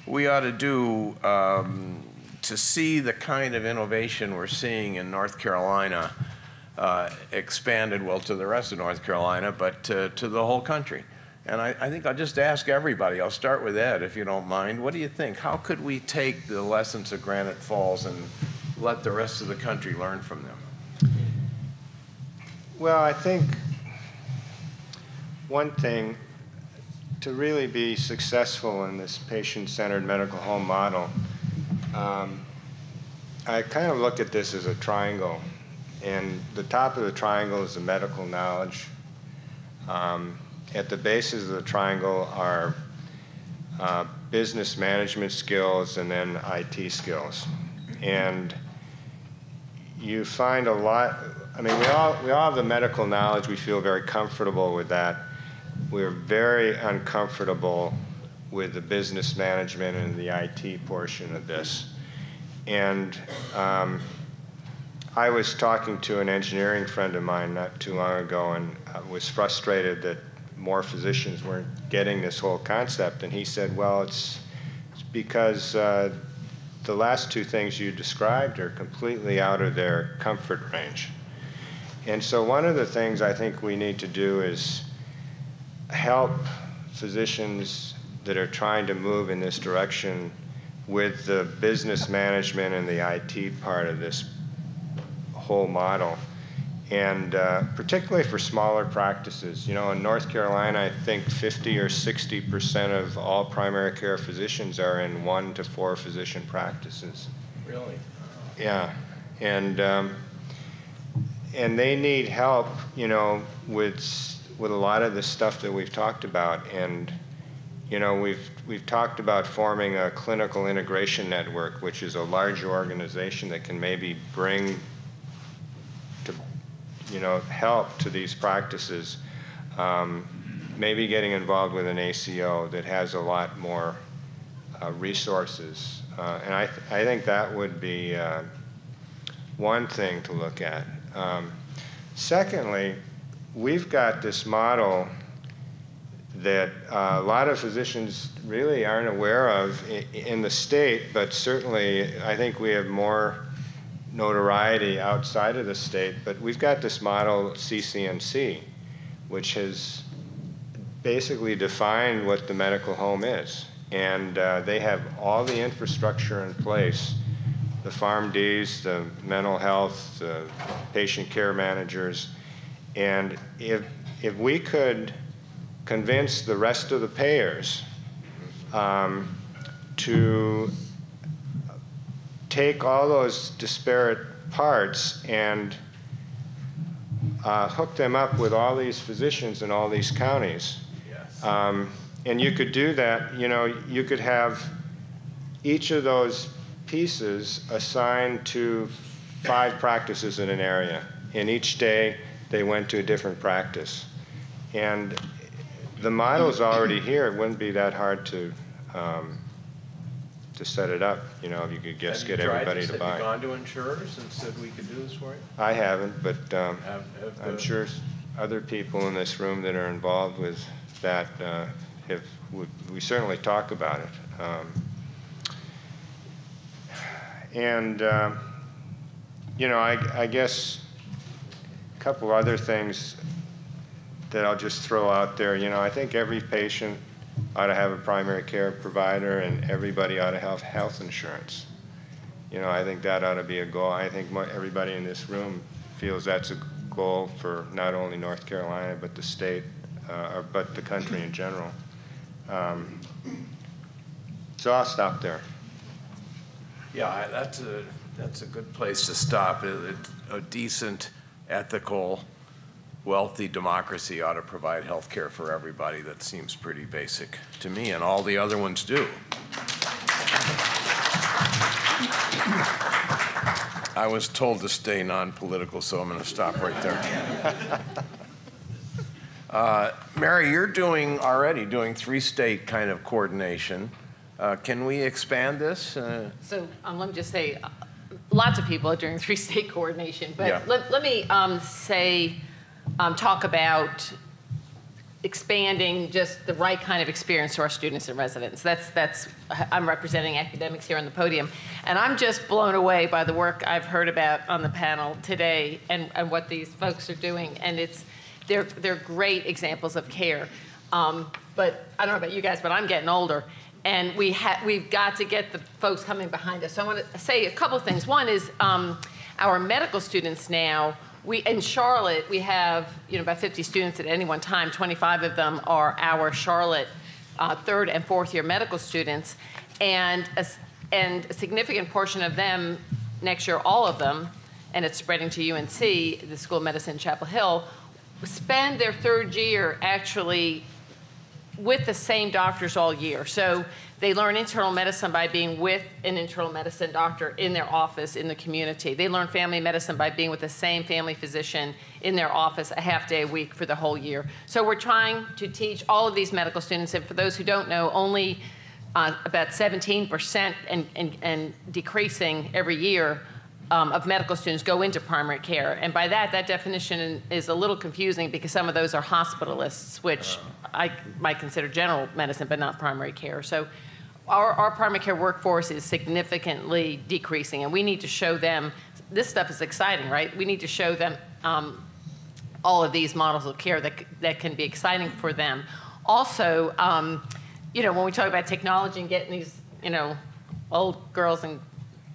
we ought to do um, to see the kind of innovation we're seeing in North Carolina uh, expanded, well, to the rest of North Carolina, but to, to the whole country? And I, I, think I'll just ask everybody. I'll start with Ed, if you don't mind. What do you think? How could we take the lessons of Granite Falls and let the rest of the country learn from them? Well, I think one thing to really be successful in this patient-centered medical home model, um, I kind of look at this as a triangle. And the top of the triangle is the medical knowledge. Um, at the bases of the triangle are uh, business management skills and then IT skills. And you find a lot, I mean, we all, we all have the medical knowledge, we feel very comfortable with that. We're very uncomfortable with the business management and the IT portion of this. And um, I was talking to an engineering friend of mine not too long ago and I was frustrated that more physicians weren't getting this whole concept. And he said, well, it's, it's because uh, the last two things you described are completely out of their comfort range. And so one of the things I think we need to do is help physicians that are trying to move in this direction with the business management and the IT part of this whole model and uh, particularly for smaller practices. You know, in North Carolina, I think 50 or 60 percent of all primary care physicians are in one to four physician practices. Really? Yeah, and um, and they need help, you know, with with a lot of the stuff that we've talked about, and you know, we've we've talked about forming a clinical integration network, which is a large organization that can maybe bring to, you know, help to these practices, um, maybe getting involved with an ACO that has a lot more uh, resources. Uh, and I, th I think that would be uh, one thing to look at. Um, secondly, we've got this model that uh, a lot of physicians really aren't aware of in, in the state, but certainly I think we have more notoriety outside of the state, but we've got this model CCNC, which has basically defined what the medical home is. And uh, they have all the infrastructure in place the farm PharmDs, the mental health, the patient care managers. And if, if we could convince the rest of the payers um, to take all those disparate parts and uh, hook them up with all these physicians in all these counties. Yes. Um, and you could do that, you know, you could have each of those pieces assigned to five practices in an area. And each day they went to a different practice. And the model is already here. It wouldn't be that hard to, um, to set it up, you know, if you could just get everybody to Have buy. you gone to insurers and said we could do this for you? I haven't, but um, Have- have I'm sure other people in this room that are involved with that uh, have, would- we certainly talk about it. Um, And, um, you know, I I guess couple other things that I'll just throw out there. You know, I think every patient ought to have a primary care provider and everybody ought to have health insurance. You know, I think that ought to be a goal. I think everybody in this room feels that's a goal for not only North Carolina, but the state, uh, or- but the country in general. Um, So I'll stop there. Yeah, that's a, that's a good place to stop. It- it- A decent, ethical, wealthy democracy ought to provide health care for everybody. That seems pretty basic to me, and all the other ones do. I was told to stay non-political, so I'm going to stop right there. Uh, Mary, you're doing, already doing three-state kind of coordination. Uh, Can we expand this? Uh, So um, let me just say, lots of people are doing three-state coordination, Yeah. but let, let me um, say, um, talk about expanding just the right kind of experience to our students and residents. That's, that's, I'm representing academics here on the podium. And I'm just blown away by the work I've heard about on the panel today and, and what these folks are doing. And it's, they're, they're great examples of care. Um, but I don't know about you guys, but I'm getting older. And we ha- we've got to get the folks coming behind us. So I want to say a couple of things. One is um, our medical students now, we, in Charlotte, we have you know, about 50 students at any one time. 25 of them are our Charlotte uh, third and fourth year medical students. And a, and a significant portion of them, next year, all of them, and it's spreading to UNC, the School of Medicine, Chapel Hill, spend their third year actually with the same doctors all year. So they learn internal medicine by being with an internal medicine doctor in their office in the community. They learn family medicine by being with the same family physician in their office a half day a week for the whole year. So we're trying to teach all of these medical students, and for those who don't know, only uh, about 17% and, and, and decreasing every year um, of medical students go into primary care. And by that, that definition is a little confusing because some of those are hospitalists, which I might consider general medicine, but not primary care. So our, our primary care workforce is significantly decreasing, and we need to show them this stuff is exciting, right? We need to show them um, all of these models of care that, that can be exciting for them. Also, um, you know, when we talk about technology and getting these, you know, old girls and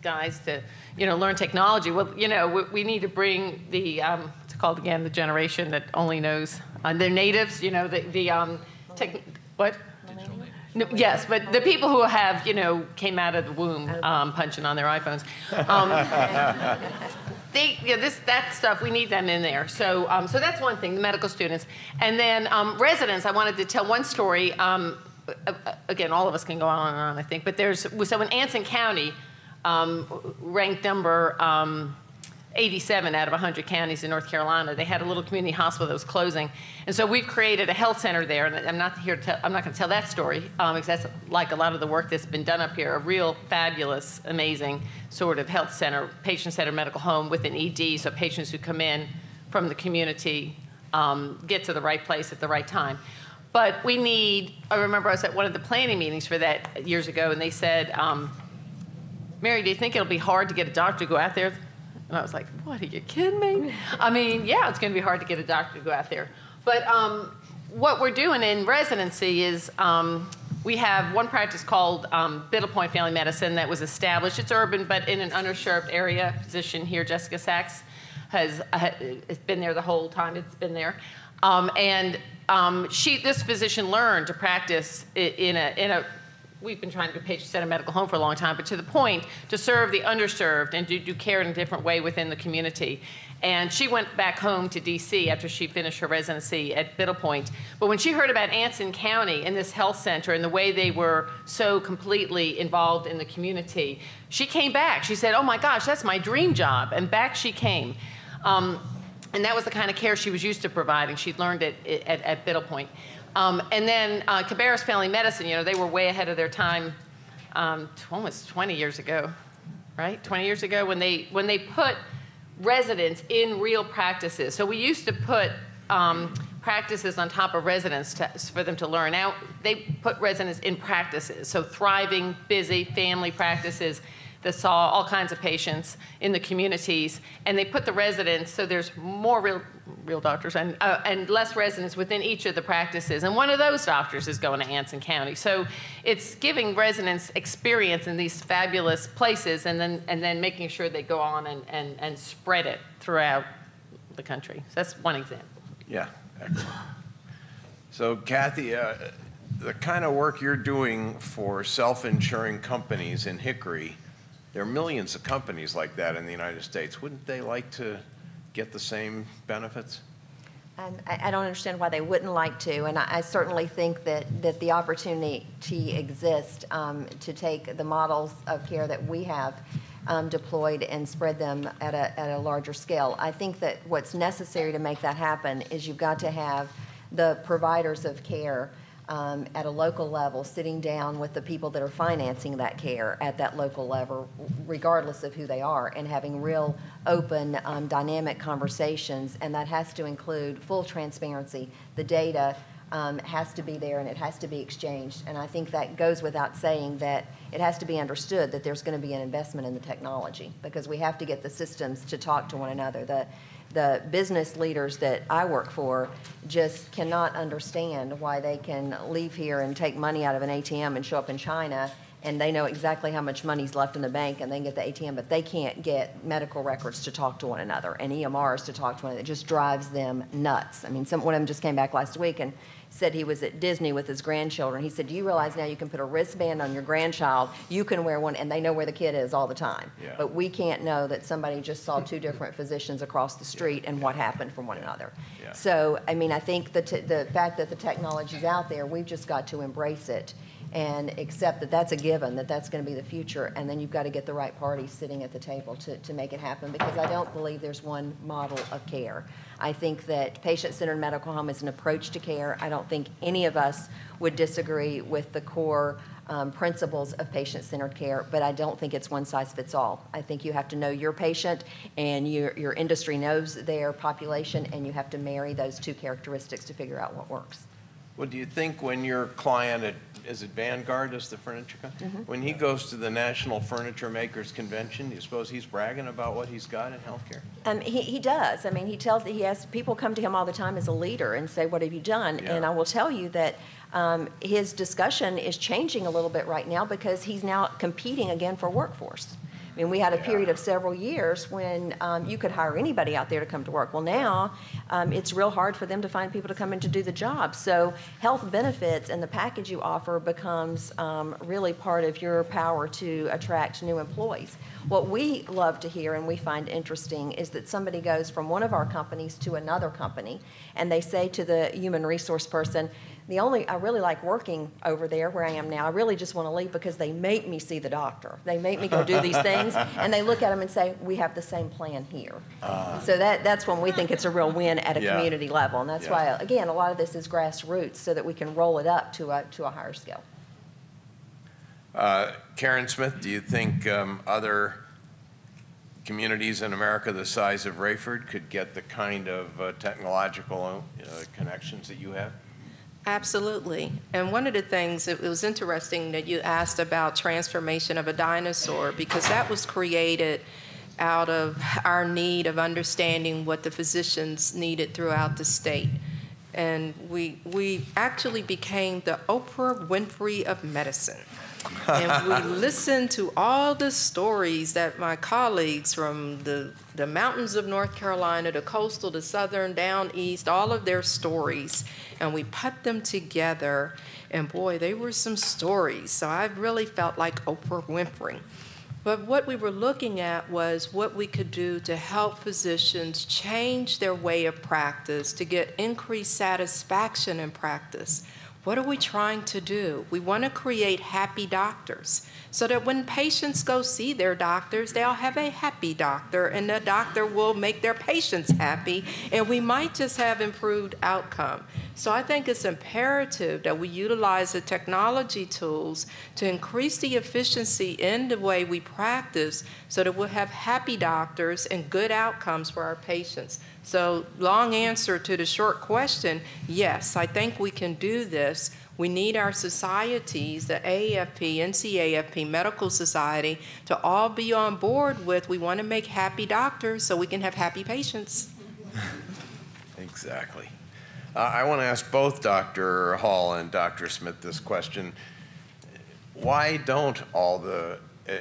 guys to, you know, learn technology, well, you know, we, we need to bring the, um, what's it called again, the generation that only knows, uh, they're natives, you know, the, the um, tech, what? No, yes, but the people who have, you know, came out of the womb um, punching on their iPhones. Um, they, yeah, this that stuff we need them in there. So, um, so that's one thing. The medical students, and then um, residents. I wanted to tell one story. Um, a- a- again, all of us can go on and on, I think. But there's so in Anson County, um, ranked number. Um, 87 out of 100 counties in North Carolina. They had a little community hospital that was closing, and so we've created a health center there. And I'm not here to tell, I'm not going to tell that story um, because that's like a lot of the work that's been done up here. A real fabulous, amazing sort of health center, patient-centered medical home with an ED, so patients who come in from the community um, get to the right place at the right time. But we need. I remember I was at one of the planning meetings for that years ago, and they said. Um, Mary, do you think it'll be hard to get a doctor to go out there? And I was like, what, are you kidding me? I mean, yeah, it's going to be hard to get a doctor to go out there. But um, what we're doing in residency is um, we have one practice called um, Biddle Point Family Medicine that was established. It's urban, but in an underserved area. Physician here, Jessica Sachs, has uh, it's been there the whole time it's been there. Um, and um, she, this physician learned to practice in a, in a we've been trying to do patient-centered medical home for a long time, but to the point to serve the underserved and to do care in a different way within the community. And she went back home to D.C. after she finished her residency at Biddle Point. But when she heard about Anson County and this health center and the way they were so completely involved in the community, she came back. She said, "Oh my gosh, that's my dream job," and back she came. Um, and that was the kind of care she was used to providing. She'd learned it at, at Biddle Point. Um, and then uh, Cabarrus Family Medicine, you know, they were way ahead of their time um, almost 20 years ago, right? 20 years ago when they when they put residents in real practices. So we used to put um, practices on top of residents to, for them to learn. Now they put residents in practices. So thriving, busy family practices that saw all kinds of patients in the communities, and they put the residents so there's more real, real doctors and, uh, and less residents within each of the practices. And one of those doctors is going to Anson County. So it's giving residents experience in these fabulous places, and then and then making sure they go on and, and, and spread it throughout the country. So that's one example. Yeah, excellent. So Kathy, uh, the kind of work you're doing for self-insuring companies in Hickory, there are millions of companies like that in the United States. Wouldn't they like to get the same benefits? And I, I don't understand why they wouldn't like to, and I, I certainly think that, that the opportunity exists um, to take the models of care that we have um, deployed and spread them at a, at a larger scale. I think that what's necessary to make that happen is you've got to have the providers of care um, at a local level, sitting down with the people that are financing that care at that local level, regardless of who they are, and having real open, um, dynamic conversations. And that has to include full transparency. The data um, has to be there and it has to be exchanged. And I think that goes without saying that it has to be understood that there's going to be an investment in the technology because we have to get the systems to talk to one another. The, the business leaders that I work for just cannot understand why they can leave here and take money out of an ATM and show up in China and they know exactly how much money's left in the bank and they get the ATM, but they can't get medical records to talk to one another and EMRs to talk to one another. It just drives them nuts. I mean, some, one of them just came back last week and said he was at Disney with his grandchildren. He said, Do you realize now you can put a wristband on your grandchild? You can wear one, and they know where the kid is all the time. Yeah. But we can't know that somebody just saw two different physicians across the street and what happened from one another. Yeah. So, I mean, I think the, t- the fact that the technology's out there, we've just got to embrace it and accept that that's a given, that that's going to be the future, and then you've got to get the right parties sitting at the table to, to make it happen because I don't believe there's one model of care. I think that patient-centered medical home is an approach to care. I don't think any of us would disagree with the core um, principles of patient-centered care, but I don't think it's one size fits all. I think you have to know your patient and your, your industry knows their population, and you have to marry those two characteristics to figure out what works. Well, do you think when your client, at, is it Vanguard, is the furniture company? When he goes to the National Furniture Makers Convention, do you suppose he's bragging about what he's got in healthcare? Um, he, he does. I mean, he tells he has people come to him all the time as a leader and say, "What have you done?" Yeah. And I will tell you that um, his discussion is changing a little bit right now because he's now competing again for workforce. I mean, we had a period of several years when um, you could hire anybody out there to come to work. Well, now um, it's real hard for them to find people to come in to do the job. So, health benefits and the package you offer becomes um, really part of your power to attract new employees. What we love to hear and we find interesting is that somebody goes from one of our companies to another company and they say to the human resource person, the only, I really like working over there where I am now. I really just want to leave because they make me see the doctor. They make me go do these things, and they look at them and say, "We have the same plan here." so that that's when we think it's a real win at a Yeah. community level, and that's Yeah. why, again, a lot of this is grassroots, so that we can roll it up to a to a higher scale. Uh, Karen Smith, do you think um, other communities in America the size of Raeford could get the kind of uh, technological uh, connections that you have? Absolutely. And one of the things, it was interesting that you asked about transformation of a dinosaur because that was created out of our need of understanding what the physicians needed throughout the state. And we, we actually became the Oprah Winfrey of medicine. And we listened to all the stories that my colleagues from the, the mountains of North Carolina, the coastal, the southern, down east, all of their stories, and we put them together. And boy, they were some stories. So I really felt like Oprah Winfrey. But what we were looking at was what we could do to help physicians change their way of practice, to get increased satisfaction in practice. What are we trying to do? We want to create happy doctors so that when patients go see their doctors, they'll have a happy doctor and the doctor will make their patients happy and we might just have improved outcome. So I think it's imperative that we utilize the technology tools to increase the efficiency in the way we practice so that we'll have happy doctors and good outcomes for our patients. So, long answer to the short question yes, I think we can do this. We need our societies, the AAFP, NCAFP, Medical Society, to all be on board with we want to make happy doctors so we can have happy patients. exactly. Uh, I want to ask both Dr. Hall and Dr. Smith this question. Why don't all the uh,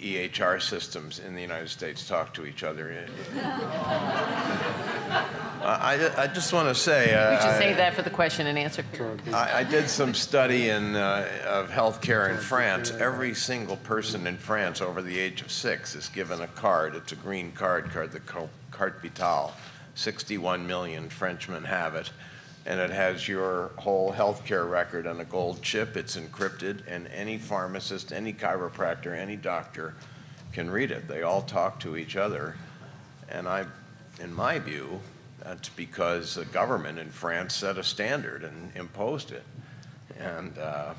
EHR systems in the United States talk to each other. I, I just want to say. Uh, we should save that for the question and answer. I, I did some study in, uh, of healthcare in France. Every single person in France over the age of six is given a card. It's a green card card, the Carte Vitale. 61 million Frenchmen have it and it has your whole healthcare record on a gold chip. It's encrypted, and any pharmacist, any chiropractor, any doctor can read it. They all talk to each other. And I, in my view, that's because the government in France set a standard and imposed it. And uh,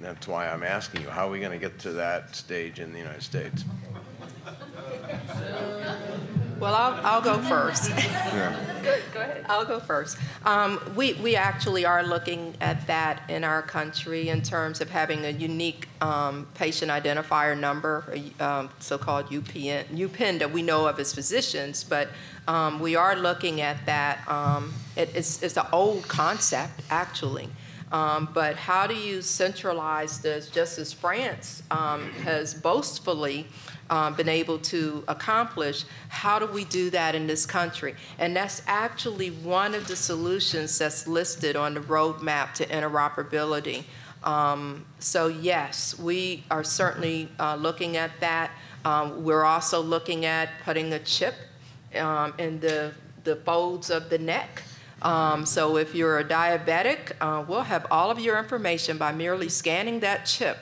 that's why I'm asking you, how are we going to get to that stage in the United States? Well, I'll, I'll go first. Yeah. go ahead. I'll go first. Um, we, we actually are looking at that in our country in terms of having a unique um, patient identifier number, um, so-called UPN, UPIN that we know of as physicians, but um, we are looking at that. Um, it, it's, it's an old concept, actually. Um, but how do you centralize this, just as France um, has boastfully um, been able to accomplish, how do we do that in this country? And that's actually one of the solutions that's listed on the roadmap to interoperability. Um, so yes, we are certainly uh, looking at that. Um, we're also looking at putting a chip um, in the, the folds of the neck. Um, so if you're a diabetic, uh, we'll have all of your information by merely scanning that chip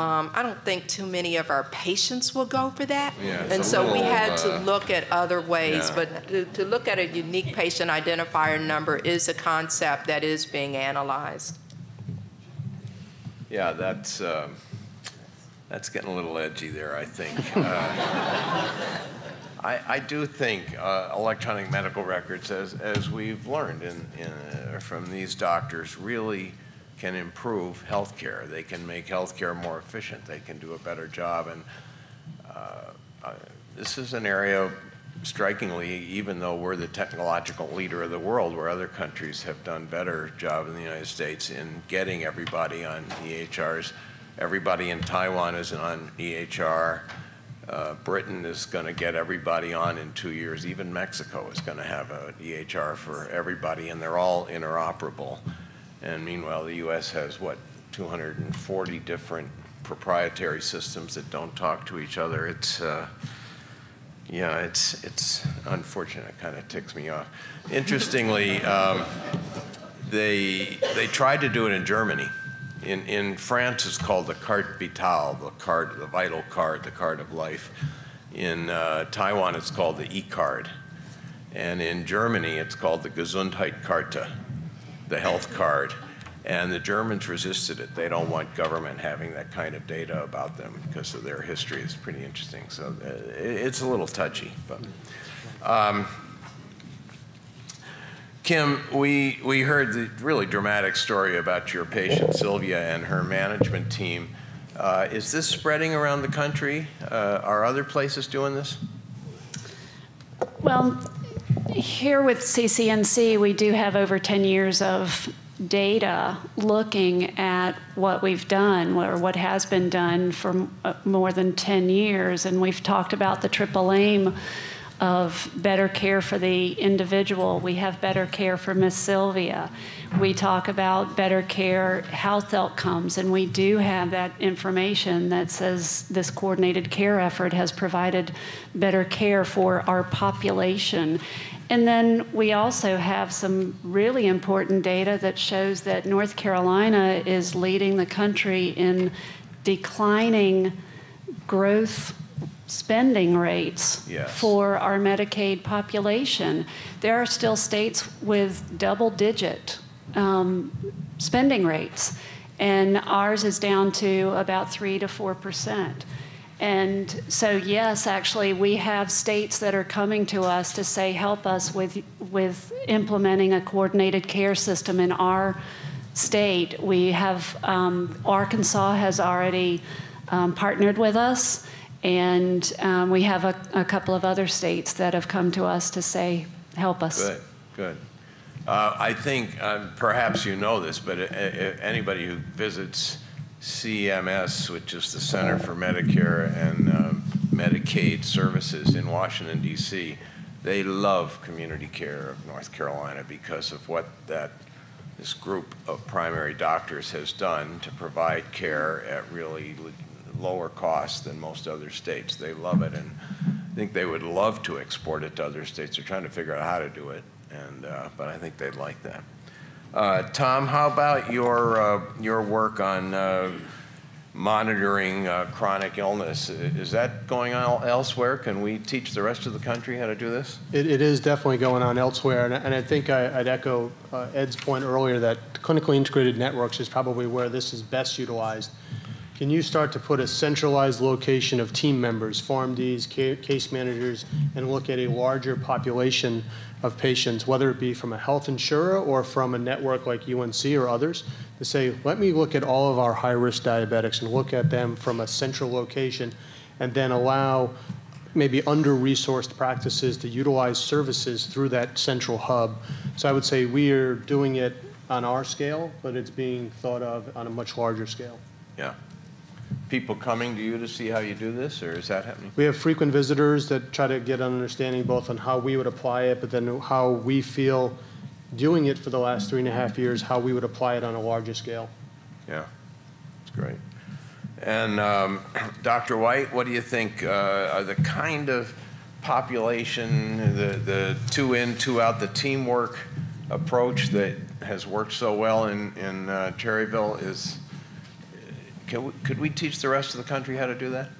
um, I don't think too many of our patients will go for that. Yeah, and so we had to look at other ways, yeah. but to, to, look at a unique patient identifier number is a concept that is being analyzed. Yeah, that's, uh, that's getting a little edgy there, I think. Uh, I, I, do think uh, electronic medical records, as, as we've learned in, in, uh, from these doctors, really can improve healthcare. They can make healthcare more efficient. They can do a better job. And uh, this is an area, strikingly, even though we're the technological leader of the world, where other countries have done better job in the United States in getting everybody on EHRs. Everybody in Taiwan is on EHR. Uh, Britain is going to get everybody on in two years. Even Mexico is going to have an EHR for everybody, and they're all interoperable. And meanwhile, the US has, what, 240 different proprietary systems that don't talk to each other. It's, uh, yeah, it's, it's unfortunate. It kind of ticks me off. Interestingly, um, they, they tried to do it in Germany. In, in France, it's called the carte vitale, the card, the vital card, the card of life. In uh, Taiwan, it's called the e-card. And in Germany, it's called the Gesundheitskarte the health card. And the Germans resisted it. They don't want government having that kind of data about them because of their history. It's pretty interesting. So uh, it's a little touchy. But um, Kim, we, we heard the really dramatic story about your patient, Sylvia, and her management team. Uh, is this spreading around the country? Uh, are other places doing this? Well, here with CCNC, we do have over 10 years of data looking at what we've done or what has been done for uh, more than 10 years. And we've talked about the triple aim of better care for the individual. We have better care for Miss Sylvia. We talk about better care health outcomes, and we do have that information that says this coordinated care effort has provided better care for our population. And then we also have some really important data that shows that North Carolina is leading the country in declining growth spending rates Yes. for our Medicaid population. There are still states with double digit um, spending rates, and ours is down to about 3 to 4 percent. And so, yes, actually, we have states that are coming to us to say, help us with, with implementing a coordinated care system in our state. We have, um, Arkansas has already um, partnered with us, and um, we have a, a couple of other states that have come to us to say, help us. Good, good. Uh, I think, uh, perhaps you know this, but uh, uh, anybody who visits CMS, which is the Center for Medicare and um, Medicaid Services in Washington, D.C., they love community care of North Carolina because of what that this group of primary doctors has done to provide care at really lower cost than most other states. They love it, and I think they would love to export it to other states. They're trying to figure out how to do it, and uh, but I think they'd like that. Uh, Tom, how about your uh, your work on uh, monitoring uh, chronic illness? Is that going on elsewhere? Can we teach the rest of the country how to do this? It, it is definitely going on elsewhere, and, I- and I think I, I'd echo uh, Ed's point earlier that clinically integrated networks is probably where this is best utilized. Can you start to put a centralized location of team members, PharmDs, ca- case managers, and look at a larger population of patients, whether it be from a health insurer or from a network like UNC or others, to say, let me look at all of our high-risk diabetics and look at them from a central location, and then allow maybe under-resourced practices to utilize services through that central hub. So I would say we are doing it on our scale, but it's being thought of on a much larger scale. Yeah. People coming to you to see how you do this, or is that happening? We have frequent visitors that try to get an understanding both on how we would apply it, but then how we feel doing it for the last three and a half years, how we would apply it on a larger scale. Yeah, that's great. And um, Dr. White, what do you think uh, are the kind of population, the, the two in, two out, the teamwork approach that has worked so well in, in uh, Cherryville is, we, could we teach the rest of the country how to do that?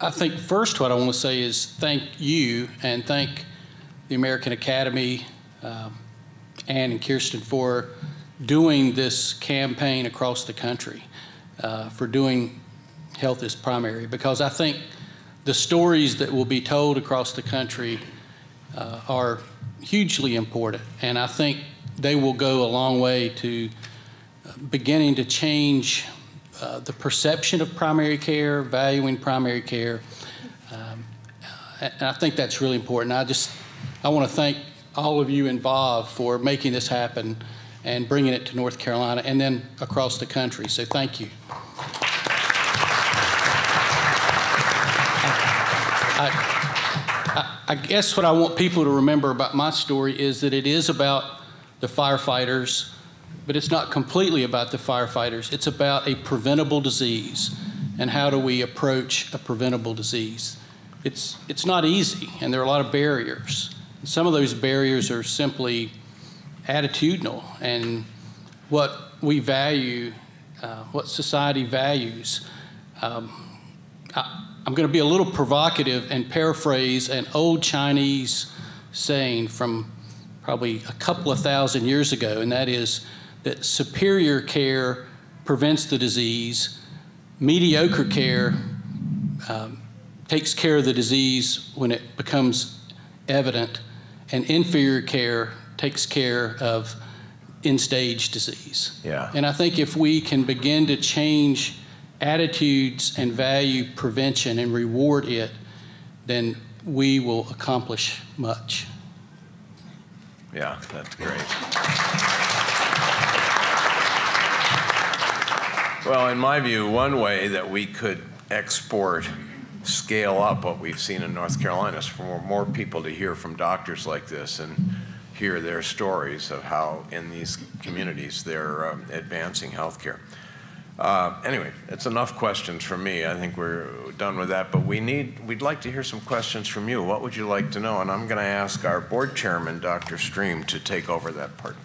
I think first what I want to say is thank you and thank the American Academy, um, and Kirsten for doing this campaign across the country, uh, for doing health is primary, because I think the stories that will be told across the country uh, are hugely important, and I think they will go a long way to beginning to change uh, the perception of primary care, valuing primary care. Um, and I think that's really important. I just, I want to thank all of you involved for making this happen and bringing it to North Carolina and then across the country. So thank you. I, I, I guess what I want people to remember about my story is that it is about the firefighters, but it's not completely about the firefighters. It's about a preventable disease and how do we approach a preventable disease. It's, it's not easy, and there are a lot of barriers. Some of those barriers are simply attitudinal and what we value, uh, what society values. Um, I, I'm going to be a little provocative and paraphrase an old Chinese saying from probably a couple of thousand years ago, and that is that superior care prevents the disease, mediocre care um, takes care of the disease when it becomes evident, and inferior care takes care of end stage disease. Yeah. And I think if we can begin to change attitudes and value prevention and reward it, then we will accomplish much. Yeah, that's great. Well, in my view, one way that we could export, scale up what we've seen in North Carolina is for more people to hear from doctors like this and hear their stories of how in these communities they're um, advancing healthcare. Uh, anyway, it's enough questions from me. I think we're done with that. But we need, we'd like to hear some questions from you. What would you like to know? And I'm going to ask our board chairman, Dr. Stream, to take over that part.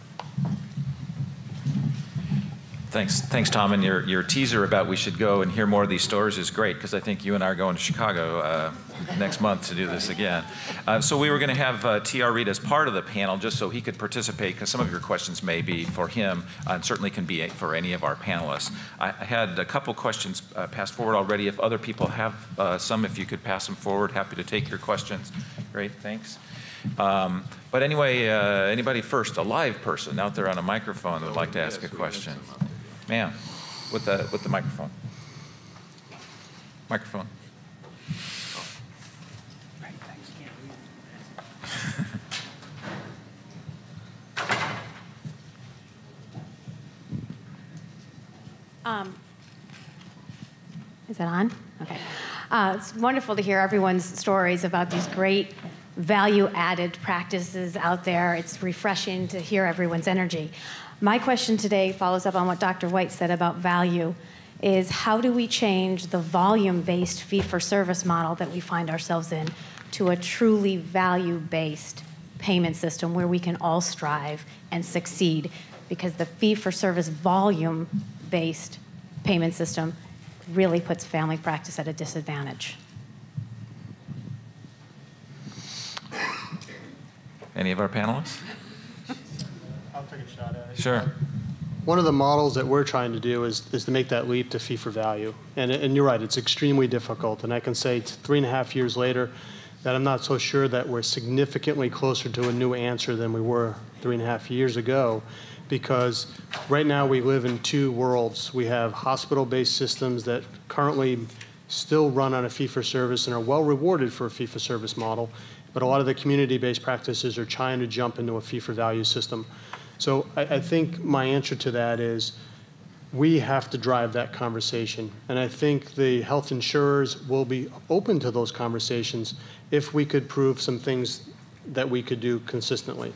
Thanks, thanks, Tom. And your, your teaser about we should go and hear more of these stories is great because I think you and I are going to Chicago uh, next month to do this again. Uh, so we were going to have uh, T.R. Reid as part of the panel just so he could participate because some of your questions may be for him uh, and certainly can be for any of our panelists. I, I had a couple questions uh, passed forward already. If other people have uh, some, if you could pass them forward, happy to take your questions. Great, thanks. Um, but anyway, anybody first, a live person out there on a microphone that would like to ask a question. Ma'am, with the, with the microphone. Microphone. Um, is that on? Okay. Uh, it's wonderful to hear everyone's stories about these great value added practices out there. It's refreshing to hear everyone's energy. My question today follows up on what Dr. White said about value is how do we change the volume-based fee-for-service model that we find ourselves in to a truly value-based payment system where we can all strive and succeed because the fee-for-service volume-based payment system really puts family practice at a disadvantage. Any of our panelists? Sure. One of the models that we're trying to do is, is to make that leap to fee for value. And, and you're right, it's extremely difficult. And I can say three and a half years later that I'm not so sure that we're significantly closer to a new answer than we were three and a half years ago because right now we live in two worlds. We have hospital-based systems that currently still run on a fee-for-service and are well rewarded for a fee-for-service model, but a lot of the community-based practices are trying to jump into a fee-for-value system. So I, I think my answer to that is we have to drive that conversation. And I think the health insurers will be open to those conversations if we could prove some things that we could do consistently.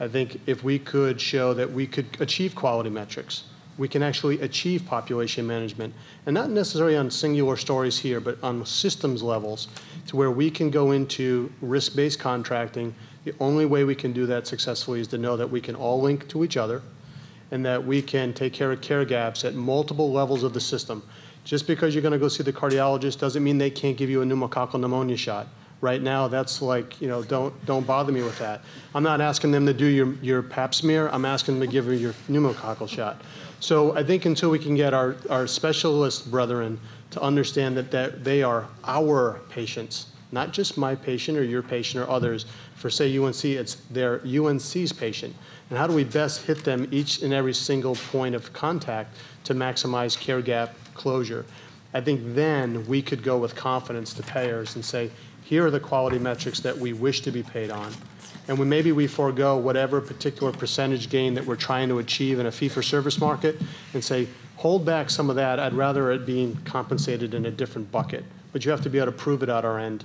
I think if we could show that we could achieve quality metrics, we can actually achieve population management, and not necessarily on singular stories here, but on systems levels, to where we can go into risk-based contracting the only way we can do that successfully is to know that we can all link to each other and that we can take care of care gaps at multiple levels of the system. Just because you're going to go see the cardiologist doesn't mean they can't give you a pneumococcal pneumonia shot. Right now, that's like, you know, don't, don't bother me with that. I'm not asking them to do your, your pap smear. I'm asking them to give you your pneumococcal shot. So I think until we can get our, our specialist brethren to understand that, that they are our patients, not just my patient or your patient or others, for say UNC, it's their UNC's patient. And how do we best hit them each and every single point of contact to maximize care gap closure? I think then we could go with confidence to payers and say, here are the quality metrics that we wish to be paid on. And maybe we forego whatever particular percentage gain that we're trying to achieve in a fee-for-service market and say, hold back some of that. I'd rather it being compensated in a different bucket. But you have to be able to prove it at our end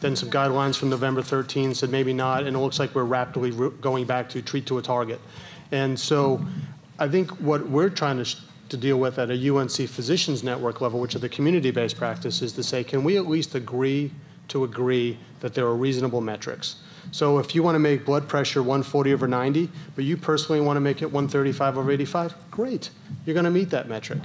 then some guidelines from November 13 said maybe not, and it looks like we're rapidly going back to treat to a target. And so I think what we're trying to, to deal with at a UNC Physicians Network level, which are the community-based practice, is to say, can we at least agree to agree that there are reasonable metrics? So if you want to make blood pressure 140 over 90, but you personally want to make it 135 over 85, great. You're going to meet that metric.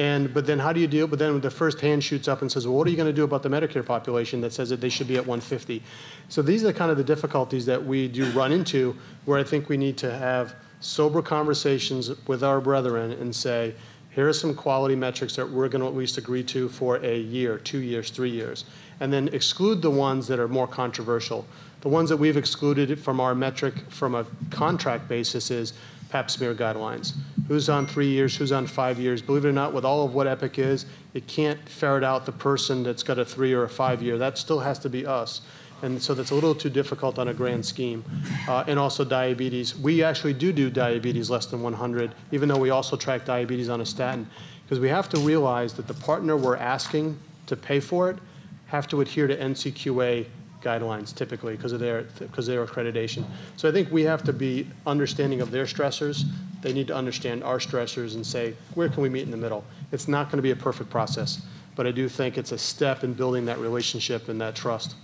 And but then how do you deal? But then the first hand shoots up and says, well, what are you going to do about the Medicare population that says that they should be at 150? So these are kind of the difficulties that we do run into, where I think we need to have sober conversations with our brethren and say, here are some quality metrics that we're going to at least agree to for a year, two years, three years, and then exclude the ones that are more controversial. The ones that we've excluded from our metric from a contract basis is pap smear guidelines. Who's on three years, who's on five years? Believe it or not, with all of what Epic is, it can't ferret out the person that's got a three or a five year. That still has to be us. And so that's a little too difficult on a grand scheme. Uh, and also diabetes. We actually do do diabetes less than 100, even though we also track diabetes on a statin. Because we have to realize that the partner we're asking to pay for it have to adhere to NCQA guidelines typically because of their because their accreditation. So I think we have to be understanding of their stressors. They need to understand our stressors and say where can we meet in the middle. It's not going to be a perfect process, but I do think it's a step in building that relationship and that trust.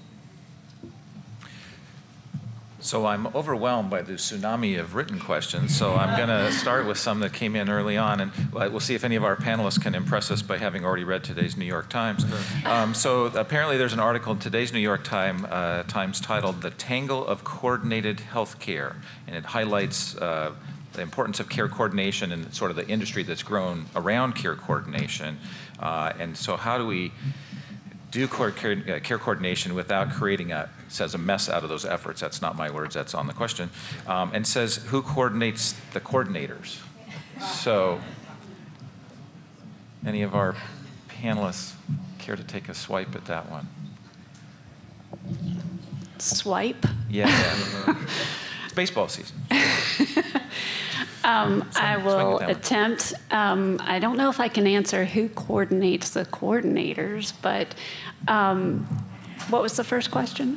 So I'm overwhelmed by the tsunami of written questions. So I'm going to start with some that came in early on, and we'll see if any of our panelists can impress us by having already read today's New York Times. Um, so apparently, there's an article in today's New York Time, uh, Times titled "The Tangle of Coordinated Healthcare," and it highlights. Uh, the importance of care coordination and sort of the industry that's grown around care coordination. Uh, and so, how do we do care, uh, care, coordination without creating a says a mess out of those efforts. That's not my words. That's on the question. Um, and says who coordinates the coordinators. So, any of our panelists care to take a swipe at that one? Swipe. Yeah. baseball season. Um, I will attempt. Um, I don't know if I can answer who coordinates the coordinators, but um, what was the first question?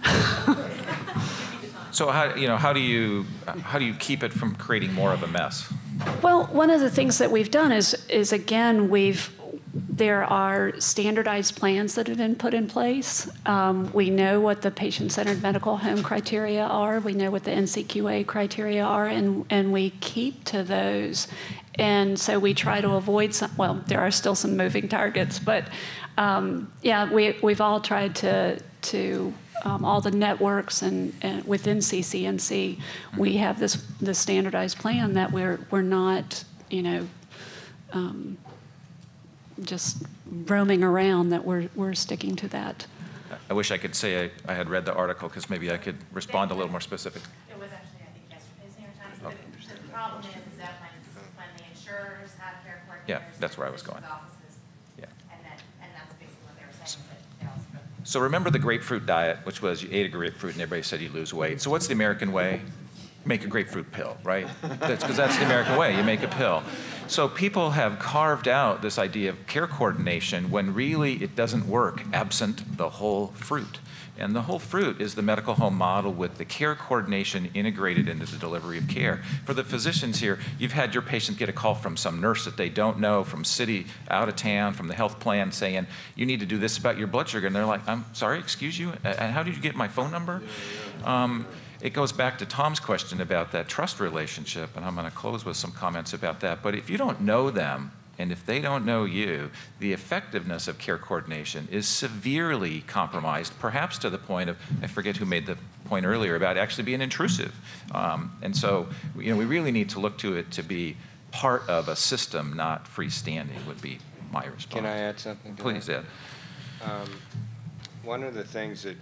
so how you know how do you how do you keep it from creating more of a mess? Well, one of the things that we've done is is again we've there are standardized plans that have been put in place. Um, we know what the patient-centered medical home criteria are. We know what the NCQA criteria are, and, and we keep to those. And so we try to avoid some, well, there are still some moving targets, but um, yeah, we, we've all tried to, to um, all the networks and, and, within CCNC, we have this, this standardized plan that we're, we're not, you know, um, just roaming around that we're, we're sticking to that. I wish I could say I, I had read the article because maybe I could respond a little more specific. It was actually, I think, yesterday's New York Times. Okay. The, the problem is, is that when, when the insurers have care coordinators. Yeah, that's where I was going. Offices, yeah. And, then, and that's basically what they were saying. So remember the grapefruit diet, which was you ate a grapefruit and everybody said you lose weight. So what's the American way? Make a grapefruit pill, right? That's because that's the American way. You make a pill. So people have carved out this idea of care coordination when really it doesn't work absent the whole fruit. And the whole fruit is the medical home model with the care coordination integrated into the delivery of care. For the physicians here, you've had your patient get a call from some nurse that they don't know, from city, out of town, from the health plan saying, you need to do this about your blood sugar. And they're like, I'm sorry, excuse you? Uh, how did you get my phone number? Um, it goes back to Tom's question about that trust relationship, and I'm going to close with some comments about that. But if you don't know them, and if they don't know you, the effectiveness of care coordination is severely compromised, perhaps to the point of, I forget who made the point earlier about actually being intrusive. Um, and so, you know, we really need to look to it to be part of a system, not freestanding, would be my response. Can I add something Please, that? Ed. Um, one of the things that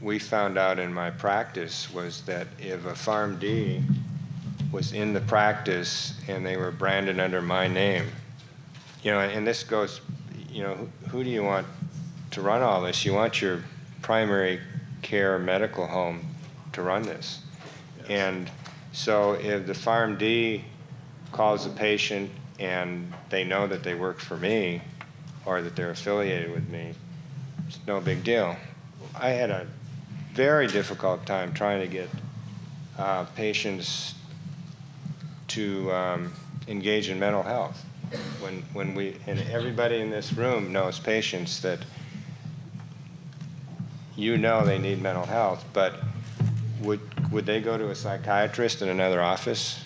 we found out in my practice was that if a PharmD was in the practice and they were branded under my name, you know, and this goes, you know, who, who do you want to run all this? You want your primary care medical home to run this. Yes. And so if the PharmD calls a patient and they know that they work for me or that they're affiliated with me, it's no big deal. I had a very difficult time trying to get uh, patients to um, engage in mental health. When, when we, and everybody in this room knows patients that you know they need mental health, but would, would they go to a psychiatrist in another office?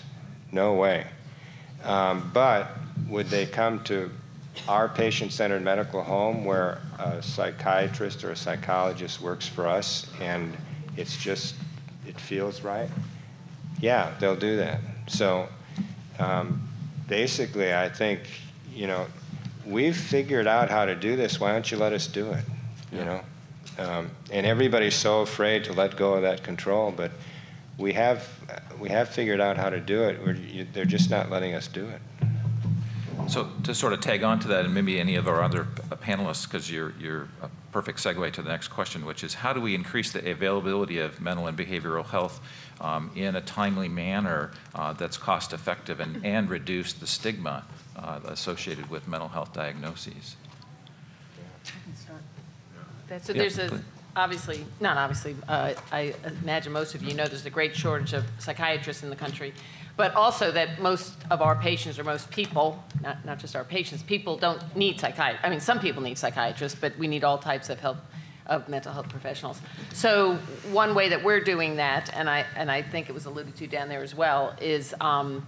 No way. Um, but would they come to our patient-centered medical home where a psychiatrist or a psychologist works for us and it's just, it feels right, yeah, they'll do that. So um, basically, I think, you know, we've figured out how to do this. Why don't you let us do it? You know? Um, and everybody's so afraid to let go of that control, but we have, we have figured out how to do it. We're, you, they're just not letting us do it. So to sort of tag on to that, and maybe any of our other uh, panelists, because you're, you're a perfect segue to the next question, which is how do we increase the availability of mental and behavioral health um, in a timely manner uh, that's cost effective and, and reduce the stigma uh, associated with mental health diagnoses? That- So Yeah, there's a, please. obviously, not obviously, uh, I imagine most of you know there's a great shortage of psychiatrists in the country, but also that most of our patients, or most people, not, not just our patients, people don't need psychiatrists. I mean, some people need psychiatrists, but we need all types of help of mental health professionals. So one way that we're doing that, and I, and I think it was alluded to down there as well, is um,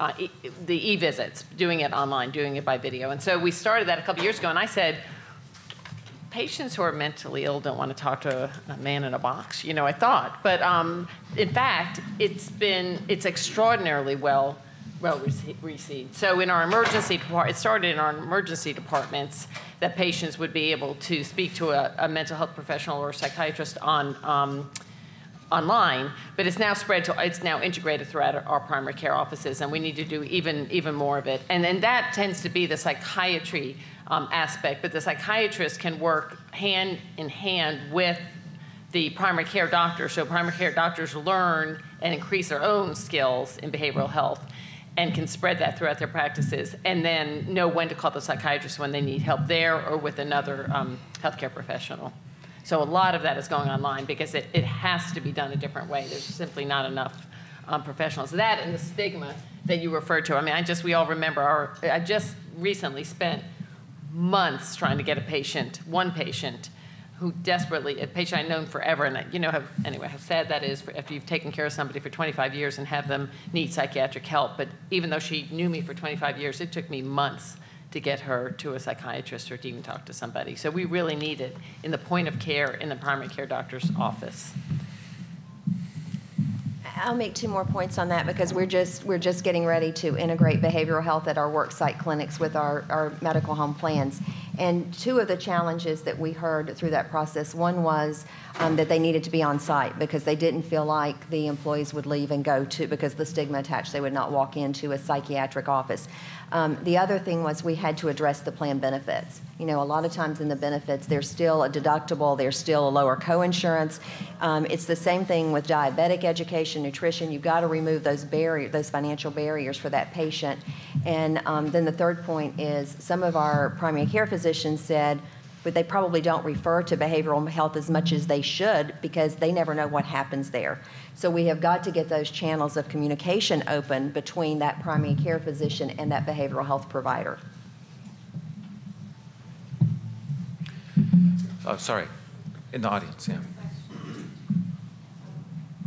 uh, e- the e-visits, doing it online, doing it by video. And so we started that a couple years ago, and I said, patients who are mentally ill don't want to talk to a, a man in a box, you know, I thought. But um, in fact, it's been, it's extraordinarily well, well rece- received. So in our emergency it started in our emergency departments that patients would be able to speak to a, a mental health professional or psychiatrist on, um, online, but it's now spread to, it's now integrated throughout our- our primary care offices, and we need to do even, even more of it. And then that tends to be the psychiatry um, aspect, but the psychiatrist can work hand in hand with the primary care doctor. So primary care doctors learn and increase their own skills in behavioral health and can spread that throughout their practices and then know when to call the psychiatrist when they need help there or with another um, healthcare professional. So a lot of that is going online because it, it has to be done a different way. There's simply not enough um, professionals. That and the stigma that you referred to. I mean, I just, we all remember our, I just recently spent months trying to get a patient, one patient, who desperately, a patient I've known forever, and I, you know, have, anyway, how sad that is for, after you've taken care of somebody for 25 years and have them need psychiatric help. But even though she knew me for 25 years, it took me months to get her to a psychiatrist or to even talk to somebody. So we really need it in the point of care in the primary care doctor's office. I'll make two more points on that because we're just, we're just getting ready to integrate behavioral health at our worksite clinics with our, our medical home plans. And two of the challenges that we heard through that process, one was um, that they needed to be on site because they didn't feel like the employees would leave and go to, because the stigma attached, they would not walk into a psychiatric office. Um, the other thing was we had to address the plan benefits. You know, a lot of times in the benefits, there's still a deductible, there's still a lower coinsurance. Um, it's the same thing with diabetic education, nutrition. You've got to remove those barriers, those financial barriers for that patient. And um, then the third point is some of our primary care physicians said, but they probably don't refer to behavioral health as much as they should because they never know what happens there. So we have got to get those channels of communication open between that primary care physician and that behavioral health provider. Oh, sorry, in the audience, yeah.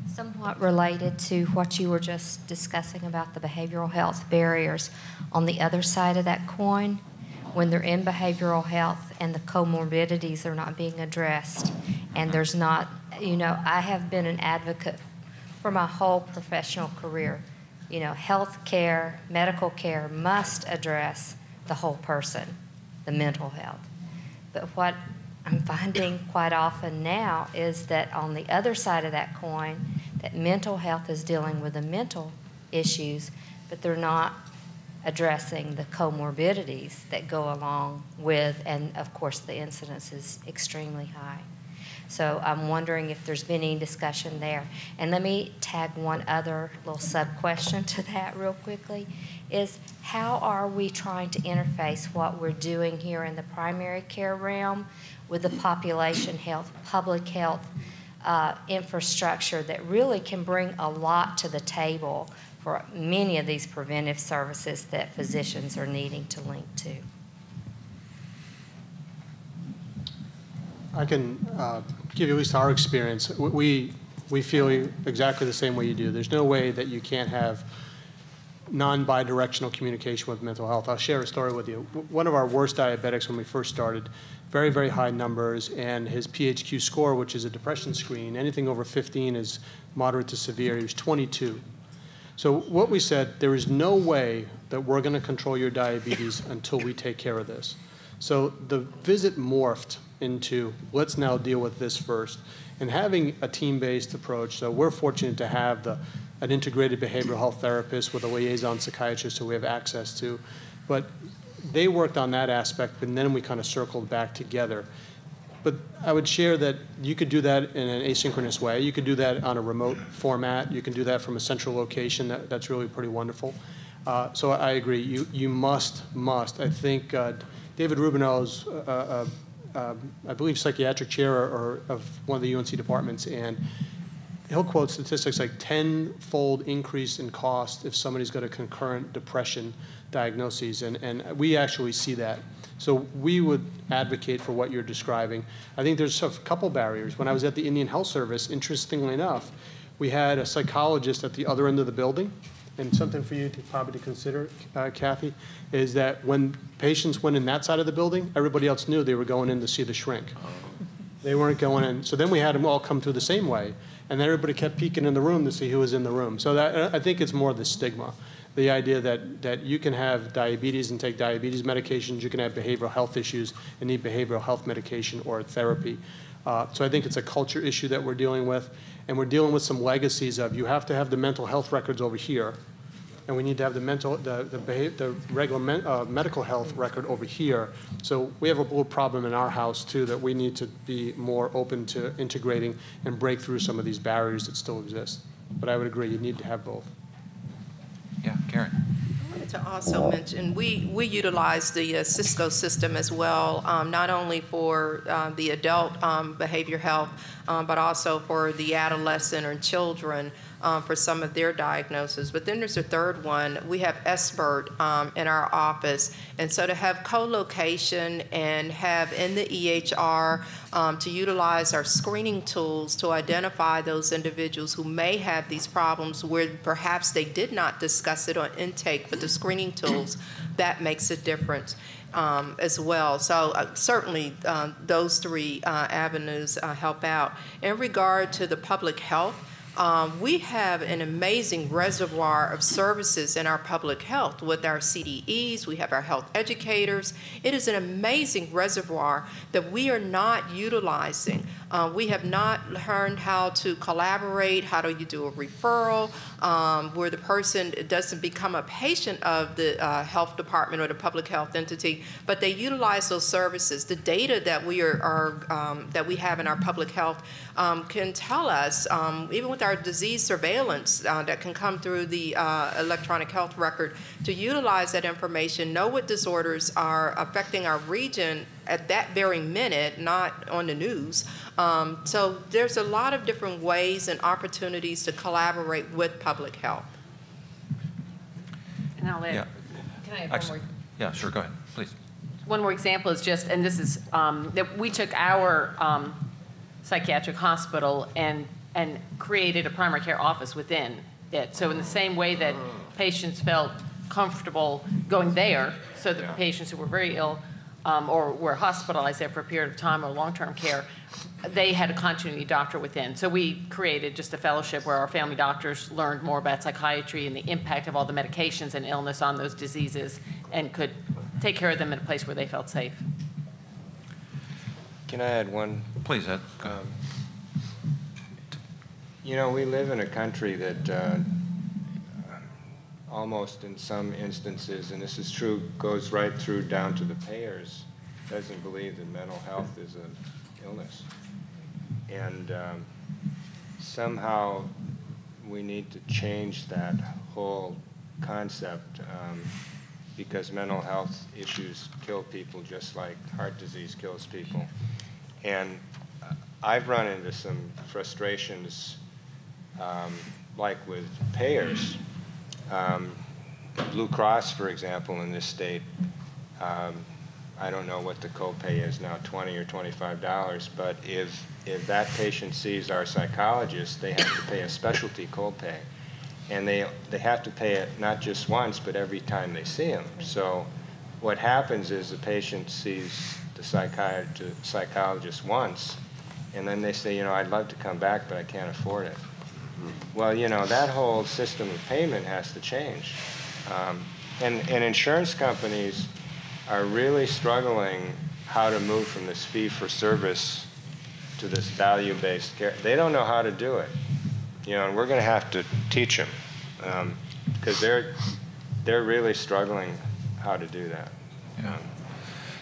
Somewhat related to what you were just discussing about the behavioral health barriers. On the other side of that coin, when they're in behavioral health and the comorbidities are not being addressed, and there's not, you know, I have been an advocate for my whole professional career. You know, health care, medical care must address the whole person, the mental health. But what I'm finding quite often now is that on the other side of that coin, that mental health is dealing with the mental issues, but they're not addressing the comorbidities that go along with, and of course, the incidence is extremely high. So I'm wondering if there's been any discussion there. And let me tag one other little sub question to that real quickly is how are we trying to interface what we're doing here in the primary care realm with the population health, public health uh, infrastructure that really can bring a lot to the table for many of these preventive services that physicians are needing to link to. I can uh, give you at least our experience. We, we feel exactly the same way you do. There's no way that you can't have non-bidirectional communication with mental health. I'll share a story with you. One of our worst diabetics when we first started, very, very high numbers, and his PHQ score, which is a depression screen, anything over 15 is moderate to severe. He was 22. So what we said, there is no way that we're going to control your diabetes until we take care of this. So the visit morphed into let's now deal with this first. And having a team-based approach, so we're fortunate to have the, an integrated behavioral health therapist with a liaison psychiatrist who we have access to. But they worked on that aspect, and then we kind of circled back together. But I would share that you could do that in an asynchronous way. You could do that on a remote format. You can do that from a central location. That, that's really pretty wonderful. Uh, so I agree. You, you must, must. I think uh, David Rubinow's, uh, uh, uh, I believe, psychiatric chair or, of one of the UNC departments, and he'll quote statistics like tenfold increase in cost if somebody's got a concurrent depression diagnoses, and, and we actually see that. So we would advocate for what you're describing. I think there's a couple barriers. When I was at the Indian Health Service, interestingly enough, we had a psychologist at the other end of the building, and something for you to probably to consider, uh, Kathy, is that when patients went in that side of the building, everybody else knew they were going in to see the shrink. They weren't going in. So then we had them all come through the same way, and then everybody kept peeking in the room to see who was in the room. So that, I think it's more the stigma the idea that, that you can have diabetes and take diabetes medications, you can have behavioral health issues and need behavioral health medication or therapy. Uh, so I think it's a culture issue that we're dealing with, and we're dealing with some legacies of you have to have the mental health records over here, and we need to have the mental, the, the, the regular men, uh, medical health record over here. So we have a little problem in our house too that we need to be more open to integrating and break through some of these barriers that still exist. But I would agree, you need to have both. Yeah, Karen. I wanted to also mention, we, we utilize the uh, Cisco system as well, um, not only for uh, the adult um, behavior health, um, but also for the adolescent or children um, for some of their diagnoses. But then there's a third one. We have SBIRT um, in our office. And so to have co-location and have in the EHR um, to utilize our screening tools to identify those individuals who may have these problems where perhaps they did not discuss it on intake, but the screening tools, that makes a difference. Um, as well. So uh, certainly uh, those three uh, avenues uh, help out. In regard to the public health, um, we have an amazing reservoir of services in our public health with our CDEs, we have our health educators. It is an amazing reservoir that we are not utilizing. Uh, we have not learned how to collaborate, how do you do a referral, um, where the person doesn't become a patient of the uh, health department or the public health entity, but they utilize those services. The data that we are, are um, that we have in our public health um, can tell us, um, even with our disease surveillance uh, that can come through the uh, electronic health record, to utilize that information, know what disorders are affecting our region at that very minute, not on the news. Um, so there's a lot of different ways and opportunities to collaborate with public health. And I'll add, Yeah. can I have Actually- one more? Yeah, sure, go ahead, please. One more example is just, and this is, um, that we took our um, psychiatric hospital and, and created a primary care office within it. So in the same way that patients felt comfortable going there, so the patients who were very ill um, or were hospitalized there for a period of time or long-term care, they had a continuity doctor within. So we created just a fellowship where our family doctors learned more about psychiatry and the impact of all the medications and illness on those diseases and could take care of them in a place where they felt safe. Can I add one? Please, Ed. Um, You know, we live in a country that uh, almost in some instances, and this is true, goes right through down to the payers, doesn't believe that mental health is an illness. And um, somehow we need to change that whole concept um, because mental health issues kill people just like heart disease kills people. And I've run into some frustrations, um, like with payers. Um, Blue Cross, for example, in this state, um, I don't know what the copay is now, 20 or 25 dollars, but if, if that patient sees our psychologist, they have to pay a specialty copay. And they, they have to pay it not just once, but every time they see him. So what happens is the patient sees the psychiatrist, psychologist once, and then they say, you know, I'd love to come back, but I can't afford it. Hmm. Well, you know, that whole system of payment has to change. Um, and, and insurance companies are really struggling how to move from this fee-for-service to this value-based care. They don't know how to do it, you know, and we're going to have to teach them because um, they're they're really struggling how to do that. Yeah. Um,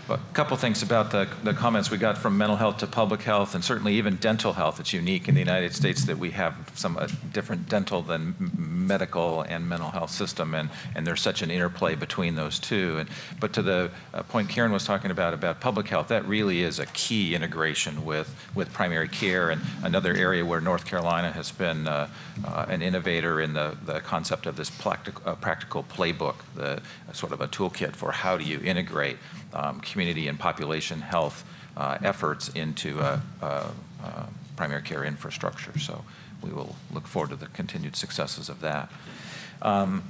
A couple things about the, the comments we got from mental health to public health, and certainly even dental health. It's unique in the United States that we have some uh, different dental than medical and mental health system, and, and there's such an interplay between those two. And, but to the uh, point Karen was talking about, about public health, that really is a key integration with, with primary care, and another area where North Carolina has been uh, uh an innovator in the, the concept of this practical, uh, practical playbook, the sort of a toolkit for how do you integrate um, community and population health uh, efforts into uh, uh, primary care infrastructure. So we will look forward to the continued successes of that. Um,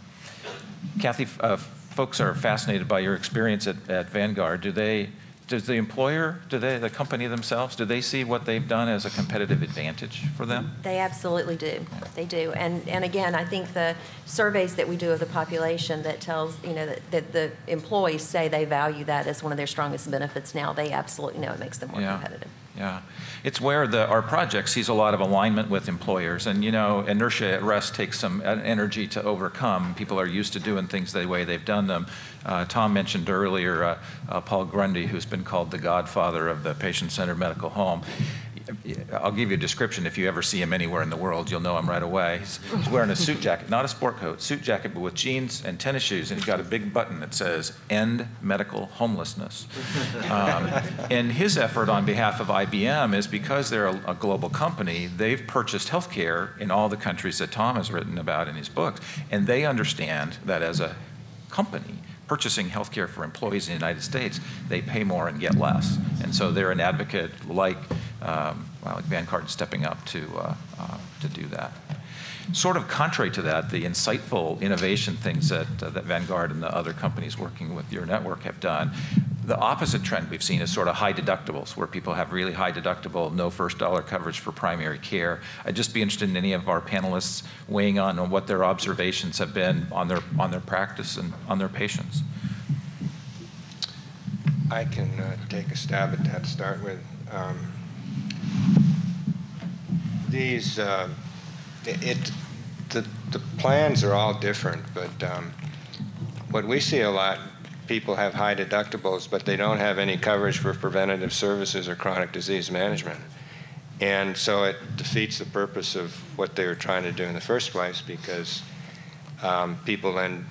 Kathy, folks are fascinated by your experience at, at Vanguard. Do they does the employer, do they, the company themselves, do they see what they've done as a competitive advantage for them? They absolutely do. They do. And, and again, I think the surveys that we do of the population that tells, you know, that, that the employees say they value that as one of their strongest benefits now, they absolutely know it makes them more yeah. competitive. Yeah, it's where the, our project sees a lot of alignment with employers, and you know, inertia at rest takes some energy to overcome. People are used to doing things the way they've done them. Uh, Tom mentioned earlier uh, uh, Paul Grundy, who's been called the godfather of the patient-centered medical home. I'll give you a description. If you ever see him anywhere in the world, you'll know him right away. He's, he's, wearing a suit jacket, not a sport coat, suit jacket, but with jeans and tennis shoes, and he's got a big button that says "End Medical Homelessness." Um, and his effort on behalf of IBM is because they're a, a global company. They've purchased healthcare in all the countries that Tom has written about in his books, and they understand that as a company purchasing health care for employees in the United States, they pay more and get less. And so they're an advocate like, um, well, like Vanguard stepping up to, uh, uh, to do that. Sort of contrary to that, the insightful innovation things that, uh, that Vanguard and the other companies working with your network have done the opposite trend we've seen is sort of high deductibles, where people have really high deductible, no first dollar coverage for primary care. I'd just be interested in any of our panelists weighing on, on what their observations have been on their, on their practice and on their patients. I can uh, take a stab at that to start with. Um, these, uh, it, the, the plans are all different, but um, what we see a lot people have high deductibles, but they don't have any coverage for preventative services or chronic disease management. And so it defeats the purpose of what they were trying to do in the first place because um, people then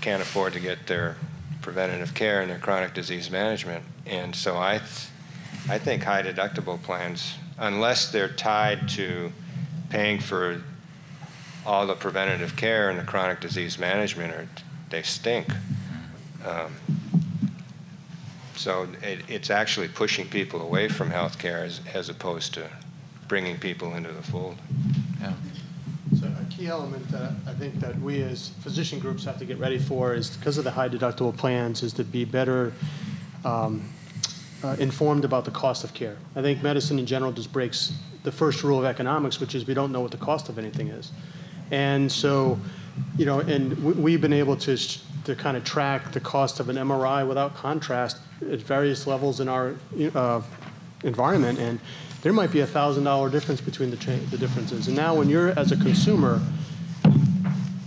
can't afford to get their preventative care and their chronic disease management. And so I, I think high deductible plans, unless they're tied to paying for all the preventative care and the chronic disease management, are, they stink. Um, so it, it's actually pushing people away from healthcare as, as opposed to bringing people into the fold. Yeah. So a key element that I think that we as physician groups have to get ready for is because of the high deductible plans is to be better um, uh, informed about the cost of care. I think medicine in general just breaks the first rule of economics, which is we don't know what the cost of anything is. And so, you know, and we've been able to to kind of track the cost of an MRI without contrast at various levels in our uh, environment, and there might be a thousand dollar difference between the, the differences. And now, when you're as a consumer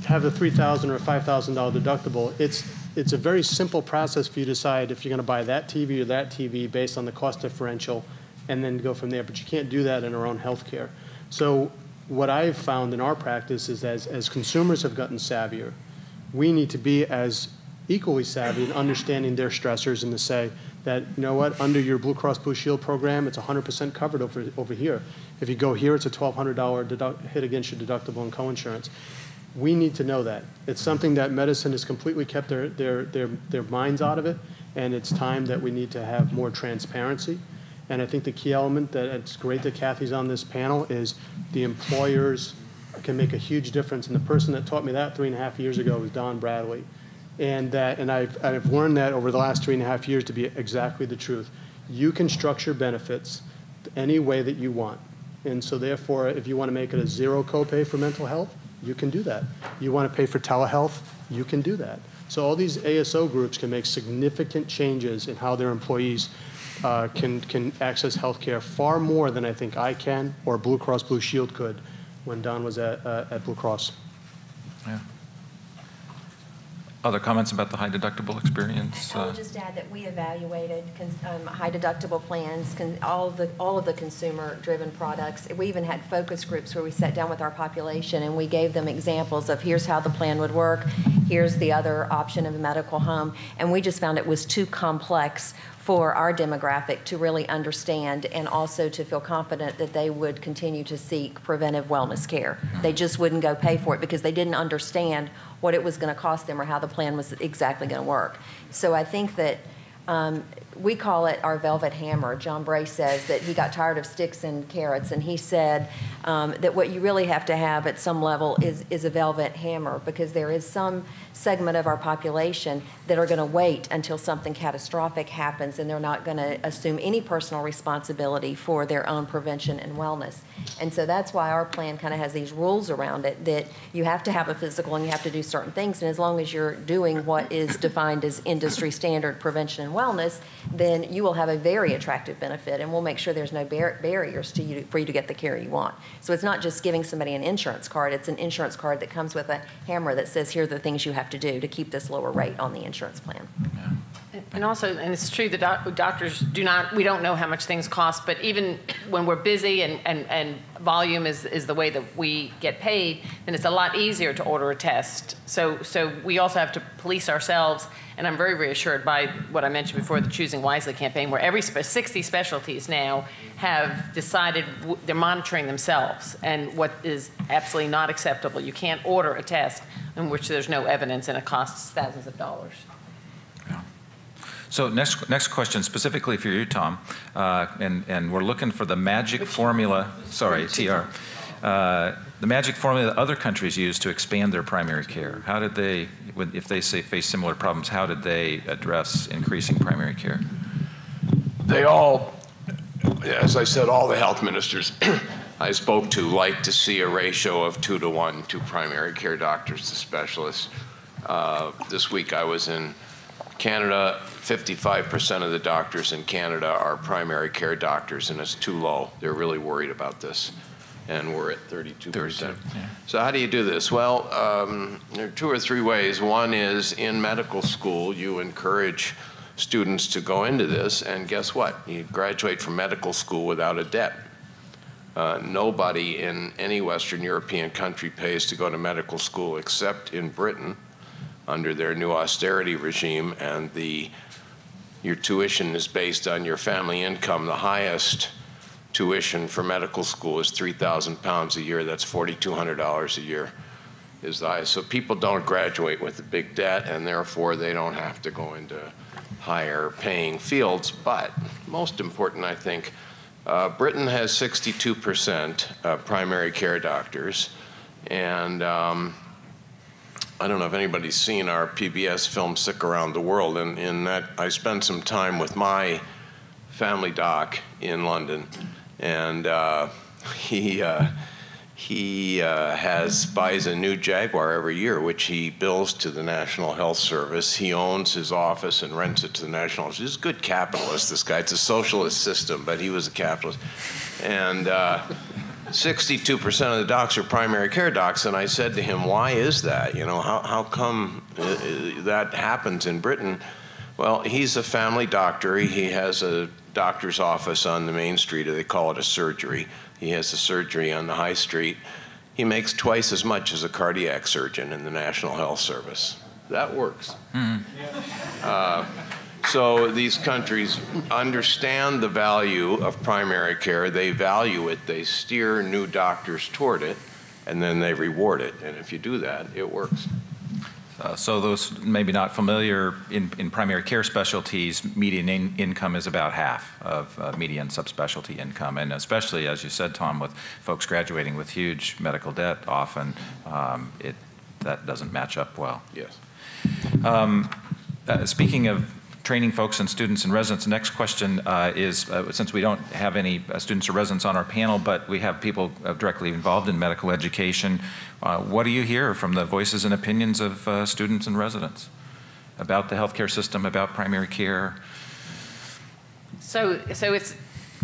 have a three thousand or five thousand dollar deductible, it's it's a very simple process for you to decide if you're going to buy that TV or that TV based on the cost differential, and then go from there. But you can't do that in our own healthcare. So what I've found in our practice is as, as consumers have gotten savvier, we need to be as equally savvy in understanding their stressors and to say that, you know what, under your Blue Cross Blue Shield program, it's 100% covered over, over here. If you go here, it's a $1,200 hit against your deductible and coinsurance. We need to know that. It's something that medicine has completely kept their, their, their, their minds out of it, and it's time that we need to have more transparency. And I think the key element that it's great that Kathy's on this panel is the employers can make a huge difference. And the person that taught me that three and a half years ago was Don Bradley. And that, and I've, I've learned that over the last three and a half years to be exactly the truth. You can structure benefits any way that you want. And so therefore, if you want to make it a zero copay for mental health, you can do that. You want to pay for telehealth, you can do that. So all these ASO groups can make significant changes in how their employees uh, can, can access health care far more than I think I can or Blue Cross Blue Shield could when Don was at, uh, at Blue Cross. Yeah. Other comments about the high deductible experience? I Uh, would just add that we evaluated cons- um, high deductible plans, all of the, all of the consumer-driven products. We even had focus groups where we sat down with our population and we gave them examples of here's how the plan would work, here's the other option of a medical home. And we just found it was too complex for our demographic to really understand and also to feel confident that they would continue to seek preventive wellness care. They just wouldn't go pay for it because they didn't understand what it was going to cost them or how the plan was exactly going to work. So I think that um, we call it our velvet hammer. John Bray says that he got tired of sticks and carrots, and he said um, that what you really have to have at some level is, is a velvet hammer because there is some segment of our population that are going to wait until something catastrophic happens and they're not going to assume any personal responsibility for their own prevention and wellness. And so that's why our plan kind of has these rules around it that you have to have a physical and you have to do certain things. And as long as you're doing what is defined as industry standard prevention and wellness, then you will have a very attractive benefit and we'll make sure there's no bar- barriers to you for you to get the care you want. So it's not just giving somebody an insurance card, it's an insurance card that comes with a hammer that says here are the things you have to do to keep this lower rate on the insurance plan. And also, and it's true, the doc- doctors do not, we don't know how much things cost, but even when we're busy and, and, and volume is, is the way that we get paid, then it's a lot easier to order a test. So, so we also have to police ourselves, and I'm very reassured by what I mentioned before, the Choosing Wisely campaign, where every, spe- 60 specialties now have decided w- they're monitoring themselves, and what is absolutely not acceptable. You can't order a test in which there's no evidence and it costs thousands of dollars. So next, next question specifically for you, Tom, uh, and, and we're looking for the magic formula, sorry, TR, uh, the magic formula that other countries use to expand their primary care. How did they, if they say face similar problems, how did they address increasing primary care? They all, as I said, all the health ministers I spoke to like to see a ratio of two to one to primary care doctors to specialists. Uh, This week I was in Canada, 55% of the doctors in Canada are primary care doctors, and it's too low. They're really worried about this, and we're at 32%. So how do you do this? Well, um, there are two or three ways. One is in medical school, you encourage students to go into this, and guess what? You graduate from medical school without a debt. Uh, nobody in any Western European country pays to go to medical school except in Britain under their new austerity regime, and the your tuition is based on your family income. The highest tuition for medical school is 3,000 pounds a year. That's $4,200 a year is the highest. So people don't graduate with a big debt, and therefore they don't have to go into higher paying fields. But most important, I think, uh, Britain has 62% uh, primary care doctors, and um, I don't know if anybody's seen our PBS film Sick Around the World, and in that I spent some time with my family doc in London, and uh, he uh, he uh, has buys a new Jaguar every year, which he bills to the National Health Service. He owns his office and rents it to the National. He's a good capitalist. This guy. It's a socialist system, but he was a capitalist, and. Uh, 62% of the docs are primary care docs, and I said to him, "Why is that? You know, how how come uh, uh, that happens in Britain?" Well, he's a family doctor. He has a doctor's office on the main street, or they call it a surgery. He has a surgery on the high street. He makes twice as much as a cardiac surgeon in the National Health Service. That works. Uh, so these countries understand the value of primary care. They value it. They steer new doctors toward it, and then they reward it. And if you do that, it works. Uh, so those maybe not familiar in, in primary care specialties, median in, income is about half of uh, median subspecialty income, and especially as you said, Tom, with folks graduating with huge medical debt, often um, it that doesn't match up well. Yes. Um, uh, speaking of training folks and students and residents, next question uh, is, uh, since we don't have any uh, students or residents on our panel, but we have people uh, directly involved in medical education, uh, what do you hear from the voices and opinions of uh, students and residents about the healthcare system, about primary care? So, so it's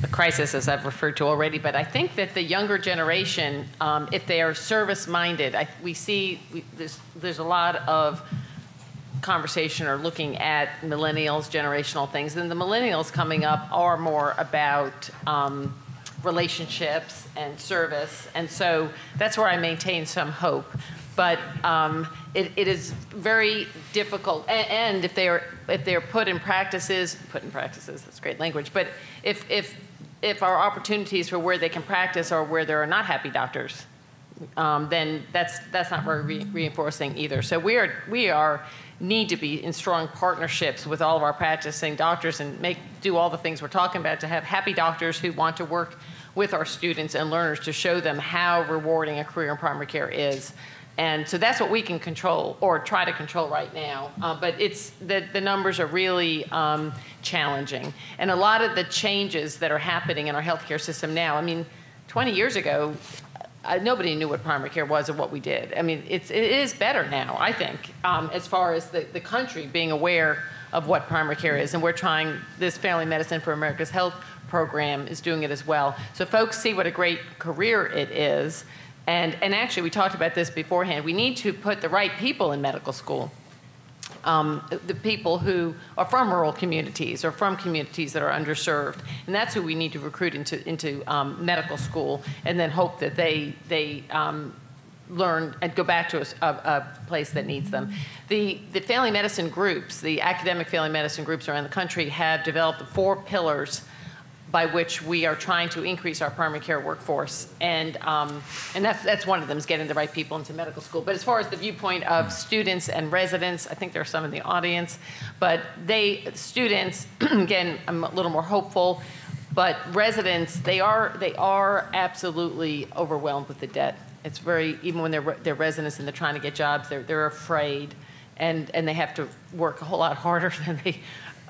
a crisis, as I've referred to already, but I think that the younger generation, um, if they are service-minded, we see we, there's, there's a lot of conversation or looking at millennials, generational things, then the millennials coming up are more about um, relationships and service, and so that's where I maintain some hope. But um, it, it is very difficult, and, and if they are if they are put in practices, put in practices, that's great language. But if if if our opportunities for where they can practice are where there are not happy doctors, um, then that's that's not very re reinforcing either. So we are we are need to be in strong partnerships with all of our practicing doctors and make do all the things we're talking about to have happy doctors who want to work with our students and learners to show them how rewarding a career in primary care is. And so that's what we can control or try to control right now. Uh, but it's the, the numbers are really um, challenging. And a lot of the changes that are happening in our healthcare system now, I mean, 20 years ago, uh, nobody knew what primary care was or what we did. I mean, it's, it is better now, I think, um, as far as the, the country being aware of what primary care is. And we're trying, this Family Medicine for America's Health program is doing it as well. So folks see what a great career it is. And, and actually, we talked about this beforehand. We need to put the right people in medical school. Um, the people who are from rural communities or from communities that are underserved. And that's who we need to recruit into, into um, medical school and then hope that they, they um, learn and go back to a, a, place that needs them. The, the family medicine groups, the academic family medicine groups around the country have developed four pillars by which we are trying to increase our primary care workforce. And, um, and that's, that's one of them, is getting the right people into medical school. But as far as the viewpoint of students and residents, I think there are some in the audience, but they, students, again, I'm a little more hopeful, but residents, they are, they are absolutely overwhelmed with the debt. It's very, even when they're, they're residents and they're trying to get jobs, they're, they're afraid and, and they have to work a whole lot harder than they,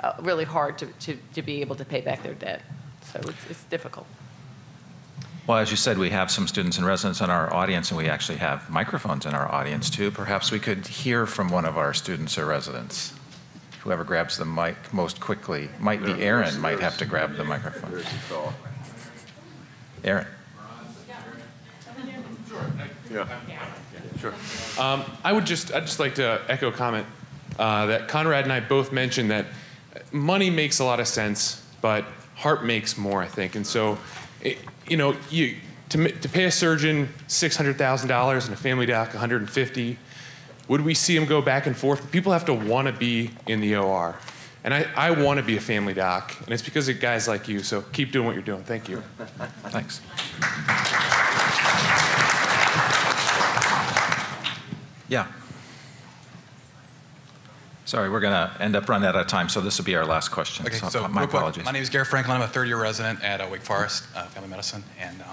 uh, really hard to, to, to be able to pay back their debt. So it's, it's difficult. Well, as you said, we have some students and residents in our audience, and we actually have microphones in our audience too. Perhaps we could hear from one of our students or residents. Whoever grabs the mic most quickly might be Aaron. Might have to grab the microphone. Aaron. Yeah. Sure. Um, I would just I'd just like to echo a comment uh, that Conrad and I both mentioned that money makes a lot of sense, but heart makes more, I think. And so, it, you know, you to, to pay a surgeon $600,000 and a family doc 150, would we see them go back and forth? People have to want to be in the OR. And I, I want to be a family doc, and it's because of guys like you. So keep doing what you're doing. Thank you. Thanks. Yeah. Sorry, we're going to end up running out of time, so this will be our last question. Okay, so, so my quick, apologies. my name is Garrett Franklin. I'm a third-year resident at uh, Wake Forest uh, Family Medicine, and um,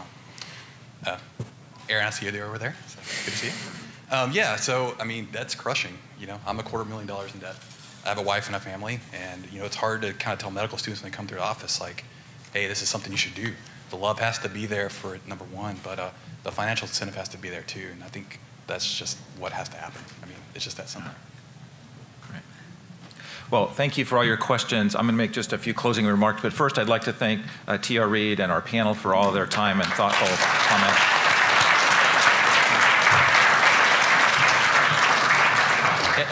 uh, Aaron, I see you there over there. So good to see you. Um, yeah, so I mean that's crushing. You know, I'm a quarter million dollars in debt. I have a wife and a family, and you know it's hard to kind of tell medical students when they come through the office like, hey, this is something you should do. The love has to be there for number one, but uh, the financial incentive has to be there too. And I think that's just what has to happen. I mean, it's just that simple. Well, thank you for all your questions. I'm going to make just a few closing remarks, but first I'd like to thank uh, TR Reid and our panel for all their time and thoughtful comments.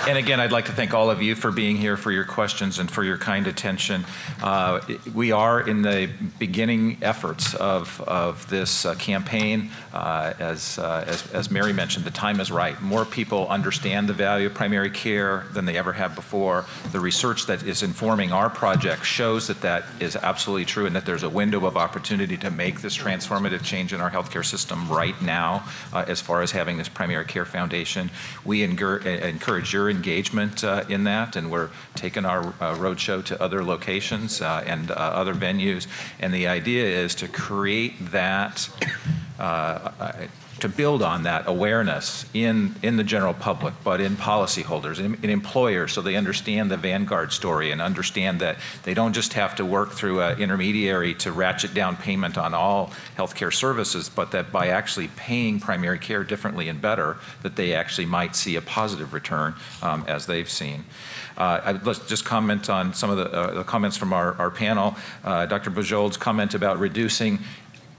And again, I'd like to thank all of you for being here, for your questions, and for your kind attention. Uh, we are in the beginning efforts of, of this uh, campaign. Uh, as, uh, as, as Mary mentioned, the time is right. More people understand the value of primary care than they ever have before. The research that is informing our project shows that that is absolutely true and that there's a window of opportunity to make this transformative change in our healthcare system right now uh, as far as having this primary care foundation. We encourage your engagement uh, in that, and we're taking our uh, roadshow to other locations uh, and uh, other venues. And the idea is to create that. Uh, to build on that awareness in, in the general public, but in policyholders, in, in employers, so they understand the Vanguard story and understand that they don't just have to work through an intermediary to ratchet down payment on all healthcare services, but that by actually paying primary care differently and better, that they actually might see a positive return um, as they've seen. Uh, let's just comment on some of the, uh, the comments from our, our panel. Uh, Dr. Bujold's comment about reducing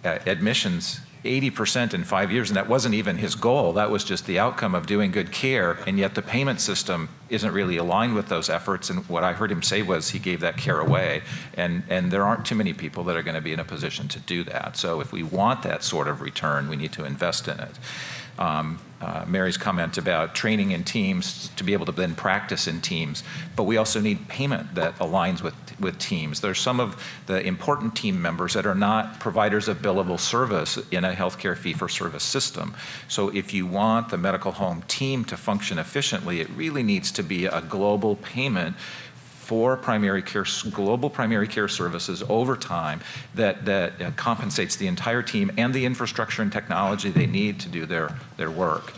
uh, admissions 80% in five years, and that wasn't even his goal. That was just the outcome of doing good care, and yet the payment system isn't really aligned with those efforts. And what I heard him say was he gave that care away, and, and there aren't too many people that are going to be in a position to do that. So if we want that sort of return, we need to invest in it. Um, uh, Mary's comment about training in teams to be able to then practice in teams, but we also need payment that aligns with, with teams. There's some of the important team members that are not providers of billable service in a healthcare fee-for-service system. So if you want the medical home team to function efficiently, it really needs to be a global payment for primary care, global primary care services over time that, that uh, compensates the entire team and the infrastructure and technology they need to do their, their work.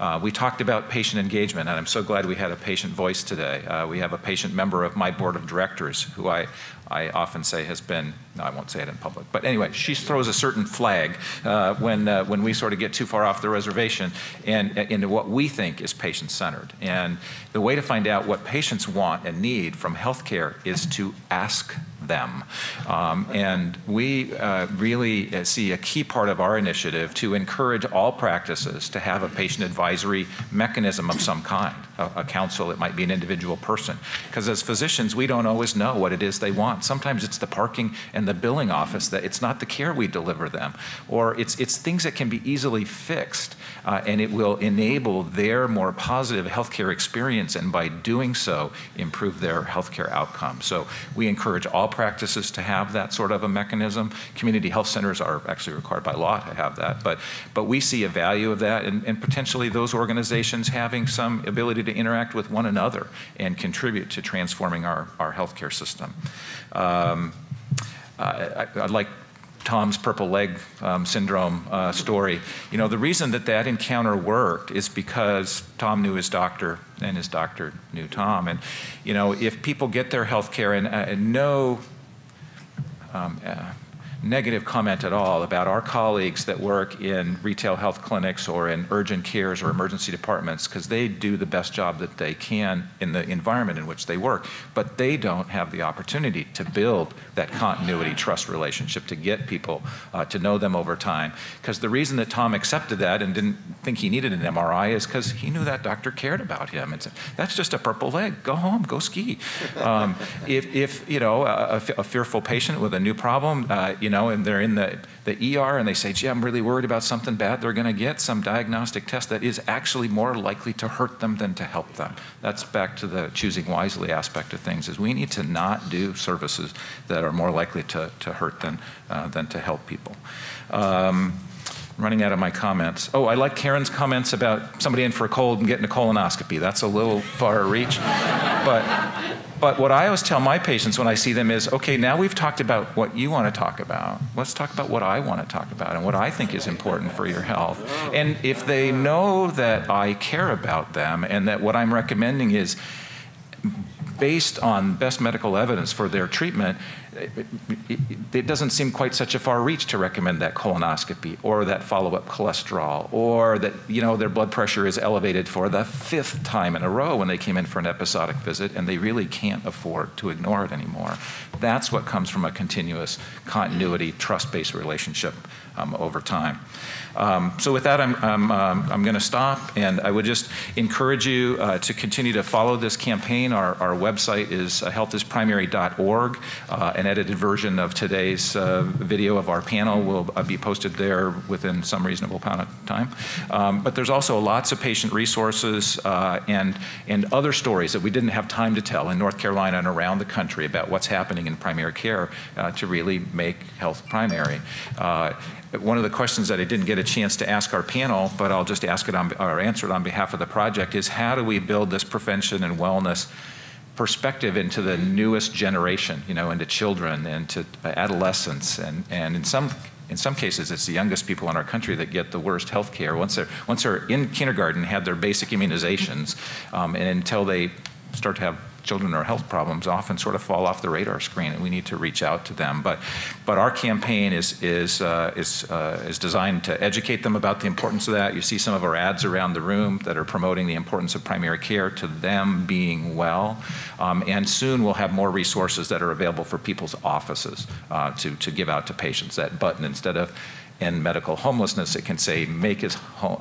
Uh, we talked about patient engagement, and I'm so glad we had a patient voice today. Uh, we have a patient member of my board of directors who I, I often say has been, no, I won't say it in public, but anyway, she throws a certain flag uh, when, uh, when we sort of get too far off the reservation and into what we think is patient centered. And the way to find out what patients want and need from healthcare is to ask them. Um, and we uh, really uh, see a key part of our initiative to encourage all practices to have a patient advisory mechanism of some kind, a, a council, it might be an individual person. Because as physicians, we don't always know what it is they want. Sometimes it's the parking and the billing office that it's not the care we deliver them, or it's, it's things that can be easily fixed, uh, and it will enable their more positive healthcare experience, and by doing so, improve their healthcare outcomes. So we encourage all practices to have that sort of a mechanism. Community health centers are actually required by law to have that, but, but we see a value of that and, and potentially those organizations having some ability to interact with one another and contribute to transforming our, our healthcare system. Um, I, would like Tom's purple leg um, syndrome uh, story. You know, the reason that that encounter worked is because Tom knew his doctor and his doctor knew Tom. And, you know, if people get their health care and, uh, and no um, uh, negative comment at all about our colleagues that work in retail health clinics or in urgent cares or emergency departments because they do the best job that they can in the environment in which they work. But they don't have the opportunity to build that continuity trust relationship to get people uh, to know them over time. Because the reason that Tom accepted that and didn't think he needed an MRI is because he knew that doctor cared about him and said, that's just a purple leg, go home, go ski. Um, if, if, you know, a, a, fearful patient with a new problem, uh, you you know, and they're in the, the ER and they say, gee, I'm really worried about something bad, they're going to get some diagnostic test that is actually more likely to hurt them than to help them. That's back to the choosing wisely aspect of things, is we need to not do services that are more likely to, to hurt than, uh, than to help people. Um, running out of my comments. Oh, I like Karen's comments about somebody in for a cold and getting a colonoscopy. That's a little far reach. but, but what I always tell my patients when I see them is okay, now we've talked about what you want to talk about. Let's talk about what I want to talk about and what I think is important for your health. And if they know that I care about them and that what I'm recommending is based on best medical evidence for their treatment, it doesn't seem quite such a far reach to recommend that colonoscopy or that follow-up cholesterol or that you know their blood pressure is elevated for the fifth time in a row when they came in for an episodic visit and they really can't afford to ignore it anymore. That's what comes from a continuous continuity trust-based relationship um, over time. Um, so with that, I'm, I'm, um, I'm going to stop, and I would just encourage you uh, to continue to follow this campaign. Our, our website is uh, healthisprimary.org. Uh, an edited version of today's uh, video of our panel will uh, be posted there within some reasonable amount of time. Um, but there's also lots of patient resources uh, and, and other stories that we didn't have time to tell in North Carolina and around the country about what's happening in primary care to really make health primary one of the questions that I didn't get a chance to ask our panel, but I'll just ask it on, or answer it on behalf of the project, is how do we build this prevention and wellness perspective into the newest generation, you know, into children and to adolescents and, and in some in some cases, it's the youngest people in our country that get the worst health care. Once they're, once they're in kindergarten, had their basic immunizations, um, and until they start to have children or health problems often sort of fall off the radar screen, and we need to reach out to them. But, but our campaign is, is, uh, is, uh, is designed to educate them about the importance of that. You see some of our ads around the room that are promoting the importance of primary care to them being well. Um, and soon we'll have more resources that are available for people's offices uh, to, to give out to patients. That button, instead of in medical homelessness, it can say make, his,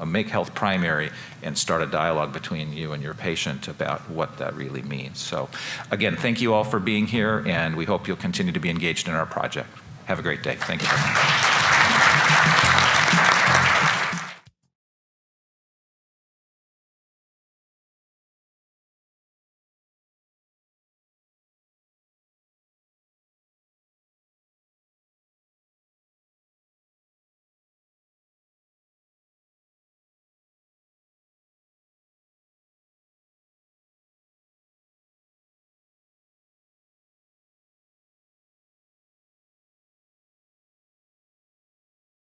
make health primary and start a dialogue between you and your patient about what that really means. So again, thank you all for being here and we hope you'll continue to be engaged in our project. Have a great day. Thank you.